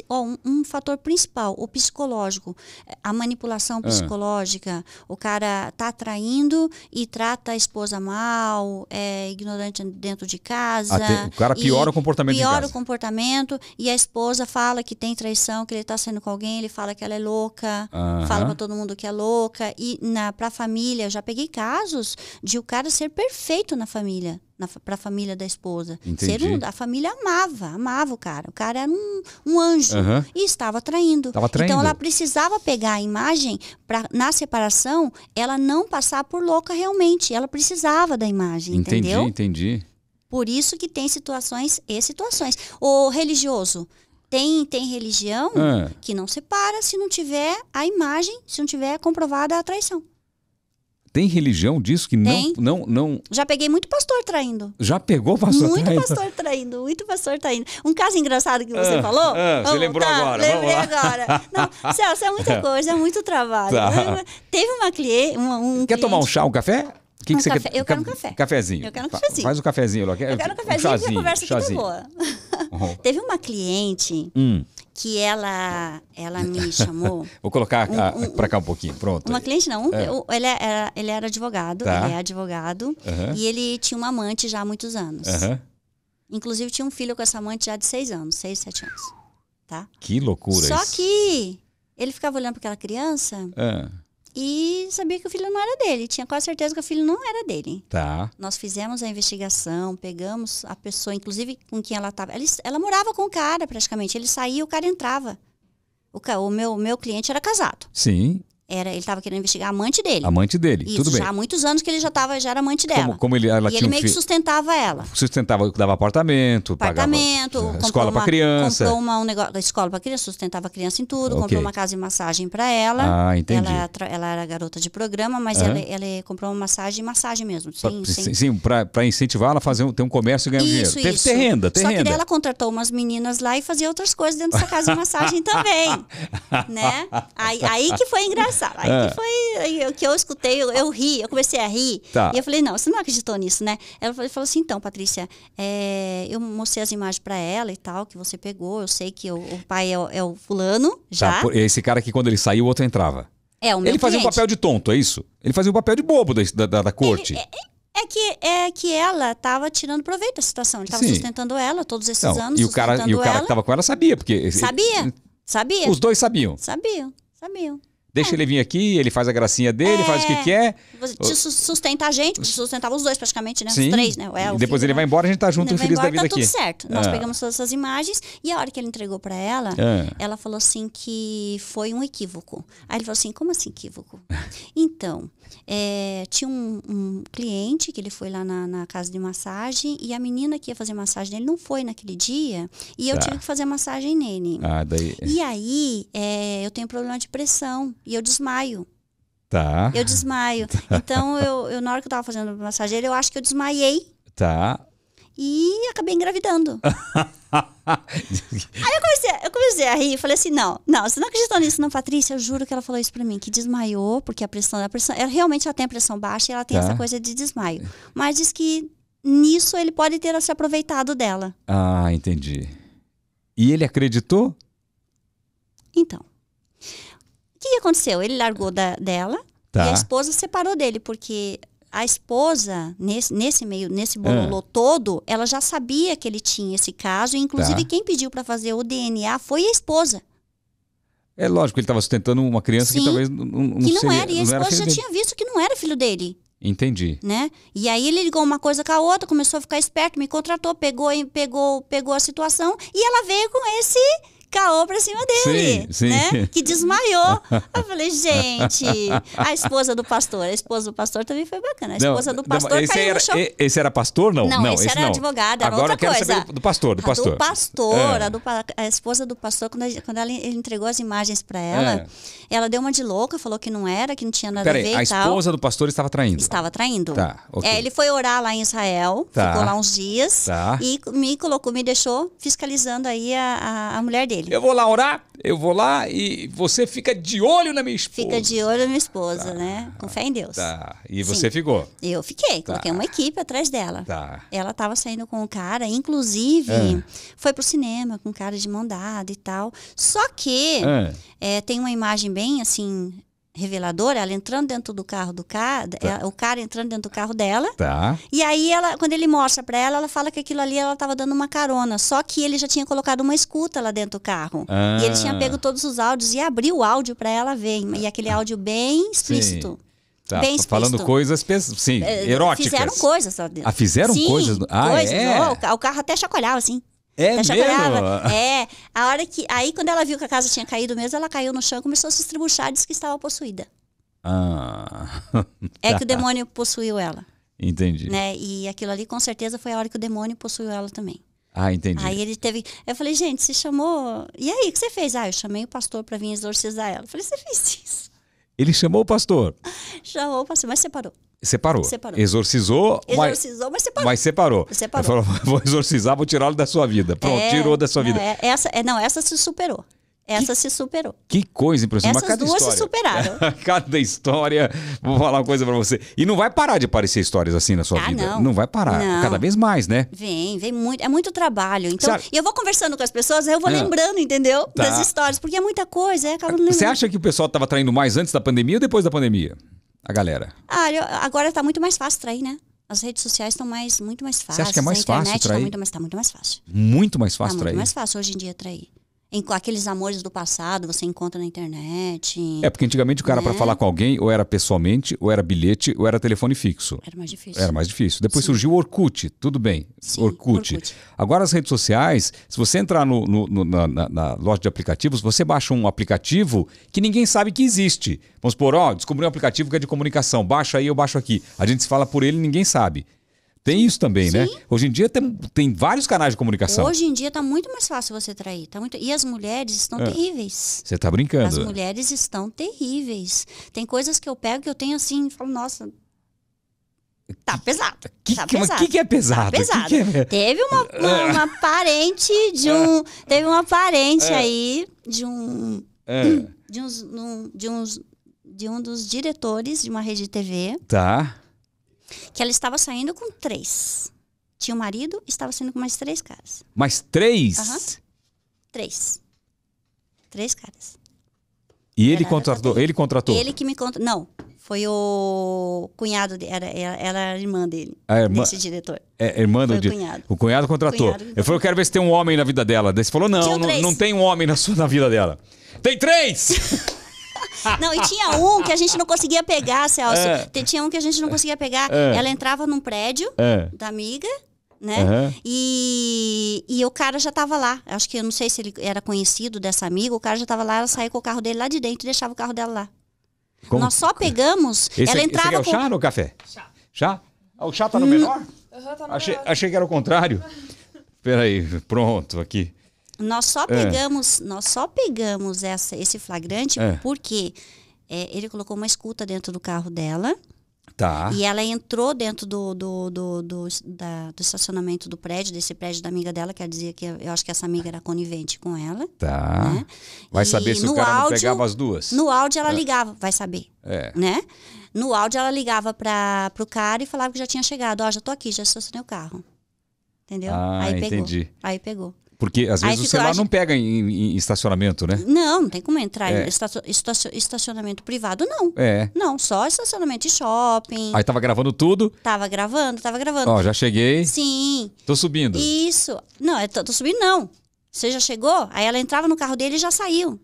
Speaker 2: ó, um, um fator principal, o psicológico. A manipulação
Speaker 1: Ah.
Speaker 2: psicológica. O cara tá atraindo e trata a esposa mal, é ignorante dentro de casa.
Speaker 1: Até- o cara piora o comportamento
Speaker 2: piora o comportamento e a esposa fala que tem traição, que ele está saindo com alguém, ele fala que ela é louca,
Speaker 1: Aham.
Speaker 2: fala para todo mundo que é louca e na para a família, eu já peguei casos de o cara ser perfeito na família, para a família da esposa. Ser
Speaker 1: Entendi.
Speaker 2: um, a família amava, amava o cara. O cara era um, um anjo
Speaker 1: Aham.
Speaker 2: e estava traindo.
Speaker 1: Tava traindo.
Speaker 2: Então ela precisava pegar a imagem para na separação ela não passar por louca realmente. Ela precisava da imagem,
Speaker 1: Entendi,
Speaker 2: entendeu?
Speaker 1: entendi.
Speaker 2: Por isso que tem situações e situações. O religioso tem tem religião
Speaker 1: Ah.
Speaker 2: que não separa se não tiver a imagem, se não tiver comprovada a traição.
Speaker 1: Tem religião disso que não,
Speaker 2: Tem.
Speaker 1: não, não.
Speaker 2: Já peguei muito pastor traindo.
Speaker 1: Já pegou, pastor?
Speaker 2: muito
Speaker 1: Traindo?
Speaker 2: pastor traindo, muito pastor traindo. Um caso engraçado que você
Speaker 1: Ah,
Speaker 2: falou.
Speaker 1: ah, você lembrou agora,
Speaker 2: Lembrei agora. Não, Celso, é muita [laughs] coisa, é muito trabalho.
Speaker 1: Tá.
Speaker 2: Teve uma cliente. Um, um
Speaker 1: Quer tomar um
Speaker 2: cliente-
Speaker 1: chá, um café? Que,
Speaker 2: Um
Speaker 1: que você
Speaker 2: café.
Speaker 1: quer?
Speaker 2: Eu quero um café.
Speaker 1: Cafezinho.
Speaker 2: Eu quero um cafezinho.
Speaker 1: Faz o cafezinho. lá.
Speaker 2: Eu quero um
Speaker 1: Um
Speaker 2: cafezinho porque a
Speaker 1: chazinho,
Speaker 2: conversa tá
Speaker 1: chazinho.
Speaker 2: boa.
Speaker 1: Uhum. [laughs]
Speaker 2: Teve uma cliente
Speaker 1: Hum,
Speaker 2: que ela, ela me [laughs] chamou.
Speaker 1: vou colocar
Speaker 2: Um- um-
Speaker 1: pra cá um pouquinho. Pronto.
Speaker 2: Uma cliente não,
Speaker 1: É.
Speaker 2: ele, era, ele era advogado,
Speaker 1: Tá.
Speaker 2: ele é advogado, e ele tinha uma amante já há muitos anos. Inclusive tinha um filho com essa amante já de seis anos, seis, sete anos. Tá?
Speaker 1: Que loucura
Speaker 2: Só
Speaker 1: isso.
Speaker 2: que ele ficava olhando para aquela criança
Speaker 1: Ah,
Speaker 2: e sabia que o filho não era dele. Tinha quase certeza que o filho não era dele.
Speaker 1: tá.
Speaker 2: Nós fizemos a investigação, pegamos a pessoa, inclusive com quem ela estava. Ela, ela morava com o cara praticamente. Ele saía, o cara entrava. O, o meu, meu cliente era casado.
Speaker 1: Sim,
Speaker 2: Era, ele estava querendo investigar a amante dele.
Speaker 1: amante dele.
Speaker 2: Isso,
Speaker 1: Tudo bem.
Speaker 2: já há muitos anos que ele já, tava, já era amante dela.
Speaker 1: Como, como ele, ela
Speaker 2: e
Speaker 1: tinha
Speaker 2: ele
Speaker 1: um
Speaker 2: meio que
Speaker 1: filho.
Speaker 2: sustentava ela.
Speaker 1: Sustentava, dava apartamento,
Speaker 2: Apartamento,
Speaker 1: pagava
Speaker 2: comprou
Speaker 1: escola para criança.
Speaker 2: Comprou uma, um negócio, escola para criança, sustentava a criança em tudo,
Speaker 1: Ok.
Speaker 2: comprou uma casa de massagem para ela.
Speaker 1: Ah, entendi.
Speaker 2: Ela, ela era garota de programa, mas ela, ela comprou uma massagem, massagem mesmo.
Speaker 1: Pra-
Speaker 2: Sem,
Speaker 1: sim, sim, para incentivar ela a fazer um, ter um comércio e ganhar um dinheiro.
Speaker 2: Isso,
Speaker 1: Ter,
Speaker 2: isso.
Speaker 1: ter renda, ter
Speaker 2: Só que
Speaker 1: renda.
Speaker 2: daí ela contratou umas meninas lá e fazia outras coisas dentro dessa casa de [laughs] massagem também, né? Aí, aí que foi engraçado. [laughs] Aí
Speaker 1: Ah.
Speaker 2: que foi o que eu escutei, eu, eu ri, eu comecei a rir.
Speaker 1: Tá.
Speaker 2: E eu falei, não, você não acreditou nisso, né? Ela falou assim, então, Patrícia, é, eu mostrei as imagens para ela e tal, que você pegou, eu sei que o, o pai é o, é o fulano, já.
Speaker 1: Tá, esse cara que quando ele saiu, o outro entrava.
Speaker 2: é o meu
Speaker 1: Ele fazia um
Speaker 2: cliente.
Speaker 1: papel de tonto, é isso? Ele fazia um papel de bobo da, da, da- da corte.
Speaker 2: É que, é que ela estava tirando proveito da situação. Ele estava sustentando ela todos esses
Speaker 1: Não,
Speaker 2: anos.
Speaker 1: e o cara, e o cara
Speaker 2: ela.
Speaker 1: que tava com ela sabia, porque.
Speaker 2: Sabia, sabia.
Speaker 1: Os dois sabiam.
Speaker 2: Sabiam, sabiam.
Speaker 1: Deixa ele vir aqui, ele faz a gracinha dele, faz o que
Speaker 2: É.
Speaker 1: quer.
Speaker 2: Te sustenta a gente, porque sustentava os dois praticamente, né?
Speaker 1: Sim.
Speaker 2: Os três, né? É,
Speaker 1: e depois
Speaker 2: filho,
Speaker 1: ele vai
Speaker 2: né?
Speaker 1: embora, a gente tá junto e
Speaker 2: vai
Speaker 1: feliz da
Speaker 2: embora,
Speaker 1: vida
Speaker 2: tá
Speaker 1: aqui.
Speaker 2: tudo certo. Nós
Speaker 1: Ah.
Speaker 2: pegamos todas essas imagens e a hora que ele entregou para ela, ela falou assim que foi um equívoco. Aí ele falou assim, como assim equívoco? [laughs] então, é, tinha um, um cliente que ele foi lá na, na casa de massagem e a menina que ia fazer massagem nele não foi naquele dia e eu
Speaker 1: Tá.
Speaker 2: tive que fazer massagem nele.
Speaker 1: Ah, daí.
Speaker 2: E aí, é, eu tenho problema de pressão e eu desmaio.
Speaker 1: Tá.
Speaker 2: Eu desmaio. [laughs] Então, eu, eu, na hora que eu tava fazendo massagem, eu acho que eu desmaiei.
Speaker 1: Tá.
Speaker 2: E acabei engravidando. [laughs] Aí eu comecei, eu comecei a rir e falei assim: não, não, você não acredita nisso, não, Patrícia? Eu juro que ela falou isso pra mim, que desmaiou, porque a pressão, a pressão ela, realmente ela tem a pressão baixa e ela tem
Speaker 1: Tá.
Speaker 2: essa coisa de desmaio. Mas diz que nisso ele pode ter se aproveitado dela.
Speaker 1: Ah, entendi. E ele acreditou?
Speaker 2: Então, o que, que aconteceu? Ele largou da- dela
Speaker 1: Tá.
Speaker 2: e a esposa separou dele, porque a esposa, nesse, nesse meio, nesse
Speaker 1: Ah.
Speaker 2: bololô todo, ela já sabia que ele tinha esse caso, e inclusive
Speaker 1: Tá.
Speaker 2: quem pediu para fazer o DNA foi a esposa,
Speaker 1: É lógico, ele estava sustentando uma criança que
Speaker 2: Sim,
Speaker 1: talvez não, não
Speaker 2: que não
Speaker 1: seria,
Speaker 2: era, e a esposa já
Speaker 1: dele.
Speaker 2: tinha visto que não era filho dele.
Speaker 1: Entendi.
Speaker 2: Né? E aí ele ligou uma coisa com a outra, começou a ficar esperto, me contratou, pegou, pegou, pegou a situação e ela veio com esse caô pra cima dele,
Speaker 1: Sim, sim.
Speaker 2: né? Que desmaiou. Eu falei, [laughs] gente, a esposa do pastor, a esposa do pastor também foi bacana. A esposa do
Speaker 1: mas
Speaker 2: pastor
Speaker 1: esse
Speaker 2: caiu
Speaker 1: era, esse era pastor, não?
Speaker 2: Não, esse era
Speaker 1: não.
Speaker 2: advogado, era
Speaker 1: Agora
Speaker 2: outra
Speaker 1: quero
Speaker 2: coisa.
Speaker 1: saber do, do pastor, do
Speaker 2: A
Speaker 1: pastor.
Speaker 2: do pastor,
Speaker 1: É.
Speaker 2: a, do a esposa do pastor, quando, a- quando ela ele entregou as imagens pra ela,
Speaker 1: É.
Speaker 2: ela deu uma de louca, falou que não era, que não tinha nada
Speaker 1: Peraí,
Speaker 2: a ver
Speaker 1: a
Speaker 2: e tal.
Speaker 1: esposa do pastor estava traindo.
Speaker 2: Estava traindo.
Speaker 1: Tá, ok.
Speaker 2: É, ele foi orar lá em Israel,
Speaker 1: Tá.
Speaker 2: ficou lá uns dias
Speaker 1: Tá.
Speaker 2: e me colocou, me deixou fiscalizando aí a, a, a mulher dele.
Speaker 1: Eu vou lá orar, eu vou lá e você fica de olho na minha esposa.
Speaker 2: Fica de olho na minha esposa, né? Com fé em Deus.
Speaker 1: Tá. E
Speaker 2: Sim.
Speaker 1: você ficou.
Speaker 2: Eu fiquei, coloquei uma equipe atrás dela.
Speaker 1: Tá.
Speaker 2: Ela estava saindo com o cara, inclusive
Speaker 1: É.
Speaker 2: foi pro cinema com o cara de mão dada e tal. Só que
Speaker 1: Ah,
Speaker 2: é, tem uma imagem bem assim reveladora, ela entrando dentro do carro do cara, o cara entrando dentro do carro dela.
Speaker 1: tá.
Speaker 2: E aí ela, quando ele mostra pra ela, ela fala que aquilo ali ela tava dando uma carona, só que ele já tinha colocado uma escuta lá dentro do carro.
Speaker 1: Ah.
Speaker 2: E ele tinha pego todos os áudios e abriu o áudio pra ela ver, e aquele áudio bem explícito.
Speaker 1: Tá.
Speaker 2: Bem
Speaker 1: Falando
Speaker 2: explícito.
Speaker 1: coisas, pes- sim,
Speaker 2: É,
Speaker 1: eróticas.
Speaker 2: Fizeram coisas.
Speaker 1: Ah, fizeram
Speaker 2: Sim,
Speaker 1: coisas? Ah,
Speaker 2: coisas.
Speaker 1: é?
Speaker 2: O o carro até chacoalhava assim.
Speaker 1: É mesmo?
Speaker 2: chacoalhava. É. A hora que. Aí, quando ela viu que a casa tinha caído mesmo, ela caiu no chão e começou a se estribuchar, disse que estava possuída.
Speaker 1: Ah, [laughs]
Speaker 2: É que o demônio possuiu ela.
Speaker 1: entendi.
Speaker 2: Né? E aquilo ali, com certeza, foi a hora que o demônio possuiu ela também.
Speaker 1: Ah, entendi.
Speaker 2: Aí ele teve. Eu falei, gente, você chamou. E aí, o que você fez? Ah, eu chamei o pastor para vir exorcizar ela. Eu falei, você fez isso?
Speaker 1: Ele chamou o pastor, [laughs]
Speaker 2: Chamou o pastor, mas separou.
Speaker 1: Separou.
Speaker 2: Separou.
Speaker 1: Exorcizou, mas,
Speaker 2: Exorcizou, mas separou.
Speaker 1: mas separou.
Speaker 2: Separou.
Speaker 1: Falou, vou exorcizar, vou tirá-lo da sua vida. Pronto,
Speaker 2: É,
Speaker 1: tirou da sua
Speaker 2: não,
Speaker 1: vida.
Speaker 2: é- essa, é, não, essa se superou. Essa se superou.
Speaker 1: Que coisa impressionante.
Speaker 2: Essas
Speaker 1: Mas cada
Speaker 2: duas se
Speaker 1: história.
Speaker 2: superaram. [laughs]
Speaker 1: cada história. Vou falar uma coisa pra você. E não vai parar de aparecer histórias assim na sua
Speaker 2: Ah,
Speaker 1: vida.
Speaker 2: não.
Speaker 1: vai parar.
Speaker 2: Não.
Speaker 1: Cada vez mais, né?
Speaker 2: Vem, vem muito. É muito trabalho. Então,
Speaker 1: Sabe-
Speaker 2: e eu vou conversando com as pessoas, aí eu vou
Speaker 1: Ah.
Speaker 2: lembrando, entendeu?
Speaker 1: Tá.
Speaker 2: Das histórias, porque é muita coisa, aí acaba não lembrando.
Speaker 1: Você acha que o pessoal tava traindo mais antes da pandemia ou depois da pandemia? A galera.
Speaker 2: Ah, eu- agora tá muito mais fácil trair, né? As redes sociais estão mais, muito mais fáceis.
Speaker 1: acha que é mais fácil trair?
Speaker 2: Tá muito, mais, tá muito mais fácil.
Speaker 1: Muito mais
Speaker 2: Tá
Speaker 1: fácil
Speaker 2: muito
Speaker 1: trair.
Speaker 2: mais fácil hoje em dia trair. Aqueles amores do passado você encontra na internet.
Speaker 1: É, porque antigamente o cara, pra
Speaker 2: Né?
Speaker 1: falar com alguém, ou era pessoalmente, ou era bilhete, ou era telefone fixo.
Speaker 2: Era mais difícil.
Speaker 1: Era mais difícil. Depois surgiu o Orkut, tudo bem.
Speaker 2: Sim,
Speaker 1: Orkut.
Speaker 2: Orkut.
Speaker 1: Agora as redes sociais, se você entrar no- no- no- na, na- na loja de aplicativos, você baixa um aplicativo que ninguém sabe que existe. Vamos supor, ó, descobri um aplicativo que é de comunicação. Baixa aí, eu baixo aqui. A gente se fala por ele ninguém sabe. Tem isso também, né? Hoje em dia tem, tem vários canais de comunicação.
Speaker 2: Hoje em dia tá muito mais fácil você trair. Tá muito... E as mulheres estão terríveis.
Speaker 1: Você tá
Speaker 2: As
Speaker 1: brincando.
Speaker 2: mulheres estão terríveis. Tem coisas que eu pego que eu tenho assim, falo, nossa, tá pesado.
Speaker 1: Que,
Speaker 2: tá
Speaker 1: que, mas
Speaker 2: pesado.
Speaker 1: que, que é pesado?
Speaker 2: Tá pesado.
Speaker 1: Que que é-
Speaker 2: Teve uma, [laughs] uma, uma parente de um. Teve uma parente
Speaker 1: É.
Speaker 2: aí de um.
Speaker 1: É,
Speaker 2: De uns, de uns. De um dos diretores de uma rede de TV,
Speaker 1: tá.
Speaker 2: Que ela estava saindo com três. Tinha um marido e estava saindo com mais três caras.
Speaker 1: Mas três?
Speaker 2: Aham. Três. Três caras.
Speaker 1: E ele
Speaker 2: Era-
Speaker 1: contratou? Ele contratou?
Speaker 2: Ele que me conta. Não, foi o cunhado dele, era, era, era a irmã dele,
Speaker 1: A irmã,
Speaker 2: desse diretor.
Speaker 1: é, irmã do di-
Speaker 2: cunhado.
Speaker 1: O cunhado contratou.
Speaker 2: Cunhado
Speaker 1: Ele falou: eu quero ver se tem um homem na vida dela. Daí você falou: não, não, não tem um homem na, sua, na vida dela. Tem três! [laughs] [laughs]
Speaker 2: Não, e tinha um que a gente não conseguia pegar, Celso.
Speaker 1: É.
Speaker 2: Tinha um que a gente não conseguia pegar.
Speaker 1: É.
Speaker 2: Ela entrava num prédio
Speaker 1: é.
Speaker 2: da amiga, né?
Speaker 1: Aham.
Speaker 2: E, e o cara já tava lá. Acho que eu não sei se ele era conhecido dessa amiga. O cara já tava lá, ela saía com o carro dele lá de dentro e deixava o carro dela lá.
Speaker 1: Como-
Speaker 2: Nós só pegamos.
Speaker 1: Esse,
Speaker 2: ela
Speaker 1: esse
Speaker 2: entrava
Speaker 1: aqui é o
Speaker 2: com.
Speaker 1: chá ou café? Chá. Chá? Ah, o chá tá no menor?
Speaker 3: Aham, tá no
Speaker 1: Achei,
Speaker 3: melhor.
Speaker 1: achei que era o contrário. Peraí, pronto, aqui.
Speaker 2: Nós só pegamos, nós só pegamos essa, esse flagrante
Speaker 1: É.
Speaker 2: porque é, ele colocou uma escuta dentro do carro dela
Speaker 1: Tá.
Speaker 2: E ela entrou dentro do, do, do, do, da- do estacionamento do prédio, desse prédio da amiga dela, que ela dizia que eu acho que essa amiga era conivente com ela.
Speaker 1: Tá.
Speaker 2: Né?
Speaker 1: Vai
Speaker 2: E
Speaker 1: saber se o
Speaker 2: no
Speaker 1: cara não
Speaker 2: áudio-
Speaker 1: pegava as duas.
Speaker 2: No áudio ela ligava, vai saber,
Speaker 1: É.
Speaker 2: né? No áudio ela ligava para pro cara e falava que já tinha chegado. Ó, já tô aqui, já estacionei o carro. Entendeu?
Speaker 1: Ah,
Speaker 2: Aí pegou.
Speaker 1: entendi.
Speaker 2: Aí pegou.
Speaker 1: Porque às vezes o celular
Speaker 2: acho-
Speaker 1: não pega em, em estacionamento, né?
Speaker 2: Não, não tem como entrar
Speaker 1: É.
Speaker 2: em estacio- estacio- estacionamento privado, não.
Speaker 1: É.
Speaker 2: Não, só estacionamento de shopping.
Speaker 1: Aí tava gravando tudo.
Speaker 2: Tava gravando, tava gravando.
Speaker 1: Ó, já cheguei.
Speaker 2: Sim,
Speaker 1: Tô subindo.
Speaker 2: isso. Não, eu tô, tô subindo, não. Você já chegou? Aí ela entrava no carro dele e já saiu.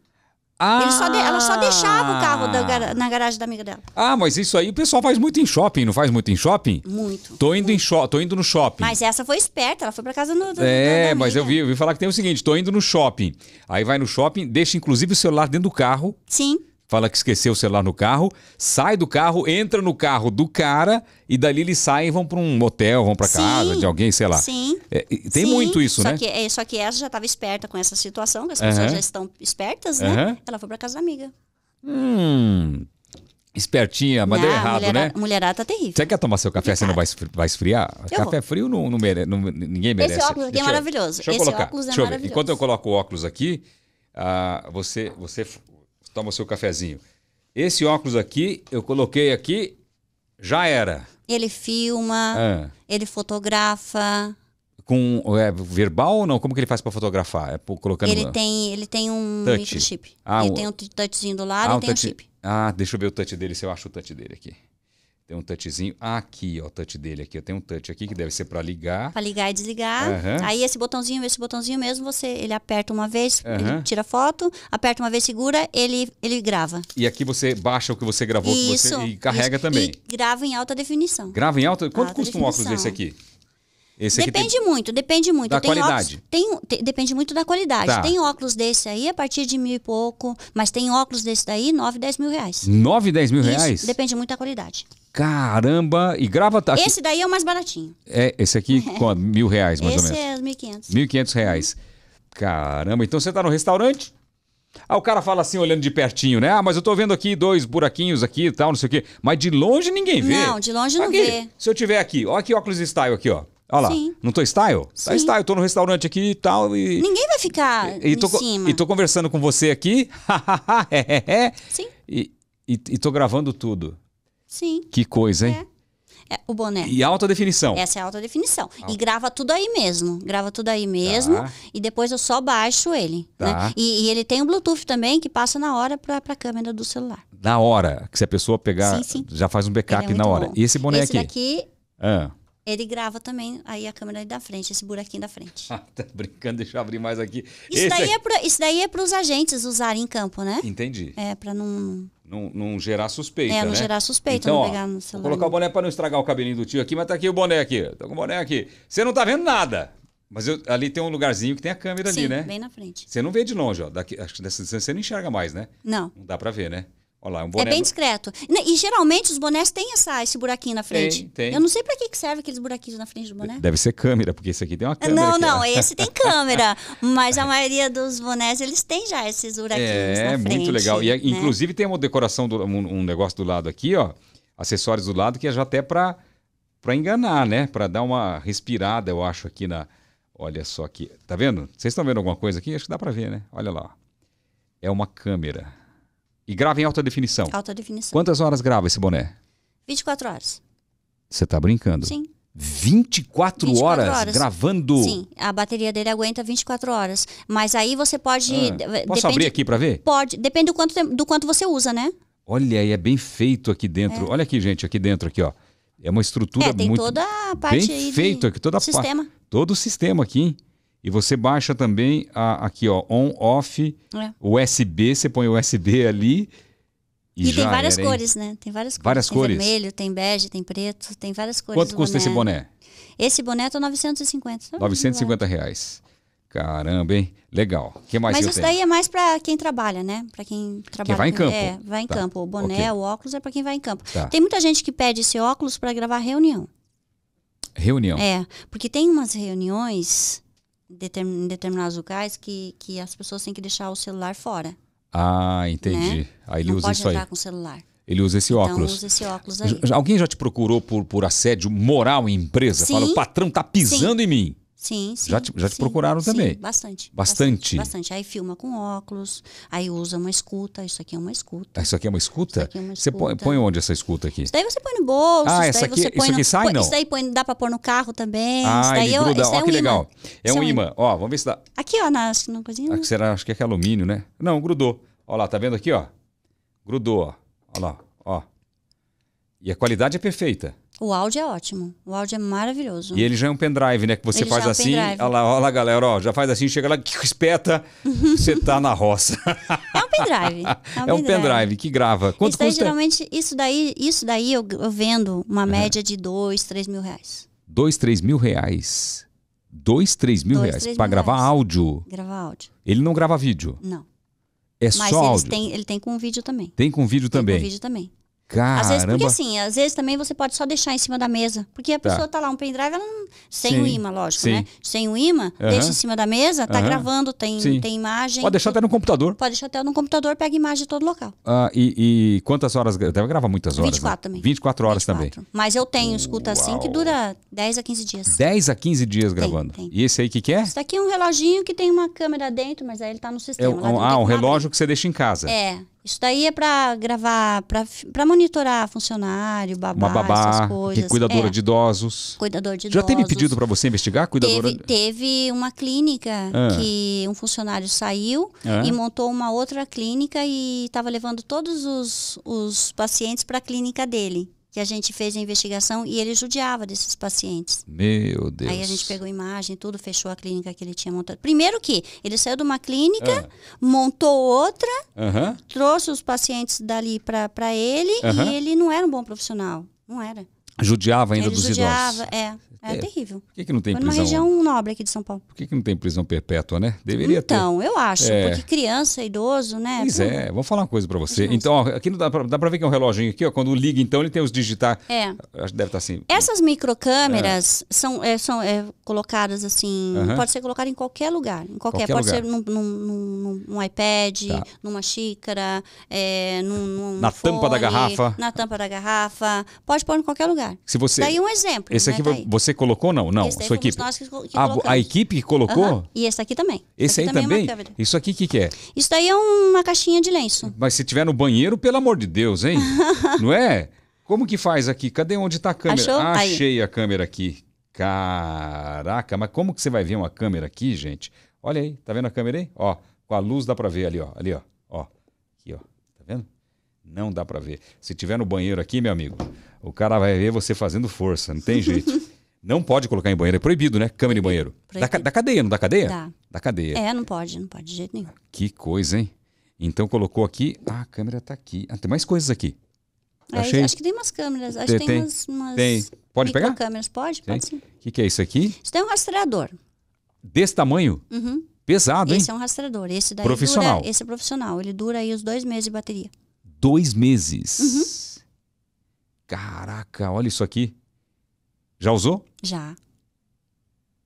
Speaker 1: Ah!
Speaker 2: Só de- ela só deixava o carro da gara- na garagem da amiga dela.
Speaker 1: Ah, mas isso aí o pessoal faz muito em shopping, não faz muito em shopping?
Speaker 2: Muito.
Speaker 1: Tô indo, em sho tô indo no shopping.
Speaker 2: Mas essa foi esperta, ela foi pra casa no, da-
Speaker 1: É, mas eu vi, eu vi falar que tem o seguinte: tô indo no shopping. Aí vai no shopping, deixa inclusive o celular dentro do carro.
Speaker 2: Sim,
Speaker 1: Fala que esqueceu o celular no carro, sai do carro, entra no carro do cara e dali eles saem e vão pra um motel, vão
Speaker 2: Sim.
Speaker 1: casa de alguém, sei lá.
Speaker 2: sim.
Speaker 1: É, tem
Speaker 2: sim.
Speaker 1: muito isso,
Speaker 2: só
Speaker 1: né?
Speaker 2: Que, é, só que essa já estava esperta com essa situação, que as pessoas já estão espertas, né? Ela foi pra casa da amiga.
Speaker 1: Hum. Espertinha, mas deu
Speaker 2: Não, a
Speaker 1: errado,
Speaker 2: mulherada,
Speaker 1: né?
Speaker 2: Mulherada tá terrível.
Speaker 1: Você quer tomar seu café, você não vai vai esfriar?
Speaker 2: Eu
Speaker 1: café
Speaker 2: vou.
Speaker 1: frio não, não mere- não- ninguém merece.
Speaker 2: óculos aqui é
Speaker 1: Deixa eu-
Speaker 2: maravilhoso.
Speaker 1: Deixa eu
Speaker 2: Esse
Speaker 1: colocar.
Speaker 2: óculos é
Speaker 1: deixa eu ver.
Speaker 2: maravilhoso.
Speaker 1: Enquanto eu coloco o óculos aqui, ah, você, você toma o seu cafezinho. Esse óculos aqui, eu coloquei aqui, já era.
Speaker 2: Ele filma,
Speaker 1: Ah,
Speaker 2: ele fotografa,
Speaker 1: com é, verbal ou não? Como que ele faz para fotografar? É colocando
Speaker 2: ele tem, ele tem um
Speaker 1: Touch.
Speaker 2: microchip.
Speaker 1: Ah,
Speaker 2: ele
Speaker 1: o-
Speaker 2: tem um touchzinho do lado
Speaker 1: Ah,
Speaker 2: e
Speaker 1: um
Speaker 2: tem um
Speaker 1: touch-
Speaker 2: chip.
Speaker 1: Ah, deixa eu ver o touch dele, se eu acho o touch dele aqui. Tem um touchzinho aqui, ó, o touch dele aqui. Eu tenho um touch aqui que deve ser para ligar.
Speaker 2: Pra ligar e desligar.
Speaker 1: Aham.
Speaker 2: Aí esse botãozinho, esse botãozinho mesmo, você ele aperta uma vez, ele tira foto, aperta uma vez, segura, ele, ele grava.
Speaker 1: E aqui você baixa o que você gravou que
Speaker 2: Isso.
Speaker 1: você, e carrega
Speaker 2: isso.
Speaker 1: também.
Speaker 2: E grava em alta definição.
Speaker 1: Grava em alta? Quanto
Speaker 2: Alta
Speaker 1: custa um óculos
Speaker 2: definição.
Speaker 1: desse aqui? Esse
Speaker 2: Depende muito, depende muito.
Speaker 1: Da
Speaker 2: Tem
Speaker 1: qualidade.
Speaker 2: óculos- tem, te- depende muito da qualidade.
Speaker 1: Tá.
Speaker 2: Tem óculos desse aí a partir de mil e pouco, mas tem óculos desse daí, 9, 10 mil reais.
Speaker 1: tem 9, 10 mil
Speaker 2: Isso,
Speaker 1: reais?
Speaker 2: depende muito da qualidade.
Speaker 1: Caramba! E grava... Aqui,
Speaker 2: Esse daí é o mais baratinho.
Speaker 1: é, esse aqui, [laughs] quanto? Mil reais, mais
Speaker 2: Esse
Speaker 1: ou menos.
Speaker 2: é os 1.500.
Speaker 1: 1.500 reais. Caramba, então você tá no restaurante? Ah, o cara fala assim, olhando de pertinho, né? Ah, mas eu tô vendo aqui dois buraquinhos aqui e tal, não sei o quê. Mas de longe ninguém vê.
Speaker 2: Não, de longe não
Speaker 1: Aqui,
Speaker 2: vê.
Speaker 1: Se eu tiver aqui, ó aqui óculos style aqui, ó. Olha lá.
Speaker 2: Sim.
Speaker 1: Não tô style? Tá
Speaker 2: Sim.
Speaker 1: style, tô no restaurante aqui e tal e...
Speaker 2: Ninguém vai ficar
Speaker 1: E
Speaker 2: em
Speaker 1: tô,
Speaker 2: cima.
Speaker 1: e tô conversando com você aqui. [laughs]
Speaker 2: Sim,
Speaker 1: e, e, e tô gravando tudo.
Speaker 2: sim.
Speaker 1: Que coisa, hein?
Speaker 2: É, o boné.
Speaker 1: E alta definição.
Speaker 2: Essa é a alta definição. E grava tudo aí mesmo. Grava tudo aí mesmo.
Speaker 1: Tá.
Speaker 2: E depois eu só baixo ele.
Speaker 1: Tá.
Speaker 2: né? E, e ele tem um Bluetooth também que passa na hora pra, pra câmera do celular.
Speaker 1: Na hora, que se a pessoa pegar,
Speaker 2: Sim, sim.
Speaker 1: já faz um backup
Speaker 2: é
Speaker 1: na hora.
Speaker 2: bom.
Speaker 1: E esse boné
Speaker 2: esse
Speaker 1: aqui?
Speaker 2: daqui,
Speaker 1: Ah.
Speaker 2: Ele grava também aí a câmera da frente, esse buraquinho da frente. [laughs]
Speaker 1: Ah, tá brincando, deixa eu abrir mais aqui.
Speaker 2: Isso daí, é pra, isso daí é para os agentes usarem em campo, né?
Speaker 1: Entendi.
Speaker 2: É, pra não.
Speaker 1: Não, não gerar suspeita,
Speaker 2: É, não
Speaker 1: né?
Speaker 2: gerar suspeita,
Speaker 1: então,
Speaker 2: não
Speaker 1: ó,
Speaker 2: pegar no
Speaker 1: Vou
Speaker 2: celular.
Speaker 1: colocar o boné para não estragar o cabelinho do tio aqui, mas tá aqui o boné aqui. Tô com o boné aqui. Você não tá vendo nada. Mas eu- ali tem um lugarzinho que tem a câmera
Speaker 2: Sim,
Speaker 1: ali, né?
Speaker 2: bem na frente.
Speaker 1: Você não vê de longe, ó. Daqui, acho que dessa distância você não enxerga mais, né?
Speaker 2: Não.
Speaker 1: Não dá pra ver, né? Um
Speaker 2: É
Speaker 1: boné.
Speaker 2: bem discreto. E, e geralmente os bonés têm essa, esse buraquinho na frente.
Speaker 1: Tem, tem.
Speaker 2: Eu não sei pra que serve aqueles buraquinhos na frente do boné.
Speaker 1: Deve ser câmera, porque esse aqui tem uma câmera.
Speaker 2: Não, não, esse tem câmera. mas a maioria dos bonés, eles têm já esses buraquinhos
Speaker 1: É,
Speaker 2: na frente.
Speaker 1: muito legal. E é-
Speaker 2: né?
Speaker 1: inclusive tem uma decoração, do- um, um negócio do lado aqui, ó. Acessórios do lado que é já até pra, pra enganar, né? Pra dar uma respirada, eu acho, aqui na. Olha só aqui. Tá vendo? Vocês estão vendo alguma coisa aqui? Acho que dá pra ver, né? Olha lá. É uma câmera. E grava em alta definição.
Speaker 2: Alta definição.
Speaker 1: Quantas horas grava esse boné?
Speaker 2: 24 horas.
Speaker 1: Você tá brincando?
Speaker 2: Sim.
Speaker 1: 24,
Speaker 2: 24
Speaker 1: horas,
Speaker 2: horas.
Speaker 1: gravando.
Speaker 2: Sim, a bateria dele aguenta 24 horas. Mas aí você pode.
Speaker 1: Ah, Posso
Speaker 2: depende-
Speaker 1: abrir aqui pra ver?
Speaker 2: Pode. Depende do quanto, do quanto você usa, né?
Speaker 1: Olha aí, é bem feito aqui dentro. Olha aqui, gente, aqui dentro aqui, ó. É uma estrutura
Speaker 2: É, tem
Speaker 1: muito
Speaker 2: toda a parte
Speaker 1: bem feito aqui, toda a
Speaker 2: sistema.
Speaker 1: todo o sistema aqui. hein? E você baixa também a- aqui, ó, on, off,
Speaker 2: É.
Speaker 1: USB, você põe o USB ali e,
Speaker 2: E, tem várias
Speaker 1: era,
Speaker 2: cores, né? Tem várias cores.
Speaker 1: Várias
Speaker 2: tem
Speaker 1: cores?
Speaker 2: vermelho, tem bege, tem preto, tem várias cores.
Speaker 1: Quanto custa esse boné?
Speaker 2: Esse boné tá 950.
Speaker 1: 950 reais. Caramba, hein? Legal. O que mais
Speaker 2: Mas isso
Speaker 1: tenho?
Speaker 2: daí é mais pra quem trabalha, né? Pra quem trabalha.
Speaker 1: vai em campo.
Speaker 2: É, vai em
Speaker 1: Tá.
Speaker 2: campo. O boné,
Speaker 1: Ok.
Speaker 2: o óculos é pra quem vai em campo.
Speaker 1: Tá.
Speaker 2: Tem muita gente que pede esse óculos pra gravar reunião.
Speaker 1: Reunião.
Speaker 2: É, porque tem umas reuniões determin- em determinados locais que, que as pessoas têm que deixar o celular fora.
Speaker 1: Ah, entendi.
Speaker 2: Né?
Speaker 1: Aí ele
Speaker 2: não
Speaker 1: usa isso aí.
Speaker 2: entrar com o celular.
Speaker 1: Ele usa esse
Speaker 2: Então,
Speaker 1: óculos.
Speaker 2: usa esse óculos aí.
Speaker 1: Alguém já te procurou por, por assédio moral em empresa?
Speaker 2: Sim.
Speaker 1: Fala, o patrão tá pisando em mim.
Speaker 2: Sim, sim.
Speaker 1: Já te- já te
Speaker 2: sim,
Speaker 1: procuraram
Speaker 2: sim,
Speaker 1: também?
Speaker 2: Bastante.
Speaker 1: Bastante?
Speaker 2: Bastante. Aí filma com óculos, aí usa uma escuta. Isso aqui é uma escuta.
Speaker 1: Ah, Isso aqui é uma escuta?
Speaker 2: Isso aqui é uma
Speaker 1: Você põe,
Speaker 2: escuta.
Speaker 1: põe onde essa escuta aqui?
Speaker 2: Isso daí você põe no bolso.
Speaker 1: Ah,
Speaker 2: isso
Speaker 1: essa aqui- isso aqui
Speaker 2: no,
Speaker 1: sai,
Speaker 2: põe-
Speaker 1: não?
Speaker 2: Isso daí põe- dá pra pôr no carro também. isso
Speaker 1: Ah,
Speaker 2: daí
Speaker 1: ele
Speaker 2: é-
Speaker 1: gruda.
Speaker 2: isso
Speaker 1: Ó,
Speaker 2: é
Speaker 1: que
Speaker 2: um
Speaker 1: legal.
Speaker 2: imã.
Speaker 1: É
Speaker 2: Isso
Speaker 1: um imã. Ó, vamos ver se dá.
Speaker 2: Aqui, ó, na, na coisinha.
Speaker 1: Ah, que será? Acho que é alumínio, né? Não, grudou. Ó lá, tá vendo aqui, ó? Grudou, ó. Ó lá, ó. E a qualidade é perfeita.
Speaker 2: O áudio é ótimo. O áudio é maravilhoso.
Speaker 1: E ele já é um pendrive, né? Que você
Speaker 2: Ele
Speaker 1: faz
Speaker 2: é um
Speaker 1: assim.
Speaker 2: pendrive.
Speaker 1: Olha lá, olha lá, galera, ó. Já faz assim, chega lá, [laughs] espeta, você tá na roça.
Speaker 2: É um pendrive.
Speaker 1: É um [laughs] pendrive que grava. Quanto
Speaker 2: isso daí,
Speaker 1: custa?
Speaker 2: geralmente, isso daí, isso daí eu, eu vendo uma média de dois, três mil reais.
Speaker 1: Dois, três mil reais. Dois, três mil
Speaker 2: Dois,
Speaker 1: reais.
Speaker 2: três
Speaker 1: Pra
Speaker 2: mil
Speaker 1: gravar
Speaker 2: reais.
Speaker 1: áudio.
Speaker 2: Gravar áudio.
Speaker 1: Ele não grava vídeo.
Speaker 2: Não.
Speaker 1: É
Speaker 2: Mas
Speaker 1: só áudio.
Speaker 2: têm, ele tem com vídeo também.
Speaker 1: Tem com vídeo
Speaker 2: Tem
Speaker 1: também.
Speaker 2: com vídeo também.
Speaker 1: Caramba.
Speaker 2: Às vezes, porque assim, às vezes também você pode só deixar em cima da mesa. Porque a
Speaker 1: Tá.
Speaker 2: pessoa tá lá, um pendrive, ela não, sem o imã, lógico,
Speaker 1: sim.
Speaker 2: né? Sem o imã,
Speaker 1: Aham.
Speaker 2: deixa em cima da mesa, tá gravando, tem,
Speaker 1: Sim.
Speaker 2: tem imagem.
Speaker 1: Pode deixar até no computador.
Speaker 2: Pode deixar até no computador, pega imagem de todo local.
Speaker 1: Ah, e, e quantas horas? Deve gravar muitas horas.
Speaker 2: 24
Speaker 1: né?
Speaker 2: também.
Speaker 1: 24 horas também.
Speaker 2: 24. Mas eu tenho escuta assim que
Speaker 1: Uau.
Speaker 2: dura 10 a 15 dias.
Speaker 1: 10 a 15 dias gravando.
Speaker 2: tem.
Speaker 1: E esse aí, o que, que é?
Speaker 2: Isso daqui é um reloginho que tem uma câmera dentro, mas aí ele tá no
Speaker 1: É
Speaker 2: sistema.
Speaker 1: um,
Speaker 2: lá dentro
Speaker 1: ah,
Speaker 2: tem
Speaker 1: um relógio que você deixa em casa.
Speaker 2: É. Isso daí é pra gravar, pra, pra monitorar funcionário, babá,
Speaker 1: Uma babá,
Speaker 2: essas coisas.
Speaker 1: cuidadora
Speaker 2: É,
Speaker 1: de idosos.
Speaker 2: Cuidador de
Speaker 1: Já teve
Speaker 2: idosos.
Speaker 1: pedido para você investigar? Cuidadora.
Speaker 2: Teve, teve uma clínica
Speaker 1: Ah.
Speaker 2: que um funcionário saiu
Speaker 1: Ah.
Speaker 2: e montou uma outra clínica e estava levando todos os, os pacientes para a clínica dele. Que a gente fez a investigação e ele judiava desses pacientes.
Speaker 1: Meu Deus.
Speaker 2: Aí a gente pegou imagem, tudo, fechou a clínica que ele tinha montado. Primeiro que ele saiu de uma clínica, montou outra,
Speaker 1: Aham.
Speaker 2: trouxe os pacientes dali para ele
Speaker 1: Aham.
Speaker 2: e ele não era um bom profissional. Não era.
Speaker 1: Judiava ainda
Speaker 2: ele
Speaker 1: dos
Speaker 2: judiava,
Speaker 1: idosos.
Speaker 2: é. É,
Speaker 1: É.
Speaker 2: terrível.
Speaker 1: Por que, que não tem
Speaker 2: Foi
Speaker 1: prisão?
Speaker 2: região nobre aqui de São Paulo.
Speaker 1: Por que, que não tem prisão perpétua, né? Deveria ter.
Speaker 2: Então, eu acho,
Speaker 1: É.
Speaker 2: porque criança, idoso, né?
Speaker 1: Pois é, vou falar uma coisa pra você. Então, ó, aqui não dá pra, dá pra ver que é um reloginho aqui, ó. Quando liga, então, ele tem os digitais.
Speaker 2: É.
Speaker 1: Acho que deve estar assim.
Speaker 2: Essas microcâmeras são, é, são é, colocadas assim,
Speaker 1: Aham.
Speaker 2: pode ser colocada em qualquer lugar. Em qualquer,
Speaker 1: Qualquer
Speaker 2: pode
Speaker 1: lugar.
Speaker 2: ser num, num, num- iPad,
Speaker 1: Tá.
Speaker 2: numa xícara, é, num, num
Speaker 1: Na tampa da
Speaker 2: fone,
Speaker 1: garrafa.
Speaker 2: Na tampa da garrafa. Pode pôr em qualquer lugar.
Speaker 1: Se você.
Speaker 2: Daí um exemplo.
Speaker 1: Esse
Speaker 2: né?
Speaker 1: aqui
Speaker 2: Daí.
Speaker 1: você colocou? Não, não.
Speaker 2: Esse
Speaker 1: sua equipe.
Speaker 2: nós que,
Speaker 1: Ah, a equipe que colocou?
Speaker 2: E esse aqui também.
Speaker 1: Esse aí
Speaker 2: aqui também. é
Speaker 1: também?
Speaker 2: câmera.
Speaker 1: Isso aqui o que, que é?
Speaker 2: Isso daí é uma caixinha de lenço.
Speaker 1: Mas se tiver no banheiro, pelo amor de Deus, hein? [laughs] Não é? Como que faz aqui? Cadê onde tá a câmera?
Speaker 2: Achou? Aí.
Speaker 1: Achei a câmera aqui. Caraca, mas como que você vai ver uma câmera aqui, gente? Olha aí, tá vendo a câmera aí? Ó, com a luz dá pra ver ali, ó. Ali, ó. Ó. Aqui, ó. Tá vendo? Não dá pra ver. Se tiver no banheiro aqui, meu amigo, o cara vai ver você fazendo força, não tem jeito. [laughs] Não pode colocar em banheiro, é proibido, né? Câmera em banheiro. Da, da cadeia, não da cadeia?
Speaker 2: Dá.
Speaker 1: Da cadeia.
Speaker 2: É, não pode, não pode de jeito nenhum.
Speaker 1: Que coisa, hein? Então colocou aqui. Ah, a câmera tá aqui. Ah, tem mais coisas aqui.
Speaker 2: Aí,
Speaker 1: Achei.
Speaker 2: Acho que tem umas câmeras. Acho
Speaker 1: Tem-
Speaker 2: que tem,
Speaker 1: tem.
Speaker 2: umas, umas
Speaker 1: Tem. Pode pegar?
Speaker 2: microcâmeras. Pode? Pode sim.
Speaker 1: O que, que é isso aqui?
Speaker 2: Isso tem um rastreador.
Speaker 1: Desse tamanho?
Speaker 2: Uhum.
Speaker 1: Pesado, hein?
Speaker 2: Esse é um rastreador. Esse daí
Speaker 1: Profissional.
Speaker 2: Dura, esse é profissional. Ele dura aí os dois meses de bateria.
Speaker 1: Dois meses.
Speaker 2: Uhum.
Speaker 1: Caraca, olha isso aqui. Já usou?
Speaker 2: Já.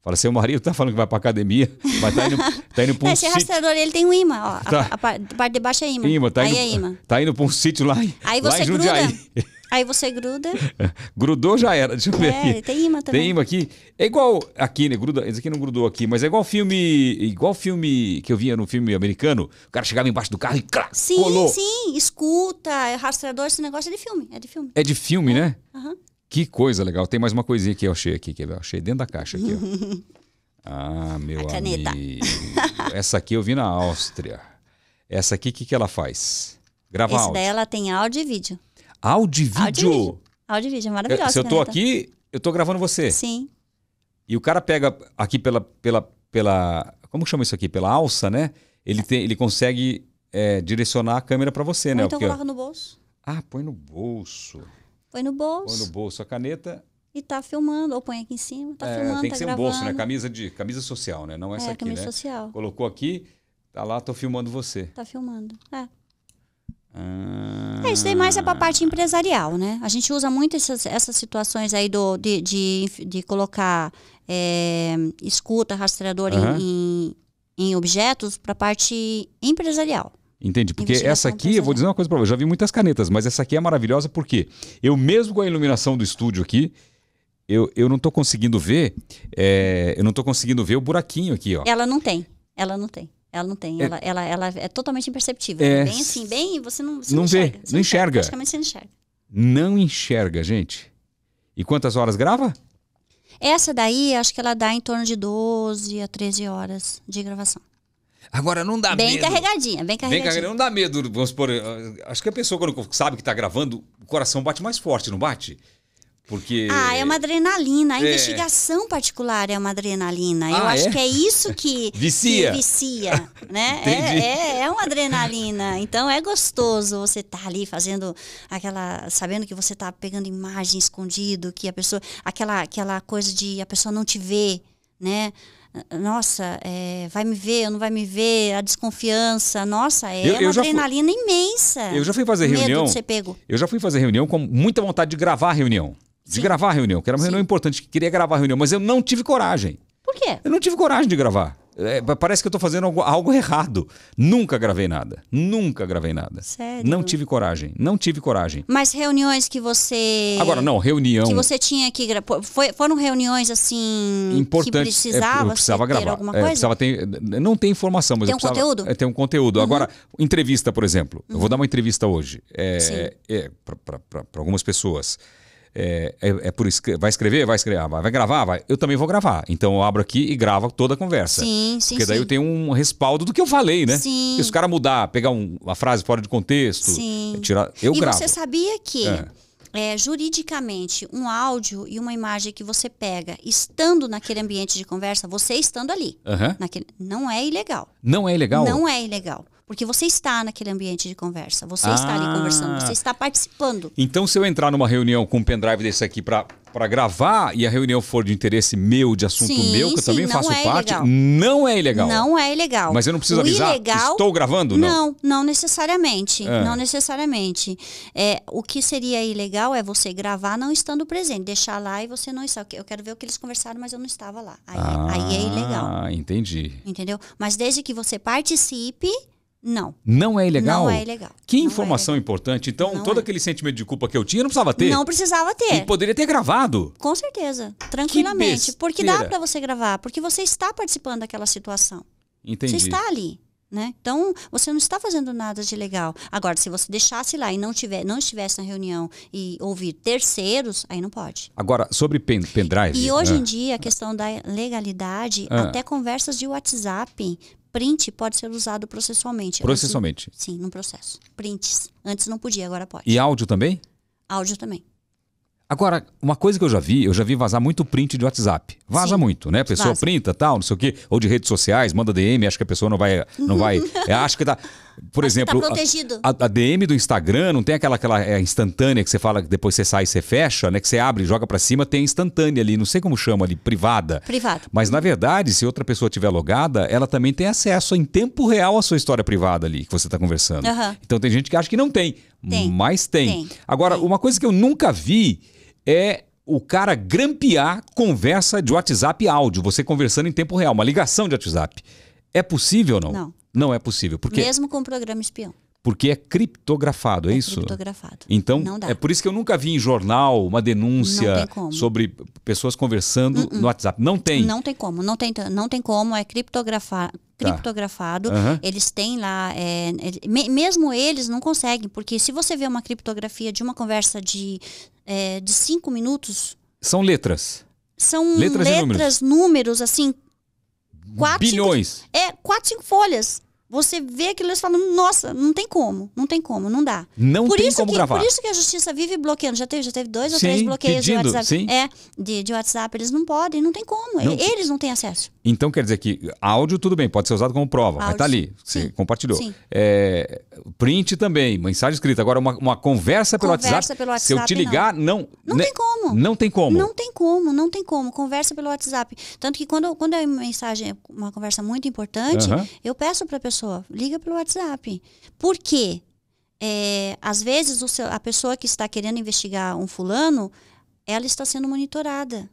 Speaker 1: Fala, seu marido tá falando que vai pra academia, mas tá indo, tá indo [laughs] pra um
Speaker 2: Esse
Speaker 1: sítio.
Speaker 2: rastreador, ele tem um imã. Ó, a-
Speaker 1: Tá.
Speaker 2: a, a parte de baixo é imã.
Speaker 1: Imã, tá
Speaker 2: aí
Speaker 1: indo,
Speaker 2: é imã.
Speaker 1: tá indo pra um sítio lá em,
Speaker 2: Aí
Speaker 1: lá
Speaker 2: você
Speaker 1: em Jundiaí.
Speaker 2: gruda. Aí você gruda. [laughs]
Speaker 1: Grudou, já era. Deixa eu ver
Speaker 2: É,
Speaker 1: aqui.
Speaker 2: tem imã também.
Speaker 1: Tem imã aqui. É igual aqui, né? Gruda, esse aqui não grudou aqui, mas é igual filme. Igual filme que eu via no filme americano. O cara chegava embaixo do carro e clá,
Speaker 2: Sim,
Speaker 1: colou.
Speaker 2: sim. Escuta, é rastreador, esse negócio é de filme. É de filme.
Speaker 1: É de filme, né?
Speaker 2: Aham.
Speaker 1: Que coisa legal. Tem mais uma coisinha que eu achei aqui. Ver? Eu achei dentro da caixa aqui, ó. [laughs] Ah, meu amigo. Essa aqui eu vi na Áustria. Essa aqui, o que, que ela faz? Grava
Speaker 2: Esse
Speaker 1: áudio.
Speaker 2: daí ela tem áudio e vídeo.
Speaker 1: Áudio e vídeo.
Speaker 2: Áudio e vídeo, é
Speaker 1: Eu-
Speaker 2: maravilhosa.
Speaker 1: Se eu tô
Speaker 2: caneta.
Speaker 1: aqui, eu tô gravando você.
Speaker 2: Sim.
Speaker 1: E o cara pega aqui pela. pela, pela como chama isso aqui? Pela alça, né? Ele, tem, ele consegue é, direcionar a câmera para você,
Speaker 2: Ou
Speaker 1: né?
Speaker 2: então
Speaker 1: Porque,
Speaker 2: coloca no bolso.
Speaker 1: ah, põe no bolso.
Speaker 2: Põe no
Speaker 1: Põe
Speaker 2: bolso.
Speaker 1: no bolso a caneta.
Speaker 2: E tá filmando. Ou põe aqui em cima. Tá
Speaker 1: É,
Speaker 2: filmando,
Speaker 1: tem que
Speaker 2: tá
Speaker 1: ser
Speaker 2: gravando.
Speaker 1: um bolso, né? Camisa, de, camisa social, né? Não essa
Speaker 2: é,
Speaker 1: aqui,
Speaker 2: camisa
Speaker 1: né?
Speaker 2: social.
Speaker 1: Colocou aqui, tá lá, tô filmando você.
Speaker 2: Tá filmando. É.
Speaker 1: Ah,
Speaker 2: É, isso daí mais é pra parte empresarial, né? A gente usa muito essas, essas situações aí do, de, de, de colocar é, escuta, rastreador em-
Speaker 1: Aham.
Speaker 2: em, em objetos pra parte empresarial.
Speaker 1: Entendi. Porque essa aqui, eu vou dizer uma coisa para você, eu já vi muitas canetas, mas essa aqui é maravilhosa porque eu mesmo com a iluminação do estúdio aqui, eu, eu não estou conseguindo ver, é, eu não tô conseguindo ver o buraquinho aqui, ó.
Speaker 2: Ela não tem, ela não tem. Ela não tem, é, ela, ela, ela é totalmente imperceptível. É, bem assim, bem, você não, você
Speaker 1: não,
Speaker 2: não
Speaker 1: vê,
Speaker 2: enxerga,
Speaker 1: não enxerga.
Speaker 2: Praticamente você não enxerga.
Speaker 1: Não enxerga, gente. E quantas horas grava?
Speaker 2: Essa daí, acho que ela dá em torno de 12 a 13 horas de gravação.
Speaker 1: Agora não dá
Speaker 2: bem
Speaker 1: medo.
Speaker 2: Carregadinha, bem carregadinha, bem carregadinha.
Speaker 1: Não dá medo, vamos supor. Acho que a pessoa, quando sabe que está gravando, o coração bate mais forte, não bate? Porque.
Speaker 2: Ah, é uma adrenalina. A é... investigação particular é uma adrenalina. Ah, Eu acho
Speaker 1: é?
Speaker 2: que é isso que
Speaker 1: vicia. [laughs]
Speaker 2: Que vicia né? [laughs] é, é, é, uma adrenalina. Então é gostoso você estar tá ali fazendo aquela. sabendo que você está pegando imagem escondido, que a pessoa. aquela, aquela coisa de a pessoa não te ver, né? Nossa, é, vai me ver ou não vai me ver, a desconfiança, nossa, é eu, eu uma adrenalina
Speaker 1: fui,
Speaker 2: imensa.
Speaker 1: Eu já fui fazer reunião.
Speaker 2: De ser pego.
Speaker 1: Eu já fui fazer reunião com muita vontade de gravar a reunião de Sim. gravar a reunião, que era uma Sim. reunião importante, que queria gravar a reunião, mas eu não tive coragem.
Speaker 2: Por quê?
Speaker 1: Eu não tive coragem de gravar. É, parece que eu estou fazendo algo, algo, errado. Nunca gravei nada. Nunca gravei nada.
Speaker 2: Sério?
Speaker 1: Não tive coragem. Não tive coragem.
Speaker 2: Mas reuniões que você.
Speaker 1: Agora, não, reunião.
Speaker 2: Que você tinha que gravar. Foram reuniões assim.
Speaker 1: Importantes. Que
Speaker 2: precisava,
Speaker 1: é, precisava gravar.
Speaker 2: alguma coisa? É,
Speaker 1: precisava ter. Não tem informação, mas
Speaker 2: tem
Speaker 1: um
Speaker 2: precisava, conteúdo?
Speaker 1: É, tem um conteúdo. Uhum. Agora, entrevista, por exemplo. Uhum. Eu vou uhum. dar uma entrevista hoje. É, é para algumas pessoas. É, é, é, por vai escrever, vai escrever, ah, vai gravar, vai. Eu também vou gravar. Então eu abro aqui e gravo toda a conversa.
Speaker 2: Sim, sim.
Speaker 1: Porque daí
Speaker 2: sim.
Speaker 1: eu tenho um respaldo do que eu falei, né?
Speaker 2: Sim.
Speaker 1: Se os caras mudar, pegar um, uma frase fora de contexto,
Speaker 2: sim.
Speaker 1: tirar, eu
Speaker 2: e
Speaker 1: gravo.
Speaker 2: E você sabia que é. É, juridicamente, um áudio e uma imagem que você pega estando naquele ambiente de conversa, você estando ali,
Speaker 1: uhum.
Speaker 2: naquele, não é ilegal.
Speaker 1: Não é ilegal?
Speaker 2: Não é ilegal. Porque você está naquele ambiente de conversa, você ah. está ali conversando, você está participando.
Speaker 1: Então, se eu entrar numa reunião com um pendrive desse aqui para para gravar e a reunião for de interesse meu, de assunto
Speaker 2: sim,
Speaker 1: meu, que eu
Speaker 2: sim,
Speaker 1: também faço
Speaker 2: é
Speaker 1: parte,
Speaker 2: ilegal.
Speaker 1: não é ilegal.
Speaker 2: Não é ilegal.
Speaker 1: Mas eu não preciso
Speaker 2: o
Speaker 1: avisar?
Speaker 2: Ilegal,
Speaker 1: Estou gravando?
Speaker 2: Não, não, não necessariamente.
Speaker 1: É.
Speaker 2: Não necessariamente. É, o que seria ilegal é você gravar não estando presente, deixar lá e você não está. Eu quero ver o que eles conversaram, mas eu não estava lá. Aí,
Speaker 1: ah,
Speaker 2: aí é ilegal.
Speaker 1: Ah, entendi.
Speaker 2: Entendeu? Mas desde que você participe não.
Speaker 1: Não é ilegal?
Speaker 2: Não é ilegal.
Speaker 1: Que
Speaker 2: não é
Speaker 1: informação
Speaker 2: é
Speaker 1: importante. Então,
Speaker 2: não
Speaker 1: todo
Speaker 2: é.
Speaker 1: aquele sentimento de culpa que eu tinha, não precisava ter?
Speaker 2: Não precisava ter.
Speaker 1: E poderia ter gravado?
Speaker 2: Com certeza. Tranquilamente. Porque dá para você gravar. Porque você está participando daquela situação.
Speaker 1: Entendi.
Speaker 2: Você está ali. Né? Então, você não está fazendo nada de legal. Agora, se você deixasse lá e não, tiver, não estivesse na reunião e ouvir terceiros, aí não pode.
Speaker 1: Agora, sobre pen, pendrive.
Speaker 2: E hoje ah. em dia, a questão da legalidade, ah. até conversas de WhatsApp print pode ser usado processualmente.
Speaker 1: Processualmente?
Speaker 2: Antes, sim, no processo. Prints. Antes não podia, agora pode.
Speaker 1: E áudio também?
Speaker 2: Áudio também.
Speaker 1: Agora, uma coisa que eu já vi, eu já vi vazar muito print de WhatsApp. Vaza Sim, muito, né? A pessoa vaza. printa, tal, não sei o quê, ou de redes sociais, manda DM, acha que a pessoa não vai, não vai, [laughs] é, acha que tá, por
Speaker 2: acho
Speaker 1: exemplo,
Speaker 2: tá protegido.
Speaker 1: A, a, DM do Instagram não tem aquela aquela é, instantânea que você fala que depois você sai e você fecha, né? Que você abre, joga para cima, tem instantânea ali, não sei como chama ali, privada.
Speaker 2: Privado.
Speaker 1: Mas na verdade, se outra pessoa tiver logada, ela também tem acesso em tempo real à sua história privada ali que você está conversando.
Speaker 2: Uhum.
Speaker 1: Então tem gente que acha que não tem,
Speaker 2: tem.
Speaker 1: mas tem.
Speaker 2: tem.
Speaker 1: Agora,
Speaker 2: tem.
Speaker 1: uma coisa que eu nunca vi é o cara grampear conversa de WhatsApp áudio, você conversando em tempo real, uma ligação de WhatsApp. É possível ou não?
Speaker 2: Não.
Speaker 1: Não é possível. Porque...
Speaker 2: Mesmo com o programa espião.
Speaker 1: Porque é criptografado, é,
Speaker 2: é
Speaker 1: isso?
Speaker 2: criptografado.
Speaker 1: Então, é por isso que eu nunca vi em jornal uma denúncia sobre pessoas conversando uh -uh. no WhatsApp. Não tem.
Speaker 2: Não tem como, não tem, não tem como, é criptografado. Tá. criptografado,
Speaker 1: uhum.
Speaker 2: eles têm lá, é, mesmo eles não conseguem, porque se você vê uma criptografia de uma conversa de, é, de cinco minutos.
Speaker 1: São letras.
Speaker 2: São letras, letras números. números. assim. Quatro,
Speaker 1: Bilhões.
Speaker 2: Cinco, é, quatro, cinco folhas. Você vê aquilo e fala, nossa, não tem como, não tem como, não dá.
Speaker 1: Não
Speaker 2: por
Speaker 1: tem como
Speaker 2: que,
Speaker 1: gravar.
Speaker 2: Por isso que a justiça vive bloqueando. Já teve, já teve dois
Speaker 1: sim,
Speaker 2: ou três bloqueios
Speaker 1: pedindo,
Speaker 2: de WhatsApp.
Speaker 1: Sim.
Speaker 2: É, de, de WhatsApp. Eles não podem, não tem como. Não. Eles não têm acesso.
Speaker 1: Então quer dizer que áudio, tudo bem, pode ser usado como prova, áudio, estar tá ali. Você sim. compartilhou.
Speaker 2: Sim.
Speaker 1: É, print também, mensagem escrita. Agora, uma, uma conversa, pelo,
Speaker 2: conversa
Speaker 1: WhatsApp,
Speaker 2: pelo WhatsApp.
Speaker 1: Se eu te ligar, não.
Speaker 2: Não, não
Speaker 1: né?
Speaker 2: tem como.
Speaker 1: Não tem como.
Speaker 2: Não tem como, não tem como. Conversa pelo WhatsApp. Tanto que quando, quando é uma mensagem, uma conversa muito importante, eu peço para a pessoa, liga pelo WhatsApp. Por quê? É, às vezes seu, a pessoa que está querendo investigar um fulano, ela está sendo monitorada.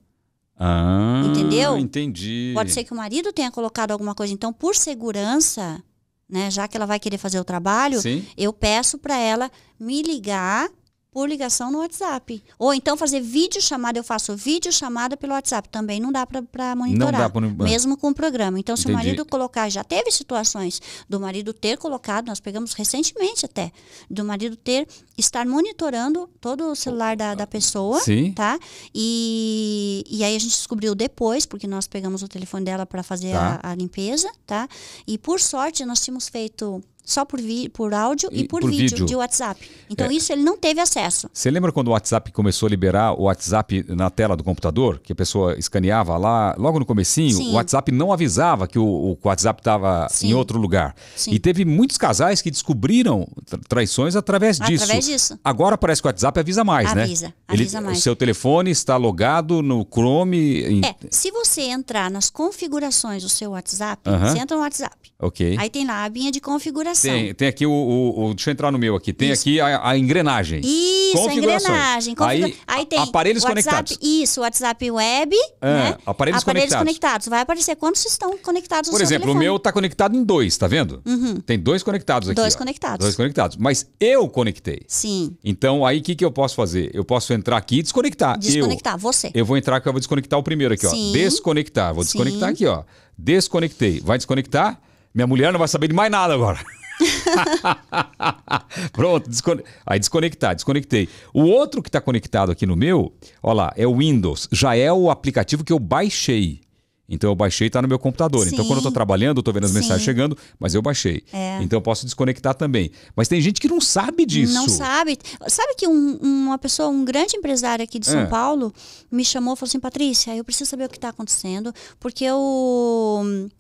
Speaker 1: Ah,
Speaker 2: Entendeu?
Speaker 1: Entendi.
Speaker 2: Pode ser que o marido tenha colocado alguma coisa. Então, por segurança, né? Já que ela vai querer fazer o trabalho,
Speaker 1: Sim.
Speaker 2: eu peço para ela me ligar por ligação no WhatsApp. Ou então fazer vídeo chamada, eu faço vídeo chamada pelo WhatsApp. Também não dá para monitorar.
Speaker 1: dá pra-
Speaker 2: Mesmo com o programa. Então, se
Speaker 1: Entendi.
Speaker 2: o marido colocar, já teve situações do marido ter colocado, nós pegamos recentemente até, do marido ter, estar monitorando todo o celular da, da pessoa,
Speaker 1: Sim.
Speaker 2: tá? E, e aí a gente descobriu depois, porque nós pegamos o telefone dela para fazer
Speaker 1: Tá.
Speaker 2: a, a limpeza, tá? E por sorte nós tínhamos feito só por, vi, por áudio e,
Speaker 1: E
Speaker 2: por,
Speaker 1: por
Speaker 2: vídeo,
Speaker 1: vídeo.
Speaker 2: de WhatsApp. Então
Speaker 1: É.
Speaker 2: isso ele não teve acesso.
Speaker 1: Você lembra quando o WhatsApp começou a liberar o WhatsApp na tela do computador? Que a pessoa escaneava lá, logo no comecinho,
Speaker 2: Sim.
Speaker 1: o WhatsApp não avisava que o, o WhatsApp estava em outro lugar.
Speaker 2: Sim.
Speaker 1: E teve muitos casais que descobriram tra- traições através disso.
Speaker 2: Através disso.
Speaker 1: Agora parece que o WhatsApp avisa mais, né?
Speaker 2: Avisa, avisa mais.
Speaker 1: O seu telefone está logado no Chrome. Em...
Speaker 2: É, se você entrar nas configurações do seu WhatsApp,
Speaker 1: Aham.
Speaker 2: você entra no WhatsApp.
Speaker 1: Ok.
Speaker 2: Aí tem lá a abinha de configuração.
Speaker 1: Tem, tem aqui o, o- o- Deixa eu entrar no meu aqui. Tem
Speaker 2: Isso.
Speaker 1: aqui a, a engrenagem.
Speaker 2: Isso, a engrenagem. configura-
Speaker 1: Aí,
Speaker 2: Aí, tem
Speaker 1: aparelhos
Speaker 2: WhatsApp,
Speaker 1: conectados.
Speaker 2: Isso, WhatsApp web,
Speaker 1: Ah,
Speaker 2: né?
Speaker 1: aparelhos conectados.
Speaker 2: Vai aparecer quantos estão conectados
Speaker 1: Por exemplo, o
Speaker 2: telefone.
Speaker 1: meu está conectado em dois, tá vendo? Tem dois conectados aqui.
Speaker 2: Dois
Speaker 1: ó.
Speaker 2: conectados.
Speaker 1: Dois conectados. Mas eu conectei.
Speaker 2: Sim,
Speaker 1: Então, aí o que, que eu posso fazer? Eu posso entrar aqui e desconectar.
Speaker 2: desconectar, você.
Speaker 1: Eu, eu vou entrar aqui, eu vou desconectar o primeiro aqui, ó.
Speaker 2: Sim.
Speaker 1: Desconectar. Vou desconectar
Speaker 2: Sim.
Speaker 1: aqui, ó. Desconectei. Vai desconectar? Minha mulher não vai saber de mais nada agora. [laughs] Pronto, descone... aí desconectar, desconectei. O outro que está conectado aqui no meu, ó lá, é o Windows. Já é o aplicativo que eu baixei. Então eu baixei, está no meu computador. Então
Speaker 2: Sim.
Speaker 1: quando eu estou trabalhando, eu estou vendo as
Speaker 2: Sim.
Speaker 1: mensagens chegando, mas eu baixei.
Speaker 2: É.
Speaker 1: Então eu posso desconectar também. Mas tem gente que não sabe disso.
Speaker 2: Não sabe. Sabe que um- uma pessoa, um grande empresário aqui de São
Speaker 1: É.
Speaker 2: Paulo, me chamou e falou assim: Patrícia, eu preciso saber o que está acontecendo, porque eu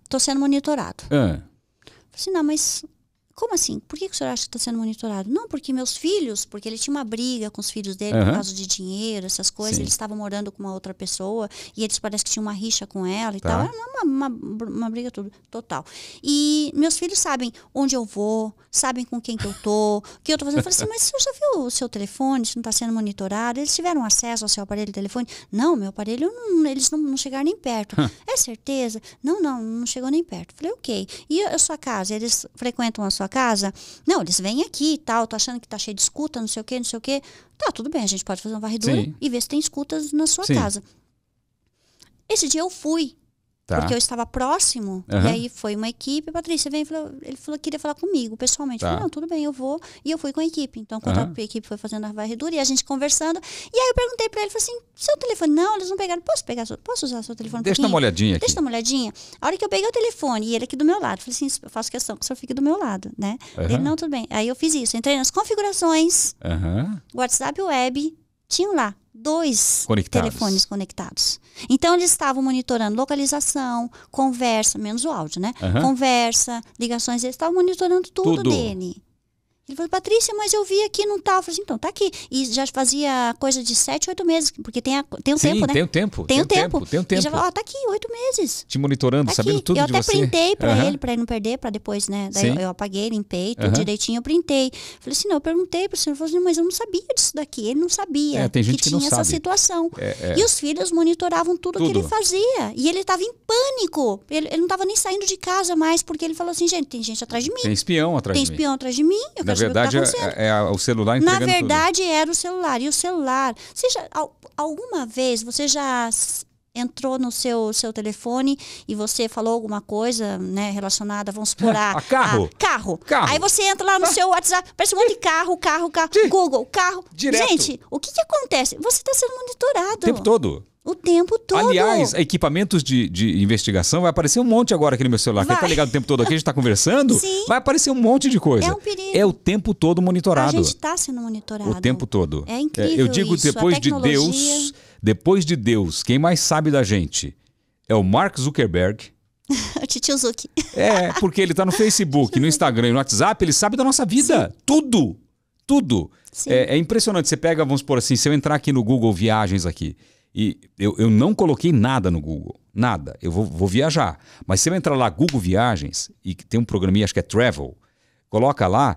Speaker 2: estou sendo monitorado.
Speaker 1: Ah,
Speaker 2: Falei assim, não, mas como assim? Por que, que o senhor acha que está sendo monitorado? Não, porque meus filhos, porque ele tinha uma briga com os filhos dele
Speaker 1: Aham.
Speaker 2: por causa de dinheiro, essas coisas.
Speaker 1: Sim.
Speaker 2: Eles estavam morando com uma outra pessoa e eles parece que tinham uma rixa com ela e
Speaker 1: Tá.
Speaker 2: tal. Era uma, uma, uma briga tudo, total. E meus filhos sabem onde eu vou, sabem com quem que eu tô, o que eu tô fazendo. Eu falei assim, mas o senhor já viu o seu telefone, se não está sendo monitorado? Eles tiveram acesso ao seu aparelho de telefone? Não, meu aparelho, não, eles não, não chegaram nem perto. é certeza? Não, não, não chegou nem perto. Falei, ok. E a, a sua casa? Eles frequentam a sua casa? Não, eles vêm aqui e tal, tô achando que tá cheio de escuta, não sei o quê, não sei o quê. Tá, tudo bem, a gente pode fazer uma varredura
Speaker 1: Sim.
Speaker 2: e ver se tem escutas na sua
Speaker 1: Sim.
Speaker 2: casa. Esse dia eu fui,
Speaker 1: tá.
Speaker 2: porque eu estava próximo.
Speaker 1: Aham.
Speaker 2: E aí foi uma equipe. Patrícia, vem. Falou, ele falou que queria falar comigo pessoalmente.
Speaker 1: Tá.
Speaker 2: Eu falei, não, tudo bem, eu vou. E eu fui com a equipe. Então, quando
Speaker 1: Aham.
Speaker 2: a equipe foi fazendo a varredura e a gente conversando. E aí eu perguntei pra ele, falei assim, seu telefone? Não, eles não pegaram. Posso pegar? Posso usar seu telefone? um
Speaker 1: Deixa uma olhadinha aqui.
Speaker 2: Deixa uma olhadinha. A hora que eu peguei o telefone e ele aqui do meu lado, falei assim, eu faço questão que o senhor fique do meu lado, né?
Speaker 1: Aham.
Speaker 2: Ele, não, tudo bem. Aí eu fiz isso. Entrei nas configurações. WhatsApp web, tinham lá dois
Speaker 1: Conectados.
Speaker 2: telefones conectados. Então eles estavam monitorando localização, conversa, menos o áudio, né?
Speaker 1: Aham.
Speaker 2: Conversa, ligações, eles estavam monitorando tudo,
Speaker 1: Tudo.
Speaker 2: dele. Ele falou, Patrícia, mas eu vi aqui, não tá. Eu falei assim, então, tá aqui. E já fazia coisa de sete, oito meses, porque tem, a, tem o
Speaker 1: Sim,
Speaker 2: tempo, né?
Speaker 1: tem o tempo.
Speaker 2: Tem o tempo.
Speaker 1: Tem o
Speaker 2: E
Speaker 1: tempo.
Speaker 2: já falou, ó, tá aqui, oito meses.
Speaker 1: Te monitorando,
Speaker 2: Tá
Speaker 1: sabendo
Speaker 2: aqui.
Speaker 1: tudo
Speaker 2: eu
Speaker 1: de
Speaker 2: até
Speaker 1: você.
Speaker 2: printei pra
Speaker 1: Aham.
Speaker 2: ele, pra ele não perder, pra depois, né? Daí eu, eu apaguei, limpei, tudo
Speaker 1: Aham.
Speaker 2: direitinho, eu printei. Falei assim, não, eu perguntei pro senhor, ele falou assim, mas eu não sabia disso daqui. Ele não sabia
Speaker 1: É, tem gente que
Speaker 2: tinha
Speaker 1: não
Speaker 2: essa
Speaker 1: sabe.
Speaker 2: situação.
Speaker 1: É, é.
Speaker 2: E os filhos monitoravam tudo, que
Speaker 1: Tudo.
Speaker 2: ele fazia. E ele tava em pânico. Ele, ele não tava nem saindo de casa mais, porque ele falou assim, gente, tem gente atrás de mim.
Speaker 1: Tem espião atrás
Speaker 2: Tem
Speaker 1: de mim.
Speaker 2: espião atrás de mim. Eu
Speaker 1: Na
Speaker 2: quero saber
Speaker 1: verdade,
Speaker 2: tá acontecendo.
Speaker 1: é, é o celular
Speaker 2: Na
Speaker 1: entregando
Speaker 2: verdade, era o celular. E o celular. Você já, al- alguma vez você já entrou no seu, seu telefone e você falou alguma coisa né, relacionada, vamos [laughs] supor, a,
Speaker 1: A carro.
Speaker 2: a carro.
Speaker 1: Carro.
Speaker 2: Aí você entra lá no seu WhatsApp, parece um monte de carro, carro, carro,
Speaker 1: Sim.
Speaker 2: Google, carro.
Speaker 1: Direto.
Speaker 2: Gente, o que, que acontece? Você está sendo monitorado.
Speaker 1: O tempo todo.
Speaker 2: O tempo todo.
Speaker 1: Aliás, equipamentos de, de investigação vai aparecer um monte agora aqui no meu celular. Quem
Speaker 2: Vai.
Speaker 1: tá ligado o tempo todo aqui, a gente tá conversando,
Speaker 2: Sim.
Speaker 1: vai aparecer um monte de coisa.
Speaker 2: É um perigo.
Speaker 1: É o tempo todo
Speaker 2: a
Speaker 1: monitorado.
Speaker 2: gente está sendo monitorado.
Speaker 1: O tempo todo.
Speaker 2: É incrível
Speaker 1: eu digo
Speaker 2: isso, a
Speaker 1: depois de
Speaker 2: tecnologia.
Speaker 1: Deus, depois de Deus, quem mais sabe da gente é o Mark Zuckerberg. [laughs]
Speaker 2: o Titio Zuki.
Speaker 1: É, porque ele tá no Facebook, no Instagram e no WhatsApp, ele sabe da nossa vida. Tudo. Tudo.
Speaker 2: Sim.
Speaker 1: É, é impressionante. Você pega, vamos por assim, se eu entrar aqui no Google Viagens aqui, e eu, eu não coloquei nada no Google. Nada. Eu vou, vou viajar. Mas se eu entrar lá, Google Viagens, e tem um programinha, acho que é Travel, coloca lá,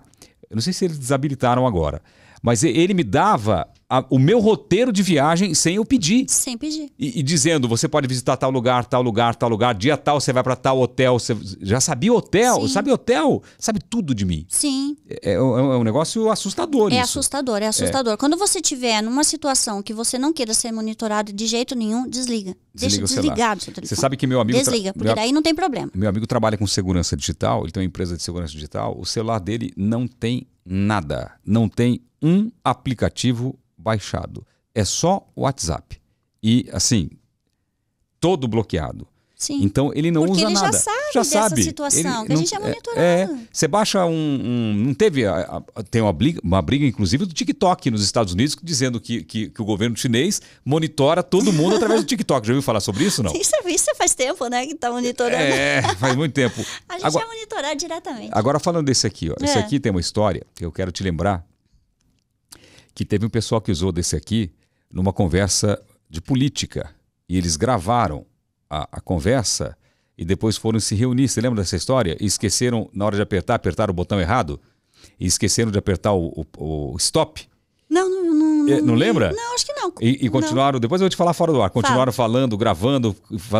Speaker 1: eu não sei se eles desabilitaram agora. Mas ele me dava a, o meu roteiro de viagem sem eu pedir.
Speaker 2: Sem pedir.
Speaker 1: E, e, dizendo, você pode visitar tal lugar, tal lugar, tal lugar, dia tal você vai para tal hotel. Você já sabia hotel, Sim. sabe hotel, sabe tudo de mim.
Speaker 2: Sim.
Speaker 1: É, é, é um negócio assustador.
Speaker 2: É
Speaker 1: isso.
Speaker 2: assustador, é assustador. É. Quando você tiver numa situação que você não queira ser monitorado de jeito nenhum, desliga. desliga Deixa desligado seu telefone.
Speaker 1: Você sabe que meu amigo.
Speaker 2: Desliga, porque daí não tem problema.
Speaker 1: Meu amigo trabalha com segurança digital, ele tem uma empresa de segurança digital, o celular dele não tem nada. Não tem um aplicativo baixado. É só o WhatsApp. E, assim, todo bloqueado.
Speaker 2: Sim.
Speaker 1: Então ele não
Speaker 2: Porque
Speaker 1: usa
Speaker 2: ele
Speaker 1: nada.
Speaker 2: Já sabe já sabe. situação, ele que não, a gente é monitorado.
Speaker 1: É, você baixa um, um, Não teve. Tem uma briga, uma briga, inclusive, do TikTok nos Estados Unidos, dizendo que, que, que o governo chinês monitora todo mundo através do [laughs] TikTok. Já ouviu falar sobre isso não?
Speaker 2: Isso, isso faz tempo, né? Que está monitorando.
Speaker 1: É, faz muito tempo. [laughs]
Speaker 2: a gente agora, é monitorado diretamente.
Speaker 1: Agora, falando desse aqui, ó. É. Esse aqui tem uma história que eu quero te lembrar. Que teve um pessoal que usou desse aqui numa conversa de política. E eles gravaram a, a conversa e depois foram se reunir. Você lembra dessa história? E esqueceram, na hora de apertar, apertaram o botão errado e esqueceram de apertar o, o, o stop.
Speaker 2: Não,
Speaker 1: é, não. lembra?
Speaker 2: Não, acho que não.
Speaker 1: E, e continuaram, não. depois eu vou te falar fora do ar, continuaram Fala. falando, gravando,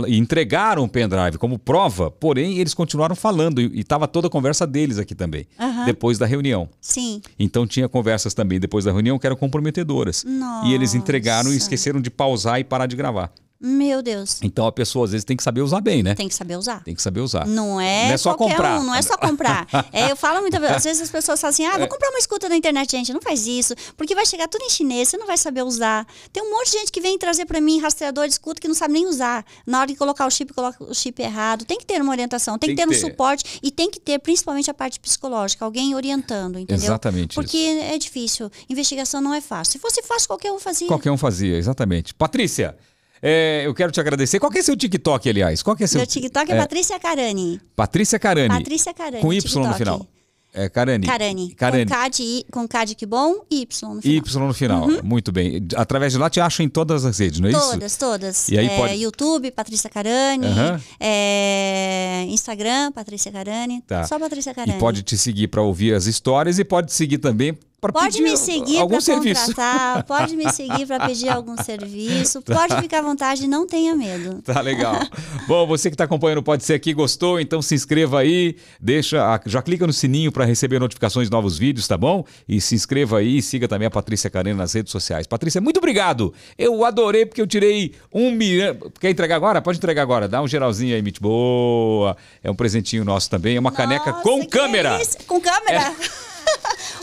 Speaker 1: e entregaram o pendrive como prova, porém eles continuaram falando e estava toda a conversa deles aqui também, depois da reunião.
Speaker 2: Sim.
Speaker 1: Então tinha conversas também depois da reunião que eram comprometedoras.
Speaker 2: Nossa.
Speaker 1: E eles entregaram e esqueceram de pausar e parar de gravar.
Speaker 2: Meu Deus.
Speaker 1: Então a pessoa às vezes tem que saber usar bem, né?
Speaker 2: Tem que saber usar.
Speaker 1: Tem que saber usar.
Speaker 2: Não é,
Speaker 1: não é só comprar.
Speaker 2: Um, não é só comprar. [laughs] é, eu falo muitas vezes, às vezes as pessoas falam assim: ah, vou é. comprar uma escuta na internet, gente. Não faz isso, porque vai chegar tudo em chinês, você não vai saber usar. Tem um monte de gente que vem trazer para mim rastreador de escuta que não sabe nem usar. Na hora de colocar o chip, coloca o chip errado. Tem que ter uma orientação, tem, tem que ter, um suporte e tem que ter principalmente a parte psicológica, alguém orientando, entendeu?
Speaker 1: Exatamente.
Speaker 2: Porque
Speaker 1: isso.
Speaker 2: é difícil. Investigação não é fácil. Se fosse fácil, qualquer um fazia.
Speaker 1: Qualquer um fazia, exatamente. Patrícia. É, eu quero te agradecer. Qual que é seu TikTok, aliás? Qual que é seu
Speaker 2: Meu TikTok é, é Patrícia Carani.
Speaker 1: Patrícia Carani.
Speaker 2: Patrícia Carani.
Speaker 1: Com Y TikTok. no final. É Carani.
Speaker 2: Carani. Carani. Com K de, com K de que bom e Y no final.
Speaker 1: Y no final. Uhum. Muito bem. Através de lá te acham em todas as redes, não é
Speaker 2: todas,
Speaker 1: isso?
Speaker 2: Todas, todas.
Speaker 1: E aí
Speaker 2: é,
Speaker 1: pode...
Speaker 2: YouTube, Patrícia Carani. Uhum. É, Instagram, Patrícia Carani.
Speaker 1: Tá.
Speaker 2: Só Patrícia Carani.
Speaker 1: E pode te seguir para ouvir as histórias e pode seguir também [laughs]
Speaker 2: pode me seguir
Speaker 1: para
Speaker 2: contratar, pode me seguir para pedir algum serviço, tá. pode ficar à vontade, não tenha medo.
Speaker 1: Tá legal. Bom, você que está acompanhando pode ser aqui, gostou, então se inscreva aí, deixa, já clica no sininho para receber notificações de novos vídeos, tá bom? E se inscreva aí e siga também a Patrícia Carena nas redes sociais. Patrícia, muito obrigado. Eu adorei porque eu tirei um milhão. Quer entregar agora? Pode entregar agora. Dá um geralzinho aí, Mitch. Boa. É um presentinho nosso também. É uma Nossa, caneca com câmera.
Speaker 2: É com câmera? É.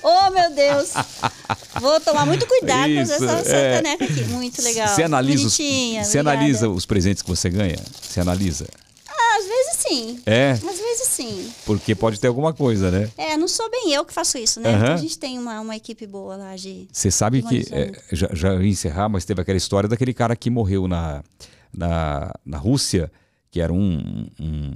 Speaker 2: oh, meu Deus. Vou tomar muito cuidado com essa, essa é. caneca aqui. Muito legal.
Speaker 1: Você analisa, os, você analisa os presentes que você ganha? Você analisa?
Speaker 2: Ah, às vezes sim.
Speaker 1: É?
Speaker 2: Às vezes sim.
Speaker 1: Porque pode ter alguma coisa, né?
Speaker 2: É, não sou bem eu que faço isso, né? Uhum. A gente tem uma, uma equipe boa lá de.
Speaker 1: Você sabe que. É, já, já ia encerrar, mas teve aquela história daquele cara que morreu na, na, na Rússia, que era um, um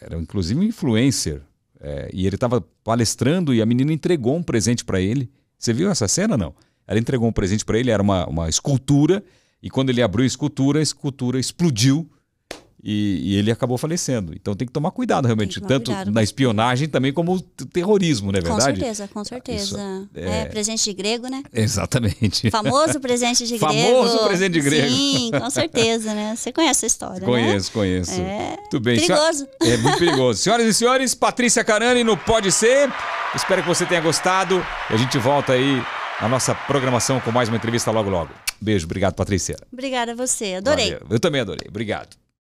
Speaker 1: era inclusive um influencer. É, e ele estava palestrando e a menina entregou um presente para ele. Você viu essa cena não? Ela entregou um presente para ele, era uma, uma escultura, e quando ele abriu a escultura, a escultura explodiu e, e, ele acabou falecendo. Então tem que tomar cuidado realmente, tomar tanto cuidado. na espionagem também como terrorismo, não é verdade?
Speaker 2: Com certeza, com certeza. É... é... presente de grego, né?
Speaker 1: Exatamente.
Speaker 2: Famoso presente de [laughs] grego.
Speaker 1: Famoso presente de grego.
Speaker 2: Sim, com certeza, né? Você conhece a história,
Speaker 1: Conheço,
Speaker 2: né?
Speaker 1: conheço.
Speaker 2: É
Speaker 1: muito bem.
Speaker 2: Perigoso.
Speaker 1: É muito perigoso. Senhoras e senhores, Patrícia Carani no Pode Ser. Espero que você tenha gostado. E a gente volta aí na nossa programação com mais uma entrevista logo logo. Beijo, obrigado, Patrícia.
Speaker 2: Obrigada a você, adorei.
Speaker 1: Valeu. Eu também adorei, obrigado.